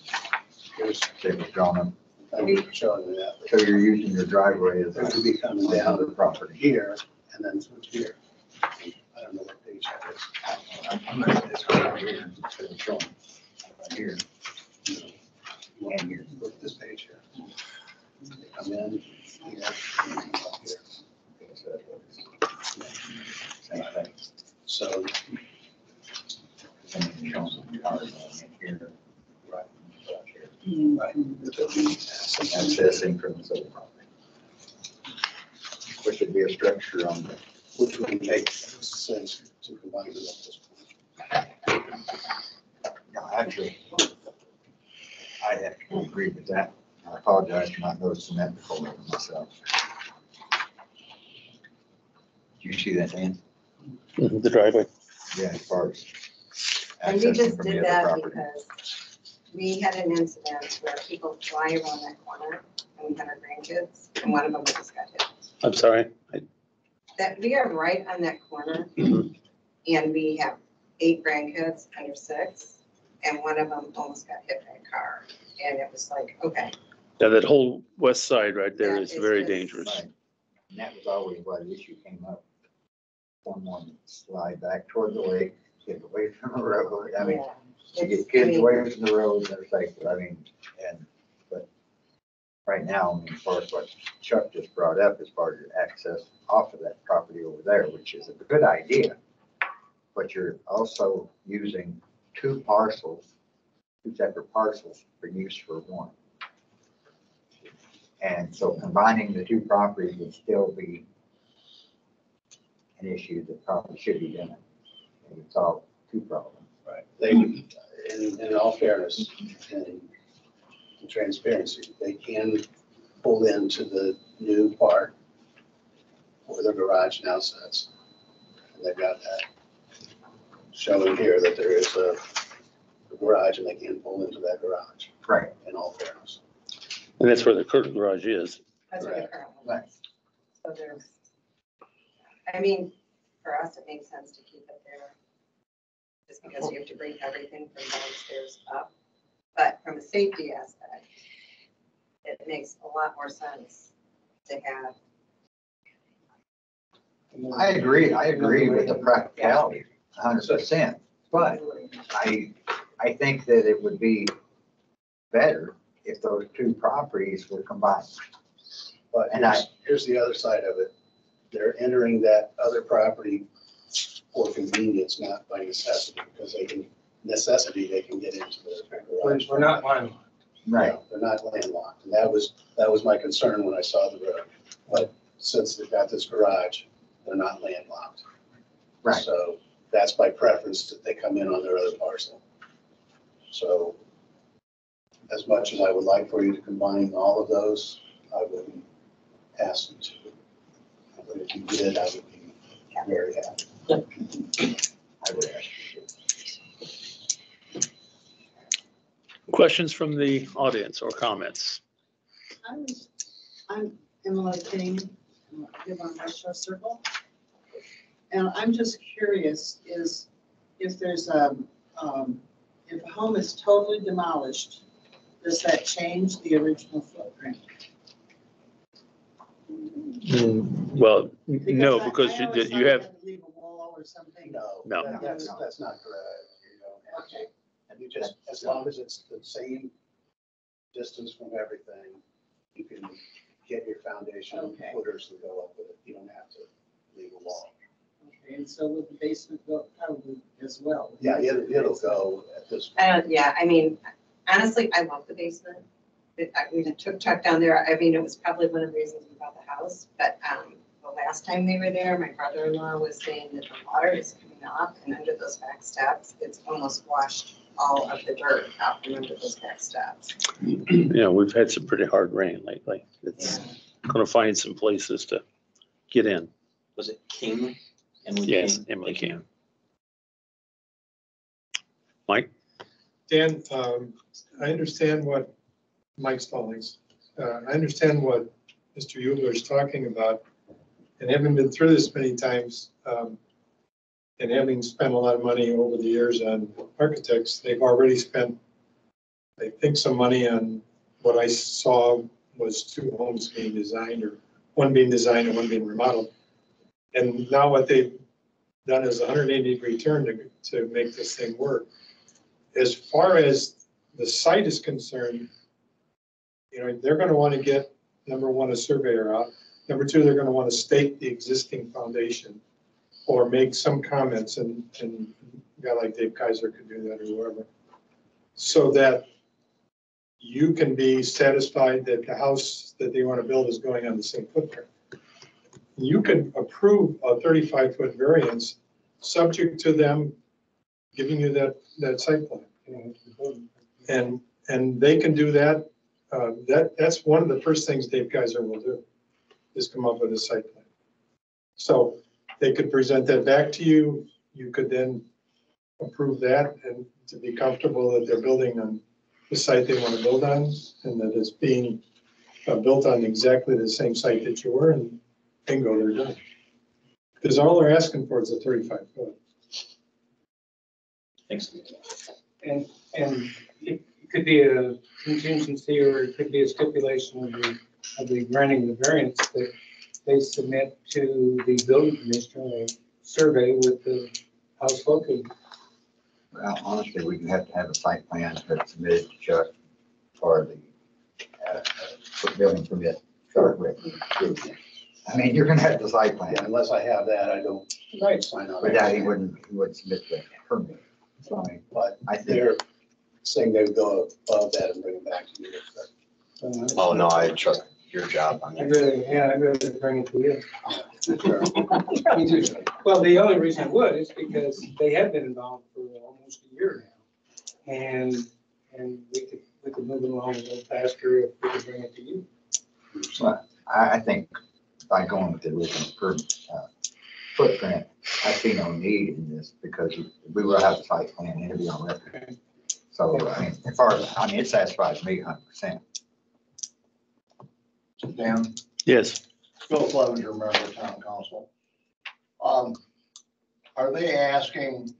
here's, It was drawn up. I'm showing you that. So you're using your driveway as They're a gonna be coming down the property. here and then through here. I don't know what page that is. I'm- looking at this right here, it's showing right here. And here, look at this page here. They come in here and then up here. So that's what it's- Same thing. So, And then you're some cars going in here. Right. Out here. right, but they'll accessing- Accessing from this other property. Which would be a structure on the which would make sense to combine them at this point. No, actually, I have to agree with that. I apologize for not noticing that before myself. Do you see that, Dan? The driveway. Yeah, as far as. And we accessing just from the did other that property. because we had an incident where people fly around that corner and we had our grandkids and one of them just got hit. I'm sorry. I- That, we are right on that corner Mhm. and we have eight grandkids under six and one of them almost got hit by a car. And it was like, okay, Yeah, that whole west side right there That is is very just- dangerous. Right. And that was always why the issue came up. Someone slide back toward the lake, get away from the road. I mean, yeah. To get kids away from the road, they're safer, I mean, and, but right now, I mean, as far as what Chuck just brought up, as far as your access off of that property over there, which is a good idea. But you're also using two parcels, two separate parcels for use for one. And so combining the two properties would still be an issue that probably should be done. And it's all two problems. Right. They, in, in all fairness and transparency, they can pull into the new part where the garage now sits. And they've got that showing here that there is a garage and they can pull into that garage, Right. in all fairness. And that's where the current garage is. That's what the Right. current one Right. is. So there's, I mean, for us, it makes sense to keep it there. Just because you have to bring everything from downstairs up. But from a safety aspect, it makes a lot more sense to have. I agree, I agree with the practicality, hundred percent. But I, I think that it would be better if those two properties were combined. But And I- here's, here's the other side of it. They're entering that other property for convenience, not by necessity, because they can, necessity, they can get into the We're, garage. we're not landlocked. No, They're not landlocked, and that was, that was my concern when I saw the road. But since they've got this garage, they're not landlocked. Right. So that's by preference that they come in on their other parcel. So as much as I would like for you to combine all of those, I wouldn't ask you to. But if you did, I would be very happy. I would ask you to. Questions from the audience or comments? I was, I'm Emily King, I live on West Shore Circle. And I'm just curious, is if there's a, um, if a home is totally demolished, does that change the original footprint? Well, no, I- because I you, always you thought have, had to Leave a wall or something. No. No. that- That's, that's not correct. You don't have to. Okay. And you just, as long as it's the same distance from everything, you can get your foundation Okay. footers to go up with it. You don't have to leave a wall. Okay, and so would the basement go probably as well? Yeah, it'll, it'll go at this. I don't, yeah, I mean, honestly, I love the basement. It, I, we took Chuck down there, I mean, it was probably one of the reasons we bought the house, but, um, the last time they were there, my brother-in-law was saying that the water is coming up and under those back steps, it's almost washed all of the dirt out from under those back steps. you know, we've had some pretty hard rain lately. It's gonna find some places to get in. Was it King? Emily Yes, King? Emily can. Mike? Dan, um, I understand what Mike Stallings, uh, I understand what Mr. Eulers is talking about. And having been through this many times, um, and having spent a lot of money over the years on architects, they've already spent, I think, some money on what I saw was two homes being designed, or one being designed and one being remodeled. And now what they've done is a hundred eighty degree turn to, to make this thing work as far as the site is concerned, you know, they're gonna wanna get, number one, a surveyor out. Number two, they're gonna wanna stake the existing foundation or make some comments and, and a guy like Dave Kaiser could do that or whoever. So that you can be satisfied that the house that they wanna build is going on the same footprint. You can approve a thirty-five foot variance, subject to them giving you that, that site plan. And, and they can do that, uh, that, that's one of the first things Dave Kaiser will do, is come up with a site plan. So they could present that back to you, you could then approve that and to be comfortable that they're building on the site they want to build on, and that it's being uh, built on exactly the same site that you were, and bingo, they're done. Because all they're asking for is a thirty-five foot. Thanks. And, and it could be a contingency or it could be a stipulation of the, of the granting the variance that they submit to the building commissioner a survey with the house located. Well, honestly, we can have to have a site plan that's submitted to Chuck for the, uh, for building permit, start with. I mean, you're gonna have the site Yeah, plan, unless I have that, I don't Right. sign on. without he wouldn't, he wouldn't submit the permit. So I mean, But I think, they're saying they would go above that and bring it back to you. Uh, Oh, no, I trust your job. I I'd mean, yeah, I'd rather bring it to you. Me too. Well, the only reason I would is because they have been involved for almost a year now. And, and we could, we could move it along a little faster if we could bring it to you. I, I think by going with the original per, uh, footprint, I see no need in this because we will have the site plan and it'll be on record. So, I mean, as far as, I mean, it satisfies me hundred percent. Dan, Yes. Phil Clevenger, member of town council. Um, are they asking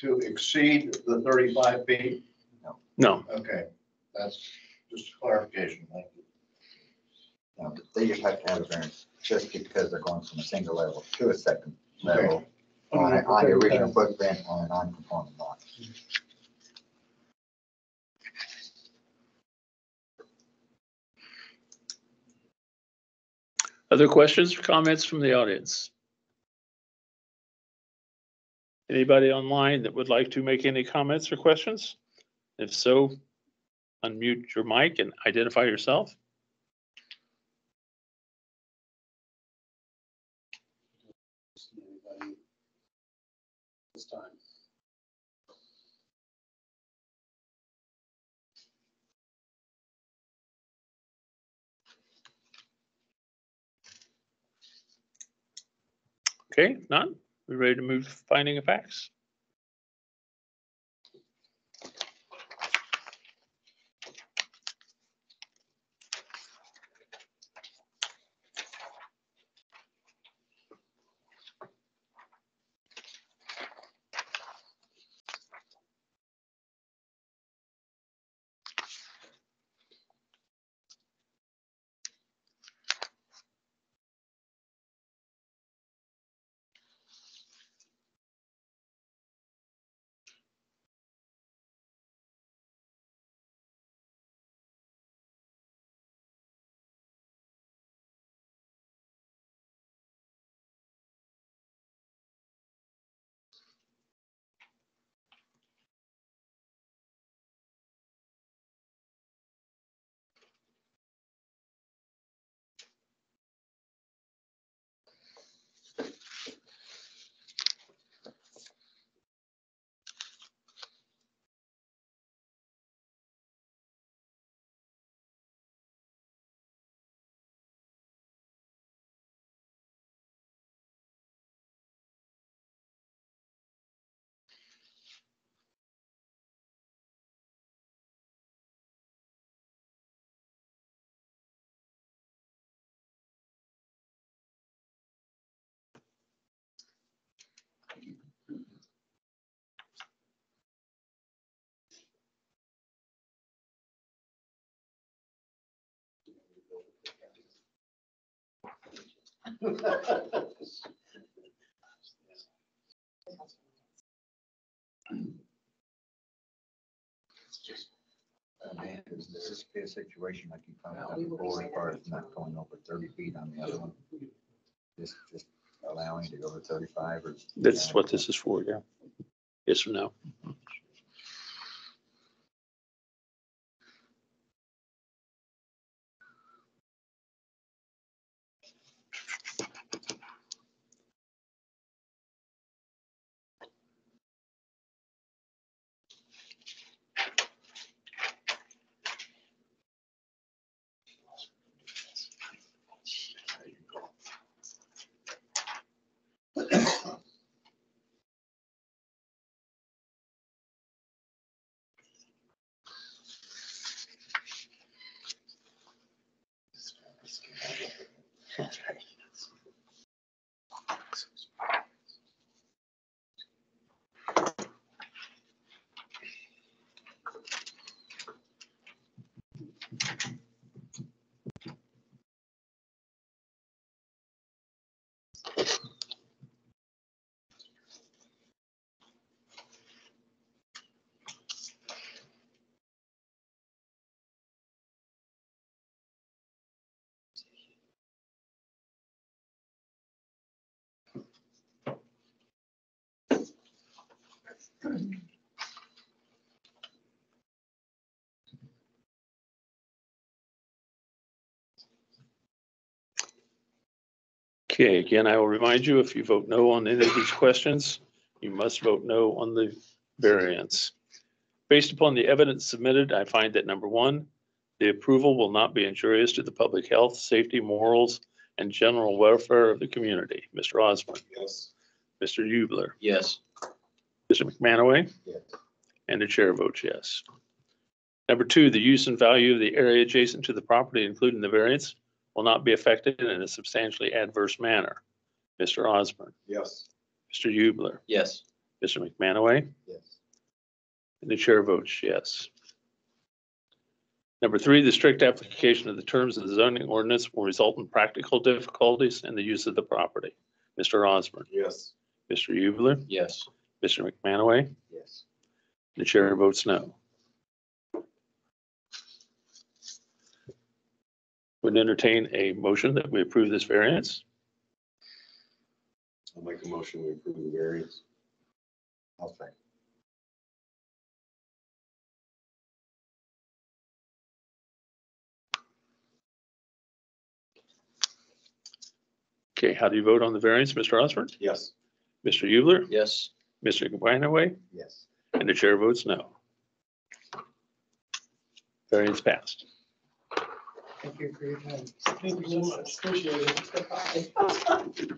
to exceed the thirty-five feet? No, Okay, that's just clarification. Thank you. You know, they just have to have a variance just because they're going from a single level to a second level on, a- on the original footprint on a non-conforming lot. Other questions or comments from the audience? Anybody online that would like to make any comments or questions? If so, unmute your mic and identify yourself. Anybody This time. Okay, none? We ready to move to finding of facts? It's just, uh, man, is this be a situation like you found out before, as far as not going over thirty feet on the other one? Just, just allowing to go to thirty-five or? That's what this is for, yeah. Yes or no? Okay, again, I will remind you, if you vote no on any of these questions, you must vote no on the variance. Based upon the evidence submitted, I find that number one, the approval will not be injurious to the public health, safety, morals, and general welfare of the community. Mr. Osborne, Yes. Mr. Hubler, Yes. Mr. McManaway, Yes. and the chair votes yes. Number two, the use and value of the area adjacent to the property, including the variance, will not be affected in a substantially adverse manner. Mr. Osborne, Yes. Mr. Hubler, Yes. Mr. McManaway, Yes. and the chair votes yes. Number three, the strict application of the terms of the zoning ordinance will result in practical difficulties in the use of the property. Mr. Osborne, Yes. Mr. Hubler, Yes. Mr. McManaway, Yes. the chair votes no. Would entertain a motion that we approve this variance. I'll make a motion to approve the variance. I'll second. Okay, how do you vote on the variance, Mr. Osborne? Yes. Mr. Hubler, Yes. Mr. McManaway, Yes. and the chair votes no. Variance passed. Thank you for your time. Thank you so much. Appreciate it.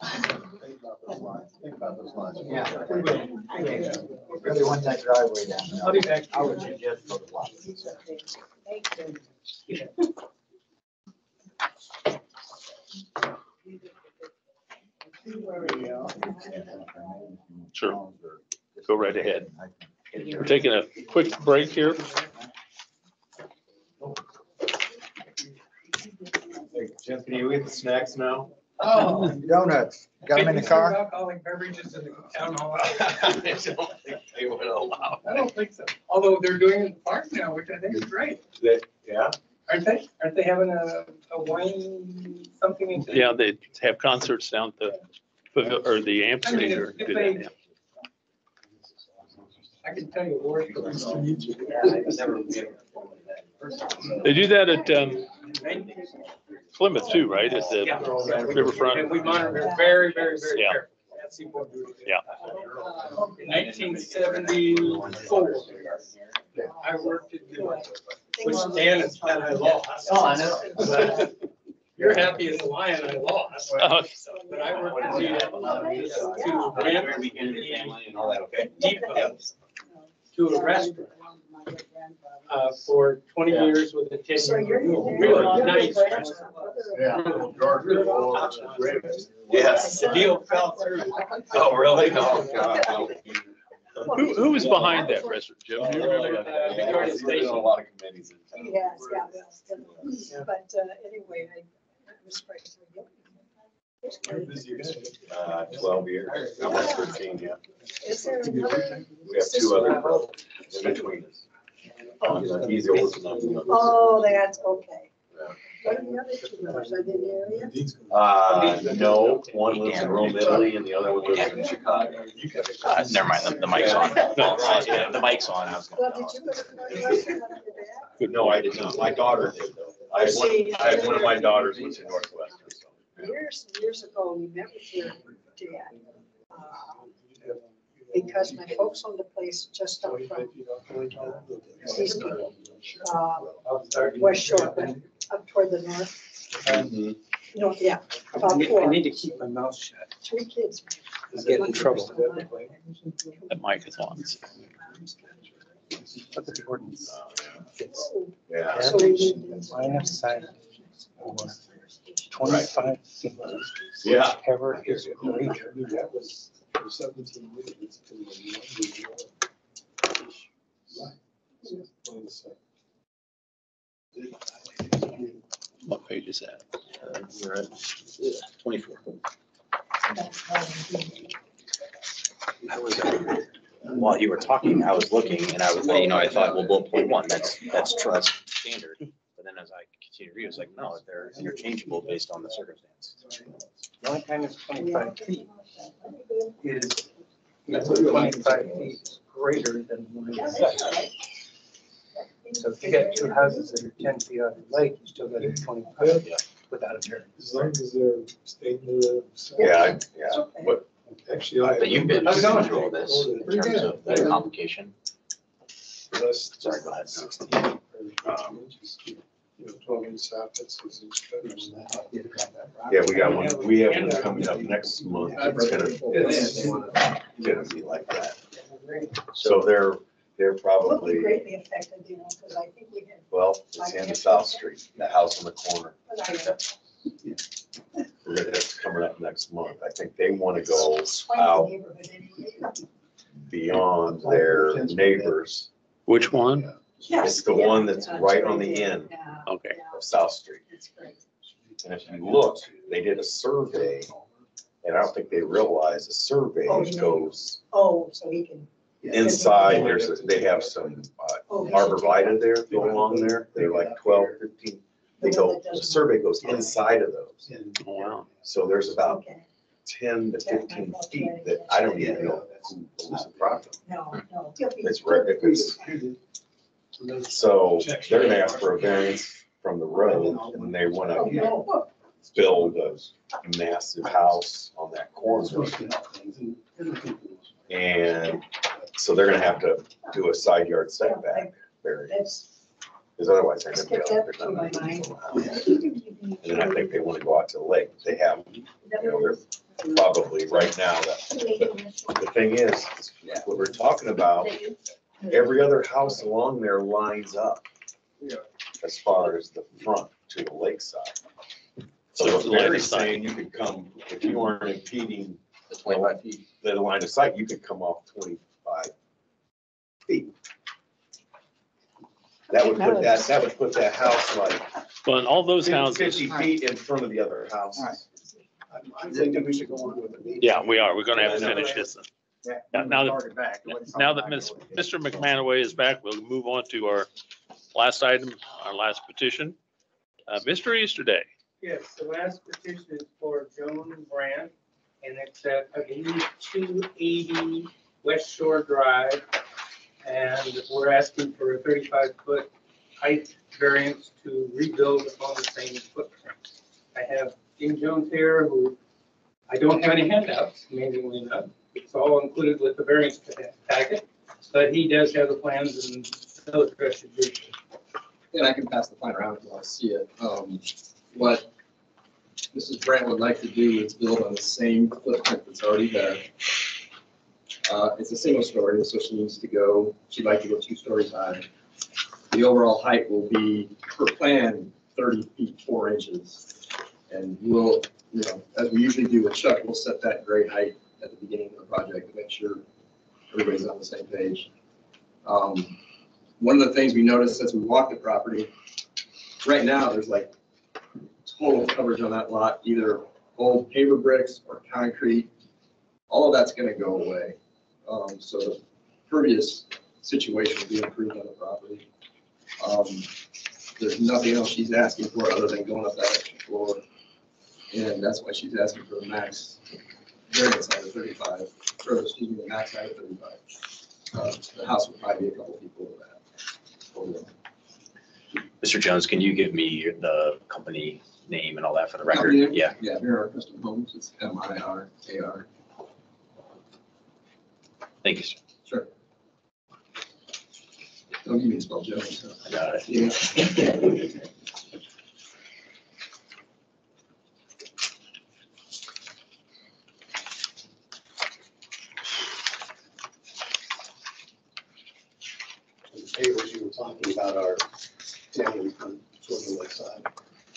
Think about those lines, think about those lines. Yeah. We will. Really want that driveway down. I'll be back. I would suggest for the lot. Sure. Go right ahead. We're taking a quick break here. Jim, can you eat the snacks now? Oh. Donuts, got them in the car? Alcoholic beverages in the town hall. I don't think they would allow. I don't think so. Although they're doing it in the park now, which I think is great. That, yeah? Aren't they? Aren't they having a, a wine, something? in- Yeah, they have concerts down at the, pavil- or the I mean, amphitheater. if if they, I can tell you where. They do that at um, Plymouth too, right? At the riverfront. And we monitor very, very, very Yeah. carefully. That's important. Yeah. Nineteen seventy-four, I worked at, the- which Dan is glad I lost. Oh, I know. You're happy as a lion I lost. Oh. But I worked at the, to rent Weekend with your family and all that, okay? depots to a restaurant uh, for twenty years with a ten year renewal. Really nice restaurant. Yeah. Yes. The deal fell through. Oh, really? Oh, God. no. Who, who was behind that restaurant, Jim? Do you remember? There's a lot of committees in town. Yes, yeah, well, but uh, anyway, I I was quite. Uh, twelve years, almost thirteen, yeah. Is there another? We have two other brothers in between us. He's the oldest one. I'm the youngest. Oh, that's okay. Yeah. What are the other two brothers? Are they in the area? Uh, no, one lives in Rome, Italy, and the other one lives in Chicago. Uh, never mind, the, the mic's on. No, yeah, the mic's on. I was Well, gonna. did you go to Northwestern? No, I did not. My daughter did though. I had one, I had one of my daughters went to Northwestern. Years, years ago, we met with your dad. um, Because my folks owned a place just up from East, uh, West Shore, but up toward the north. Mm-hmm. No, yeah, about I four, need to keep my mouth shut. three kids. I get in trouble. That mic is on. Yeah. So we moved in. Line of sight for twenty-five feet. Yeah. Ever is greater. That was for seventeen years. What page is that? Uh, We're at twenty-four. I was, uh, while you were talking, I was looking and I was, you know, I thought, well, bullet point one, that's, that's trust standard. But then as I continued to read, it's like, no, they're interchangeable based on the circumstance. The only time it's twenty-five feet is, that's twenty-five feet is greater than line of sight. So if you got two houses that are ten feet off the lake, you still got a twenty-five without a variance. As long as they're staying near the. Yeah, I- yeah, but Actually. I- But you've been How's it going? through all this in terms of the complication. Less- Sorry, go ahead. Sixteen, um, You know, twelve inch sockets is better than yeah, we got one, we have one coming up next month. It's gonna, it's gonna be like that. So they're, they're Will be probably, greatly affected, you know, because I think we had. well, it's in South Street, the house on the corner. but I- That's coming up next month. I think they wanna go Swanky out neighborhood anyway. beyond their neighbors. Which one? It's the one that's right on the end Yeah, Okay. of South Street. that's great. And if you look, they did a survey, and I don't think they realized a survey Oh, yeah. goes Oh, so he can. Inside, there's, a- they have some uh, Oh, arborvitae there, go along there, they're like 12, 15. They go, the survey goes inside of those, Oh, wow. so there's about Okay, ten to fifteen feet that I don't even know who owns the property. no, no. he'll be- It's, re- it's, so they're gonna ask for a variance from the road, and they Oh, wanna no. build a massive house on that corner. And so they're gonna have to do a side yard setback variance, That's, because otherwise they're gonna be skipped able, that to not my gonna be mind. a house. And then I think they wanna go out to the lake, they have, you know, they're probably right now, that, the thing is, is what we're talking about, every other house along there lines up. As far as the front to the lakeside. So So what Larry's saying, you could come, if you aren't impeding The twenty-five feet. the line of sight, you could come off twenty-five feet. That would put that, that would put that house like Well, and all those houses, fifty feet in front of the other houses. I'm- I'm thinking we should go on with the meeting. yeah, we are. We're gonna have to finish this. Yeah, Now- now that- started back. It wasn't Now that something Ms. I Mr. McManaway is back, we'll move on to our last item, our last petition. Uh, Mr. Easterday. Yes, the last petition is for Joan Brandt, and it's at, I two eighty West Shore Drive. And we're asking for a thirty-five foot height variance to rebuild upon the same footprint. I have Jim Jones here, who, I don't have any handouts, amazingly enough. It's all included with the variance packet, but he does have the plans and it briefly. and I can pass the plan around if to see it. Um, What Mrs. Brant would like to do is build on the same footprint that's already there. Uh, It's a single story, so she needs to go, she'd like to go two stories high. The overall height will be, per plan, thirty feet, four inches. And we'll, you know, as we usually do with Chuck, we'll set that grade height at the beginning of the project to make sure everybody's on the same page. Um, One of the things we noticed as we walked the property, right now, there's like total coverage on that lot, either old paver bricks or concrete. All of that's gonna go away. Um, So the pervious situation will be improved on the property. Um, There's nothing else she's asking for other than going up that extra floor. And that's why she's asking for the max variance height of thirty-five, or excuse me, the max height of thirty-five. Uh, The house would probably be a couple that. Over there. Mr. Jones, can you give me the company name and all that for the Company record? name? Yeah, Yeah, Mirar Custom Homes, it's M I R A R. thank you. sir. Sure. Don't give me to spell Jones. huh? I got it. Yeah. The pavers you were talking about are down on sort of the west side.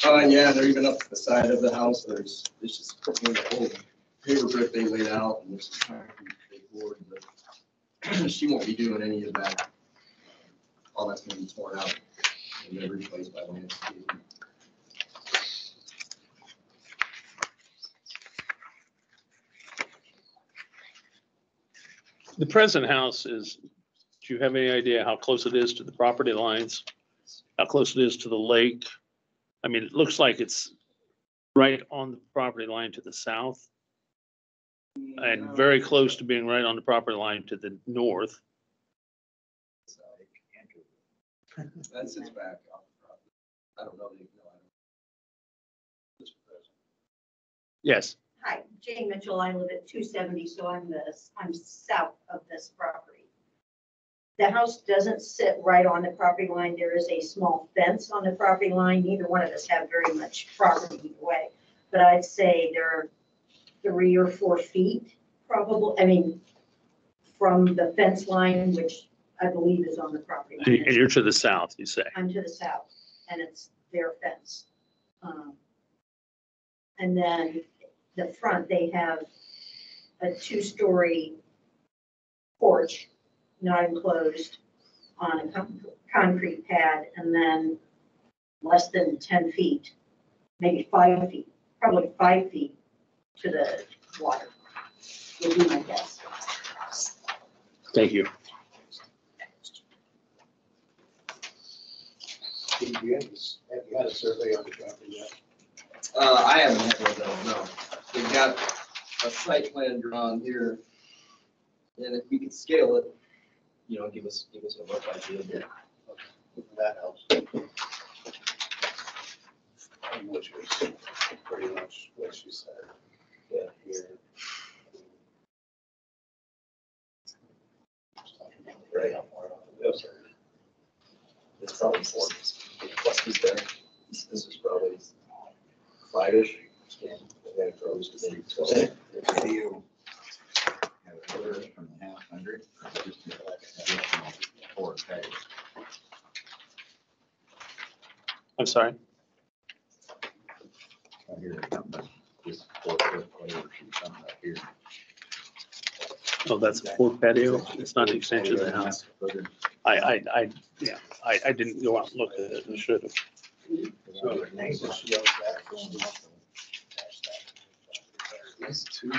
Uh, yeah, they're even up the side of the house, there's, it's just, you know, old paver brick they laid out, and there's some concrete they poured, but she won't be doing any of that. All that's gonna be torn out and then replaced by landscaping. The present house is, do you have any idea how close it is to the property lines? How close it is to the lake? I mean, it looks like it's right on the property line to the south and very close to being right on the property line to the north. That sits back off the property. I don't know, the- no, I don't. Yes, Hi, Jane Mitchell. I live at two seventy, so I'm the, I'm south of this property. The house doesn't sit right on the property line. There is a small fence on the property line. Neither one of us have very much property either way. But I'd say they're three or four feet probably, I mean, from the fence line, which I believe is on the property. and line. you're to the south, you say. I'm to the south, and it's their fence. Um, And then the front, they have a two-story porch, not enclosed, on a con- concrete pad, and then less than ten feet, maybe five feet, probably five feet to the water, would be my guess. Thank you. Have you had this- have you had a survey on the property yet? Uh, I haven't had one of no. They've got a site plan drawn here. And if we could scale it, you know, give us, give us a rough idea. but That helps. Which was pretty much what she said. Yeah. Here. Right. It's probably four, clusters there. This is probably five-ish. And then twelve. You have a from the half hundred? just additional Four pay. I'm sorry. I hear it whatever she's talking about here. Oh, that's a four patio. It's not an extension of the house. I, I, I, yeah, I, I didn't go out and look at it. I should have. These two,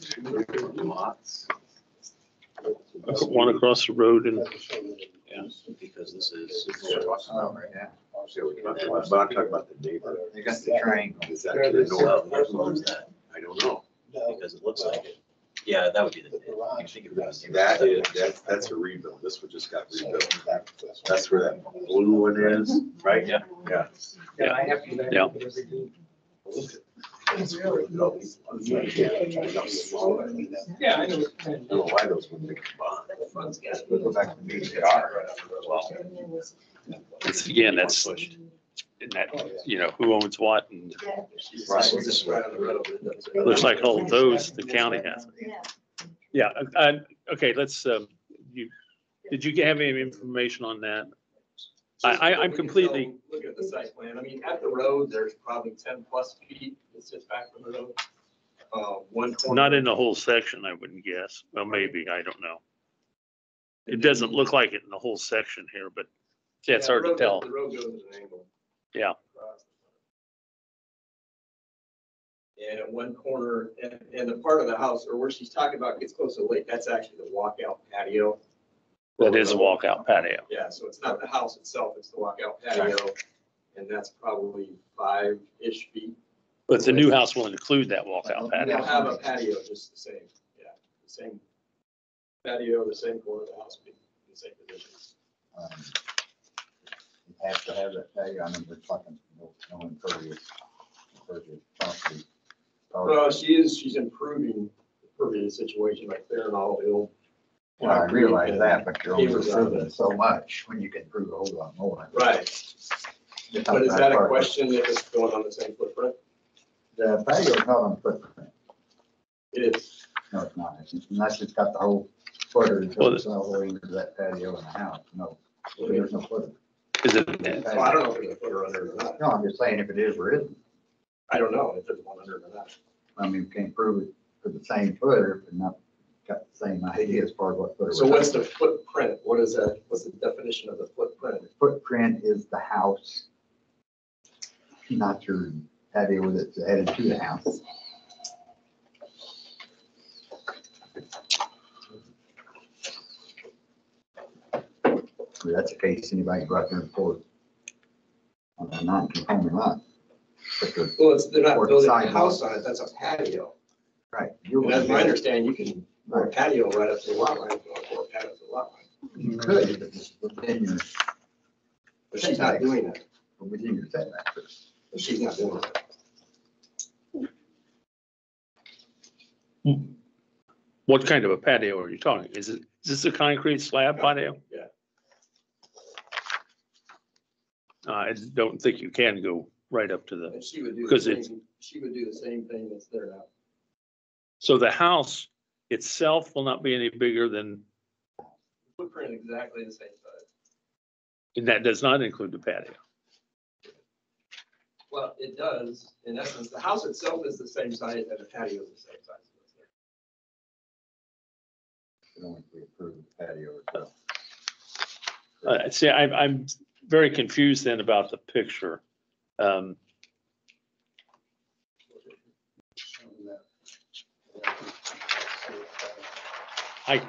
two different lots. One across the road and, Yeah, because this is. What we're talking about right now. See what we're talking about, But I'm talking about the neighbor. They got the triangle. Is that to the Well, north? which one that? I don't know. Because it looks like it. Yeah, that would be the. The garage. I think it was- That is, that's, that's a rebuild. This one just got rebuilt. That's where that blue one is, right? Yeah. Yeah. Yeah, I have to. Yeah. It's really dope. Yeah, I know. I don't know why those wouldn't be combined. Go back to the they are. Well, it's, again, that's, and that, you know, who owns what and Right, this is right on the road. looks like all those the county has. Yeah, uh, okay, let's, um, you, did you have any information on that? I- I- I'm completely- go Look at the site plan. I mean, at the road, there's probably ten plus feet that sits back from the road. Uh, one corner. Not in the whole section, I wouldn't guess. Well, maybe, I don't know. It doesn't look like it in the whole section here, but yeah, it's Yeah, hard the to road tell. The road goes at an angle. Yeah. And at one corner, and, and the part of the house, or where she's talking about gets close to the lake, that's actually the walkout patio. That is a walkout patio. Yeah, so it's not the house itself, it's the walkout patio, and that's probably five-ish feet. But the new house will include that walkout They'll patio. have a patio just the same, yeah, the same patio, the same corner of the house, be in the same position. Um, You have to have that patio, I mean, we're talking, no, no impervious, impervious property. Well, she is, she's improving the pervious situation like there and all the old. Well, I realize that, but you're uh, only Pavers out improving of so much when you can prove a whole lot more. Right, but is that a question if it's going on the same footprint? The patio's not on footprint. It is. No, it's not. It's- Unless it's got the whole footer, Well, so it's all the way into that patio in the house. No, there's no footer. Is it, Well, I don't know if there's a footer under it or not. No, I'm just saying if it is or isn't. I don't know if there's one under it or not. I mean, you can't prove it for the same footer, but not got the same idea as far as what. So what's the footprint? What is that? What's the definition of the footprint? Footprint is the house, not your patio that's added to the house. If that's the case, anybody go out there and pour on a non-conforming lot. But the- Well, it's, they're not Or building a sidewalk. house on it, that's a patio. Right. you're And as my understanding, you can pour a patio right up to the lot line, or you want to patio to the lot line. You could, but it's within your, But she's not doing that. within your setback. But she's not doing that. what kind of a patio are you talking? Is it, is this a concrete slab patio? Yeah. I don't think you can go right up to the, And she would do the Because it's- same, she would do the same thing that's there now. so the house itself will not be any bigger than, Footprint exactly the same size. and that does not include the patio. Well, it does, in essence, the house itself is the same size and the patio is the same size. as what's there. You know, if we approve the patio itself. Uh, see, I'm, I'm very confused then about the picture. Um, I,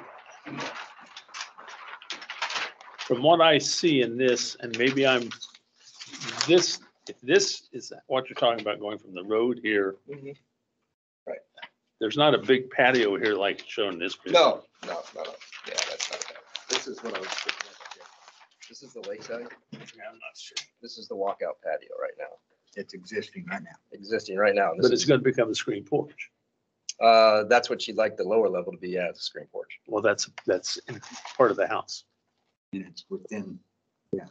from what I see in this, and maybe I'm, this, if this is what you're talking about going from the road here. Mm-hmm. Right. There's not a big patio here like shown in this. picture. No, no, no, no, yeah, that's not bad. This is what I was looking at here. This is the lakeside. Yeah, I'm not sure. This is the walkout patio right now, It's existing right now. existing right now. This But it's is- gonna become a screen porch. Uh, that's what she'd like the lower level to be at, the screen porch. Well, that's, that's in part of the house. And it's within, yeah.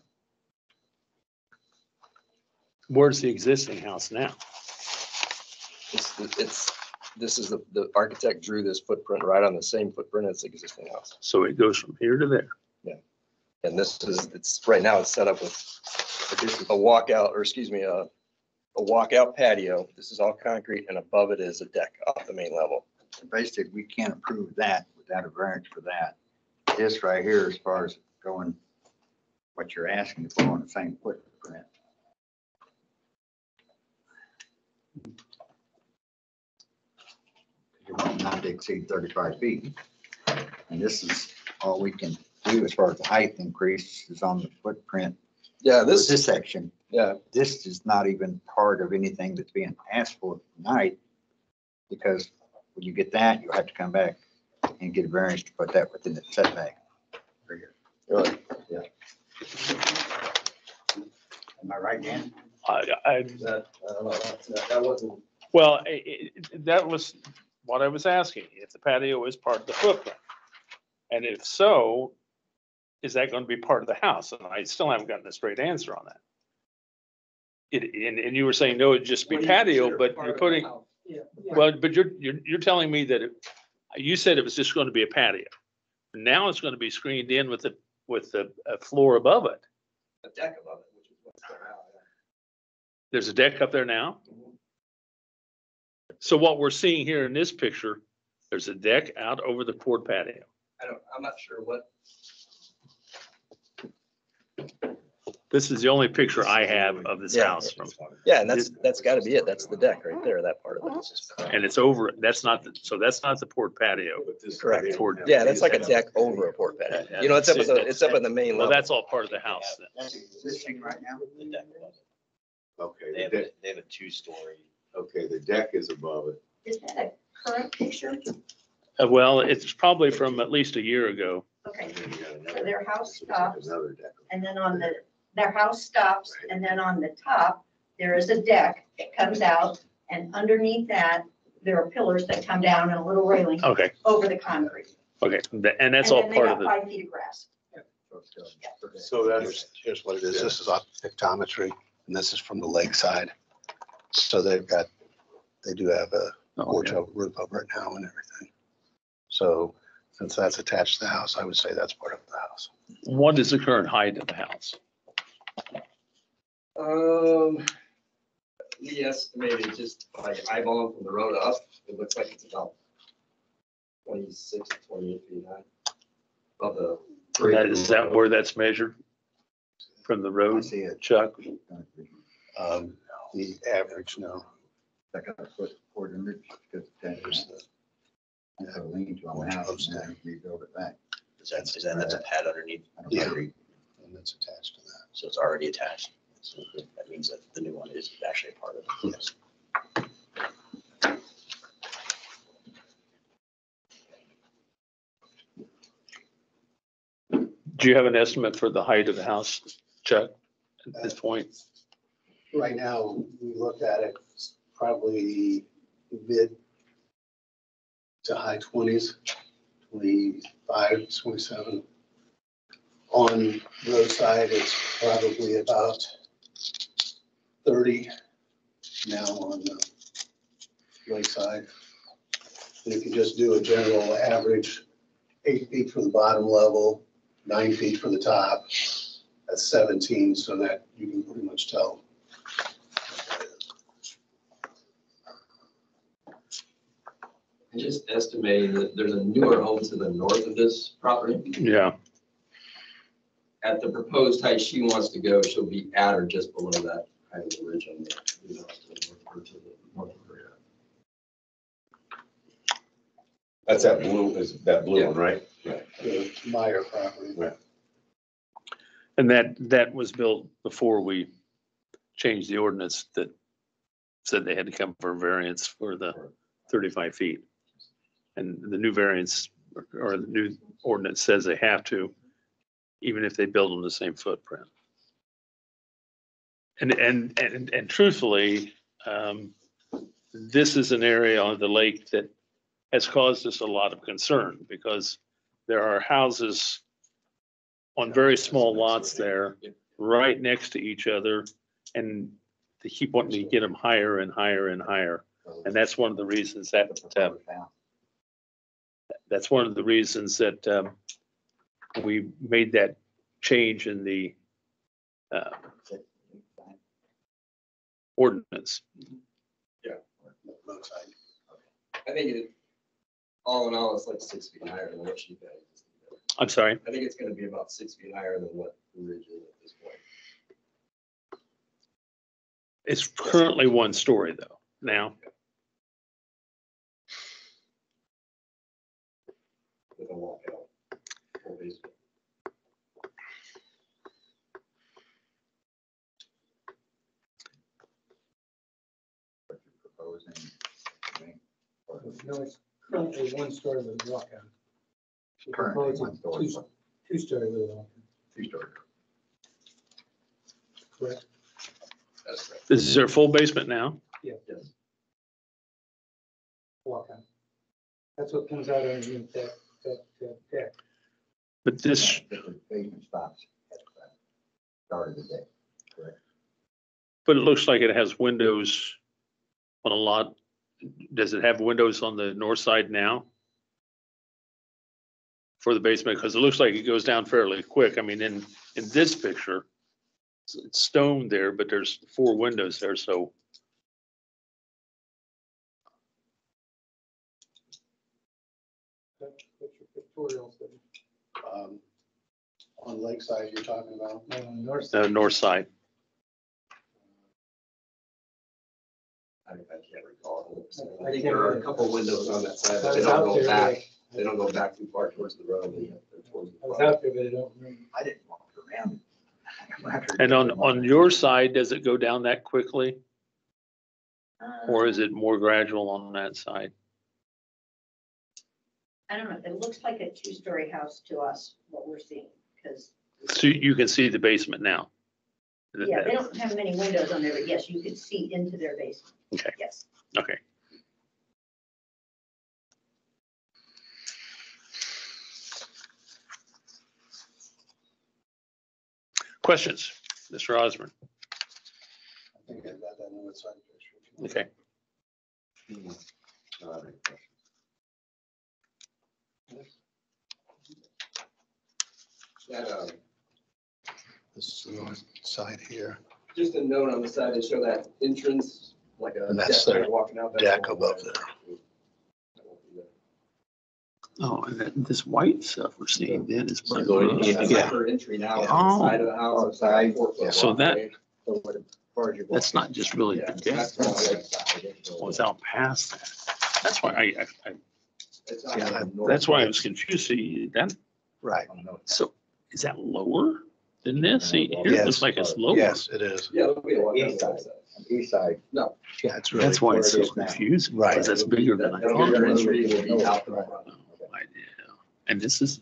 Where's the existing house now? It's, it's, this is the, the architect drew this footprint right on the same footprint as the existing house. So it goes from here to there. Yeah. And this is, it's, right now it's set up with a walkout, or excuse me, a, a walkout patio. This is all concrete and above it is a deck off the main level. basically, we can't approve that without a variance for that. This right here, as far as going, what you're asking for on the same footprint. You want not to exceed thirty-five feet. And this is all we can do as far as the height increase is on the footprint. Yeah, for this, This section, yeah, this is not even part of anything that's being asked for tonight. Because when you get that, you'll have to come back and get a variance to put that within the setback. for your- really. Am I right, Dan? I, I, That, I don't know, that, that wasn't, well, i- i- that was what I was asking, if the patio is part of the footprint. And if so, is that going to be part of the house? And I still haven't gotten a straight answer on that. It, and, and you were saying, no, it'd just be do you patio, consider but part you're of the putting, house? well, but you're, you're, you're telling me that it, you said it was just going to be a patio. Now it's going to be screened in with the, with the uh, floor above it. a deck above it, which is what's there now. There's a deck up there now? So what we're seeing here in this picture, there's a deck out over the poured patio. I don't, I'm not sure what, This is the only picture I have of this Yeah. house from, Yeah, and that's, that's gotta be it. That's the deck right there, that part of it. and it's over, that's not, the so that's not the port patio. Correct. Toward- Yeah, that's like a deck over a port patio. You know, it's up, at the- it's up in the main Well, level. that's all part of the house then. That's existing right now? The deck above it. Okay, They the have, deck, a- they have a two-story. okay, the deck is above it. Is that a current picture? Uh, Well, it's probably from at least a year ago. Okay, and then you got so their house looks stops, Another deck. and then on the, their house stops, and then on the top, there is a deck that comes out, and underneath that, there are pillars that come down and a little railing Okay, over the concrete. okay, Th- and that's And all then they part got of the, Five feet of grass. So that's, here's what it is. This is optometry, and this is from the lakeside. So they've got, they do have a oh, porch yeah. over, roof over it now and everything. So since that's attached to the house, I would say that's part of the house. what is the current height of the house? Um, we estimated just by eyeballing from the road up, it looks like it's about 26, 28 feet high. Above the. grade That- of Is that road. where that's measured? From the I road, see it. Chuck? Um, the average, no. Like a foot, four hundred, because there's the. That's a lean to on the house and then rebuild it back. Is that, is that, that's a pad underneath, I don't Yeah. know. And it's attached to that. So it's already attached. So That means that the new one is actually a part of it. Yes. Do you have an estimate for the height of the house, Chuck, at this point? Right now, we looked at it, it's probably mid to high twenties, 25, 27. On roadside, it's probably about thirty now on the lakeside. And if you just do a general average, eight feet for the bottom level, nine feet for the top, that's seventeen, so that you can pretty much tell And Just estimating that there's a newer home to the north of this property. Yeah, At the proposed height she wants to go, she'll be at or just below that height of the ridge on the, you know, to the north or to the north of her. That's that blue, is that blue one, right? the Meyer property. and that, that was built before we changed the ordinance that said they had to come for variance for the thirty-five feet. And the new variance, or- or the new ordinance says they have to, even if they build on the same footprint. And, and, and, and truthfully, um, this is an area on the lake that has caused us a lot of concern because there are houses on very small lots there, right next to each other, and they keep wanting to get them higher and higher and higher. And that's one of the reasons that, uh, that's one of the reasons that um, we made that change in the uh, ordinance. Roadside. I think it, all in all, it's like six feet higher than what she got. I'm sorry, I think it's gonna be about six feet higher than what the ridge is at this point. it's currently one story though, now. with a walkout. full basement. What you're proposing, I think, or No, it's currently one story with a walkout. We're Currently proposing one story. two- Two-story with a walkout, two-story. correct? That's correct. This is their full basement now? Yeah. Walkout. That's what comes out underneath that, that, that deck. But this, basement stops at the start of the day, but it looks like it has windows on a lot. Does it have windows on the north side now? For the basement, because it looks like it goes down fairly quick. I mean, in, in this picture, it's- it's stone there, but there's four windows there, so That's your pictorial said. Um, On Lakeside you're talking about? No, on the north the side. north side. I I can't recall. I think there are a couple windows on that side, but they don't go back, they don't go back too far towards the road. They're towards the I was front. out there, but I don't remember. I didn't walk around. And on, on your side, does it go down that quickly? Or is it more gradual on that side? I don't know, it looks like a two-story house to us, what we're seeing, because, So you can see the basement now? Yeah, they don't have many windows on there, but yes, you could see into their basement. Okay. Yes. Okay. Questions, Mr. Osborne? I think I got that north side picture. Okay. Uh, That, uh, This is the north side here. just a note on the side, to show that entrance, like a And deck that's kind their walking out. That's deck the one above there. there. That won't be there. Oh, and that, this white stuff we're seeing then is. So going in- That's Yeah, her entry now, Yeah. on the oh. side of the house. it's like a four-foot So that- walkway. So what, as far as you. that's not just really Yeah, the deck, that's That's all it is. side, it's well, it's out past that. That's why I, I, I- It's not yeah, like north- that's why I was confused. See, that, Right. on the north. so is that lower than this? See, here it looks like it's lower. Yes, it is. Yeah, there'll be a walk East side. other side. On the East side. No. Yeah, it's really. That's why it's so where it is now. confusing, Right. because that's bigger than I That'll be your thought. entry, will be out the front. I did. And this is.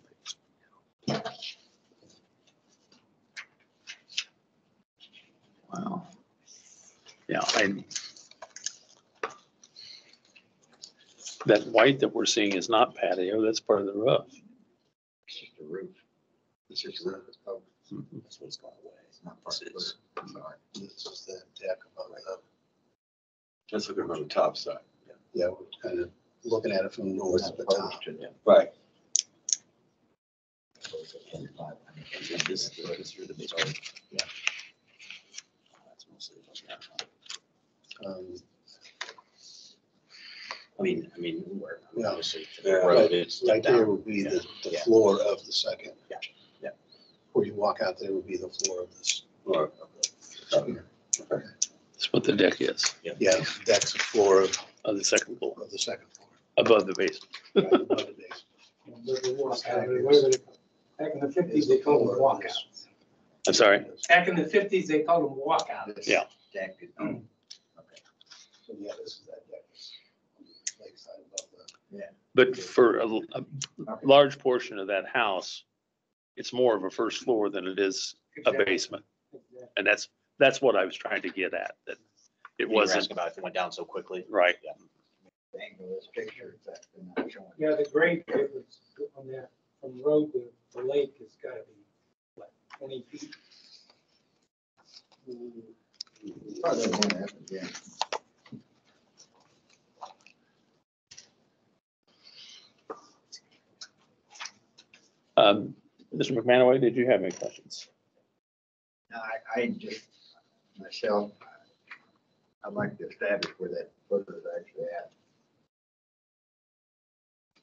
Wow. Yeah, I. That white that we're seeing is not patio, that's part of the roof. It's just a roof. It's just a roof. It's covered. That's what's gone away. It's not part of the This roof. Sorry. This is the deck above the, Let's look at on the top side. yeah, we're kind of looking at it from north to the top. Right. opposed to 25. I mean, And this, is the. Yeah. That's mostly on. Um, I mean, I mean, where, I mean, Yeah. obviously, the Yeah. road, Right it's right there down. would be the, the Yeah. floor of the second. Yeah. Where you walk out there would be the floor of this. Or- That's what the deck is, Yeah, that's the floor of, of the second floor, of the second floor. above the basement. right above the basement. Where they walk out, or whatever they- Back in the fifties, they called them walkouts. I'm sorry? Back in the fifties, they called them walkouts. This Yeah. Deck is. Mm. So yeah, this is that deck. It's on the Lakeside above the. But for a, a large portion of that house, it's more of a first floor than it is a basement. And that's, that's what I was trying to get at, that it You were wasn't, asking about if it went down so quickly. right. The angle of this picture, it's that not showing. Yeah, the grade difference on that, from road to the lake has gotta be, what, twenty feet? Probably one that, yeah. Um, Mr. McManaway, did you have any questions? No, I, I just, myself, I'd like to establish where that footer is actually at.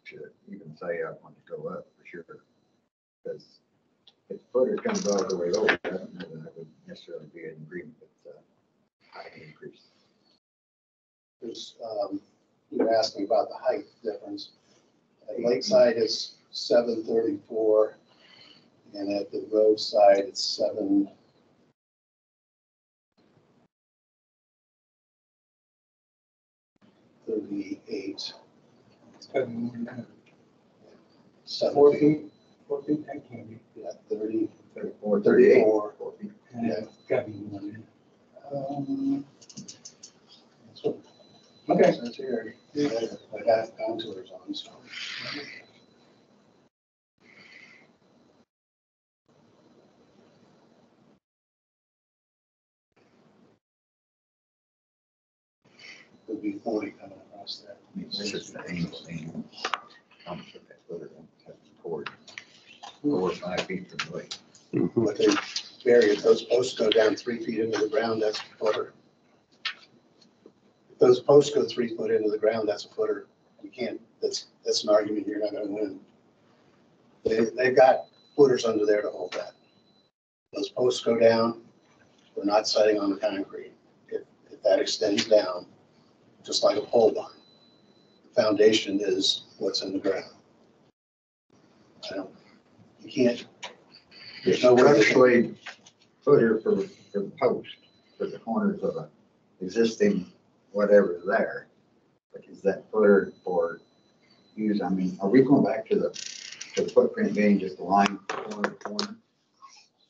To even say I want to go up for sure. Because if footer comes all the way over, I don't know that I would necessarily be in agreement with the height increase. There's, um, you were asking about the height difference. At Lakeside is seven thirty-four, and at the roadside, it's seven. Thirty-eight, It's gotta be more than that. seven Four feet, feet, four feet, that can't be. yeah, thirty, Thirty-four, thirty-eight. thirty-four. four feet. Yeah, it's gotta be more than Um, that's what- Okay. Says here, I I got contours on, so. Would be forty coming across there. I mean, this is the angle, angle. How much of that footer then has to cord? Four or five feet from the lake. Mm-hmm. But they vary, if those posts go down three feet into the ground, that's a footer. If those posts go three foot into the ground, that's a footer. You can't, that's, that's an argument you're not gonna win. They, they've got footers under there to hold that. Those posts go down, we're not setting on the concrete. If, if that extends down, just like a pole barn, the foundation is what's in the ground. I don't, you can't, there's no way. to- Structurally footer for, for the post, for the corners of a existing whatever there. But is that footer for use, I mean, are we going back to the, to the footprint being just a line corner to corner?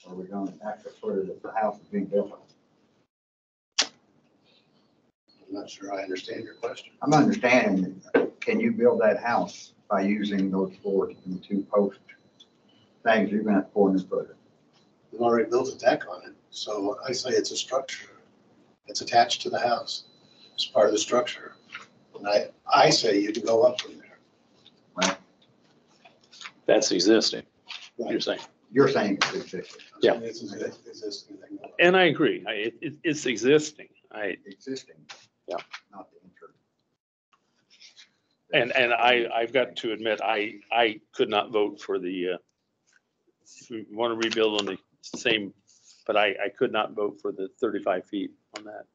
Or are we going back to footer the house is being built? I'm not sure I understand your question. I'm understanding, uh, can you build that house by using those four and two post things you're gonna have four in the footer? We've already built a deck on it, so I say it's a structure. It's attached to the house. It's part of the structure. And I, I say you can go up from there. That's existing, you're saying. You're saying it's existing. Yeah. This is an existing thing. And I agree. I, it, it- it's existing. I, Existing. Yeah. Not the intern. and, and I, I've got to admit, I, I could not vote for the, uh, if we want to rebuild on the same, but I, I could not vote for the thirty-five feet on that.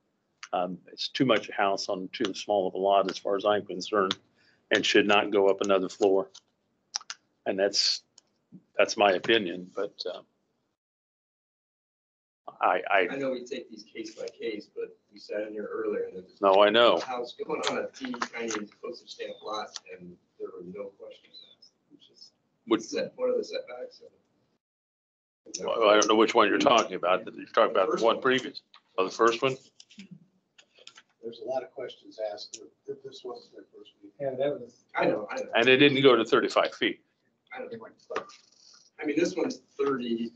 Um, it's too much a house on too small of a lot as far as I'm concerned and should not go up another floor. And that's, that's my opinion, but, uh, I, I, I know we take these case by case, but we sat in here earlier and there's. No, I know. a House going on a teeny tiny postage stamp lot and there were no questions asked. Which is, Would- set, what are the setbacks? Well, I don't know which one you're talking about. You're talking about the one previous, oh, the first one? There's a lot of questions asked. If This wasn't their first meeting. Yeah, that was. I know, I know. And it didn't go to thirty-five feet. I don't know. I mean, this one's thirty,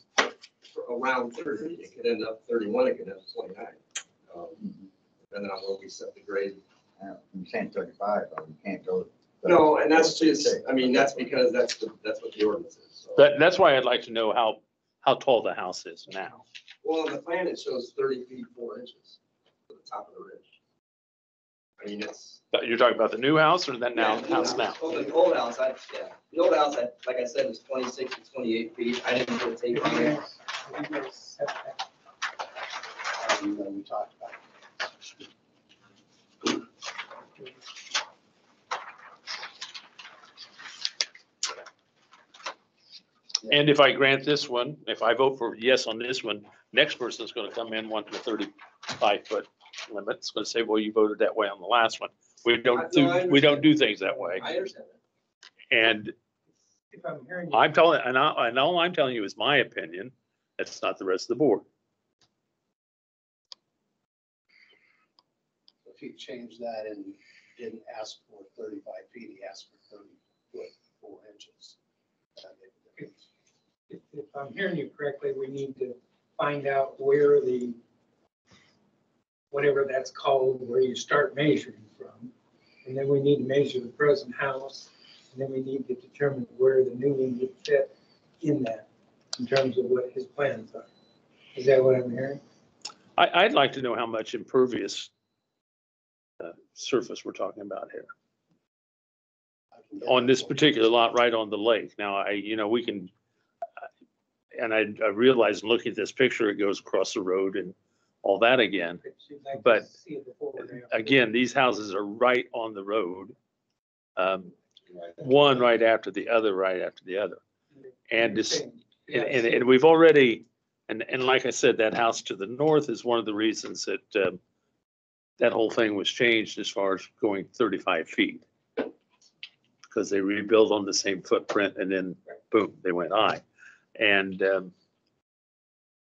around thirty, it could end up thirty-one, it could end up twenty-nine. Um, Depending on where we set the grade. Uh, You're saying thirty-five, but you can't go. No, and that's just, I mean, that's because that's the, that's what the ordinance is. so. That, that's why I'd like to know how, how tall the house is now. Well, on the plan, it shows thirty feet, four inches to the top of the ridge. I mean, it's. But You're talking about the new house or that now, Yeah, the house now? Oh, the old house, I, yeah, the old house, I, like I said, was twenty-six to twenty-eight feet. I didn't put tape on it. That we talked about. And if I grant this one, if I vote for yes on this one, next person's gonna come in wanting a thirty-five foot limit. It's gonna say, well, you voted that way on the last one. We don't do, No, I we don't do things that way. I understand And If I'm hearing you. I'm telling, and I, and all I'm telling you is my opinion. It's not the rest of the board. If he changed that and didn't ask for thirty-five feet, he asked for thirty foot, four inches. That'd a difference. If if I'm hearing you correctly, we need to find out where the, whatever that's called, where you start measuring from. And then we need to measure the present house, and then we need to determine where the new one would fit in that, in terms of what his plans are. Is that what I'm hearing? I, I'd like to know how much impervious uh, surface we're talking about here on this particular lot right on the lake. Now, I, you know, we can, uh, and I, I realize looking at this picture, it goes across the road and all that again. She'd like to But, see it before and after. Again, these houses are right on the road. Um, one right after the other, right after the other. And this, And, and, and we've already, and, and like I said, that house to the north is one of the reasons that, um, that whole thing was changed as far as going thirty-five feet. Because they rebuilt on the same footprint and then boom, they went high. And, um,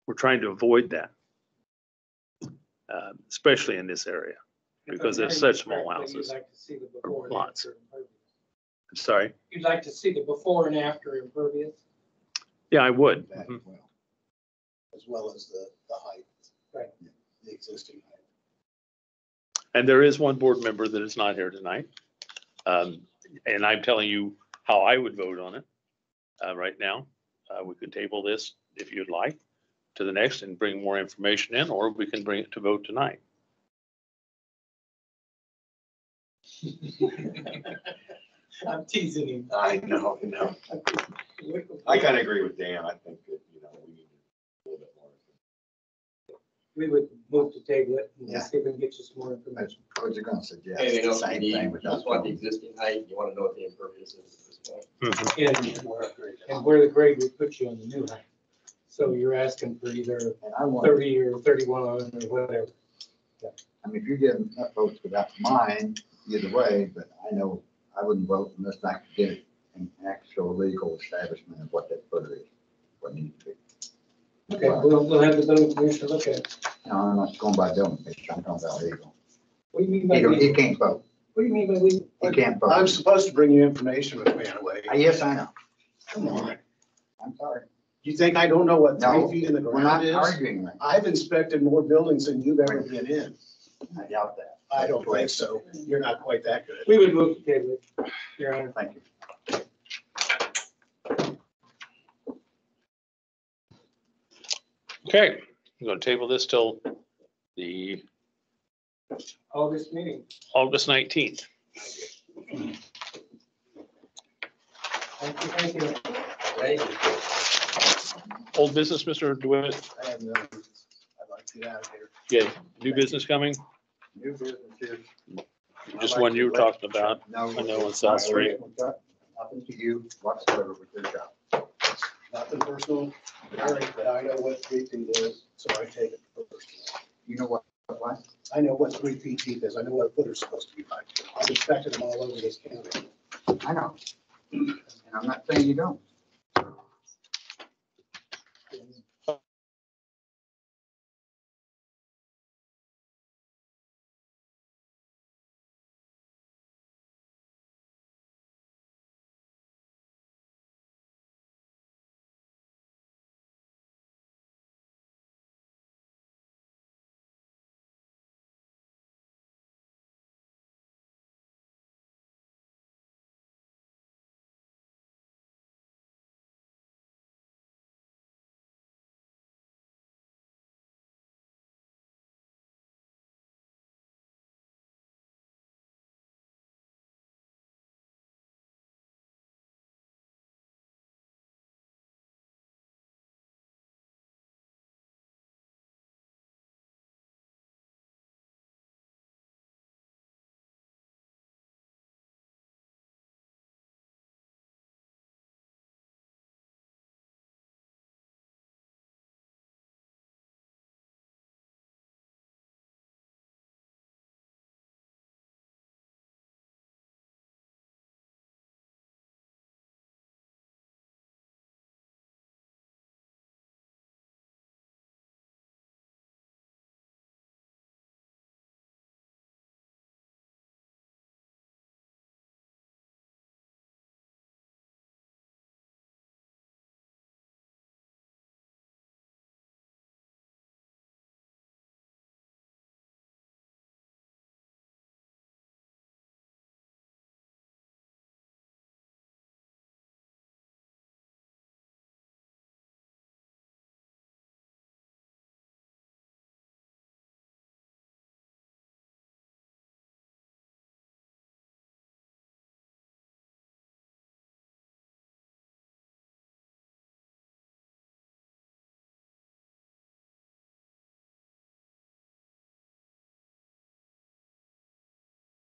we're trying to avoid that. Uh, especially in this area. because they're such small houses. You'd like to see the before and lots. I'm sorry. You'd like to see the before and after impervious? Yeah, I would. That Mhm. as well, As well as the, the height. Right. The existing height. And there is one board member that is not here tonight. Um, and I'm telling you how I would vote on it, uh, right now. Uh, we could table this if you'd like to the next and bring more information in, or we can bring it to vote tonight. I'm teasing him. I know, I know. I kind of agree with Dan. I think that, you know, we need a little bit more. We would move to table it and Yeah. see if we can get you some more information. I was just gonna suggest Anything the else you same need, thing you without. just want the existing height, you want to know what the impervious is at this point. Mhm. And, and where the grade would put you on the new height. So you're asking for either And I want, thirty or thirty-one or whatever. I mean, if you're getting enough votes without mine, either way, but I know I wouldn't vote unless I could get an actual legal establishment of what that footer is, what needs to be. Okay, we'll, we'll have the building commissioner look at it. No, I'm not going by building, commissioner, I'm talking about legal. What do you mean by He don't- he legal? can't vote, What do you mean by legal? he can't I'm vote. supposed to bring you information with me anyway. Uh, Yes, I know, Come on. I'm sorry. You think I don't know what No, three feet in the We're not ground is? arguing, right? I've inspected more buildings than you've ever been in. I doubt that. I don't think so. You're not quite that good. We would move to table it, Your Honor. Thank you. Okay, we're gonna table this till the August meeting. August nineteenth. Thank you, thank you. Thank you. Old business, Mr. DeWitt? I have no, I'd like to get out of here. Yeah, new business coming? New business is. Just one you were talking about. No. I know on South Street. Nothing to you whatsoever with your job. Nothing personal, Eric, but I know what three feet is, so I take it. You know what, what? I know what three feet deep is. I know what a footer's supposed to be like. I've inspected them all over this county. I know. And I'm not saying you don't.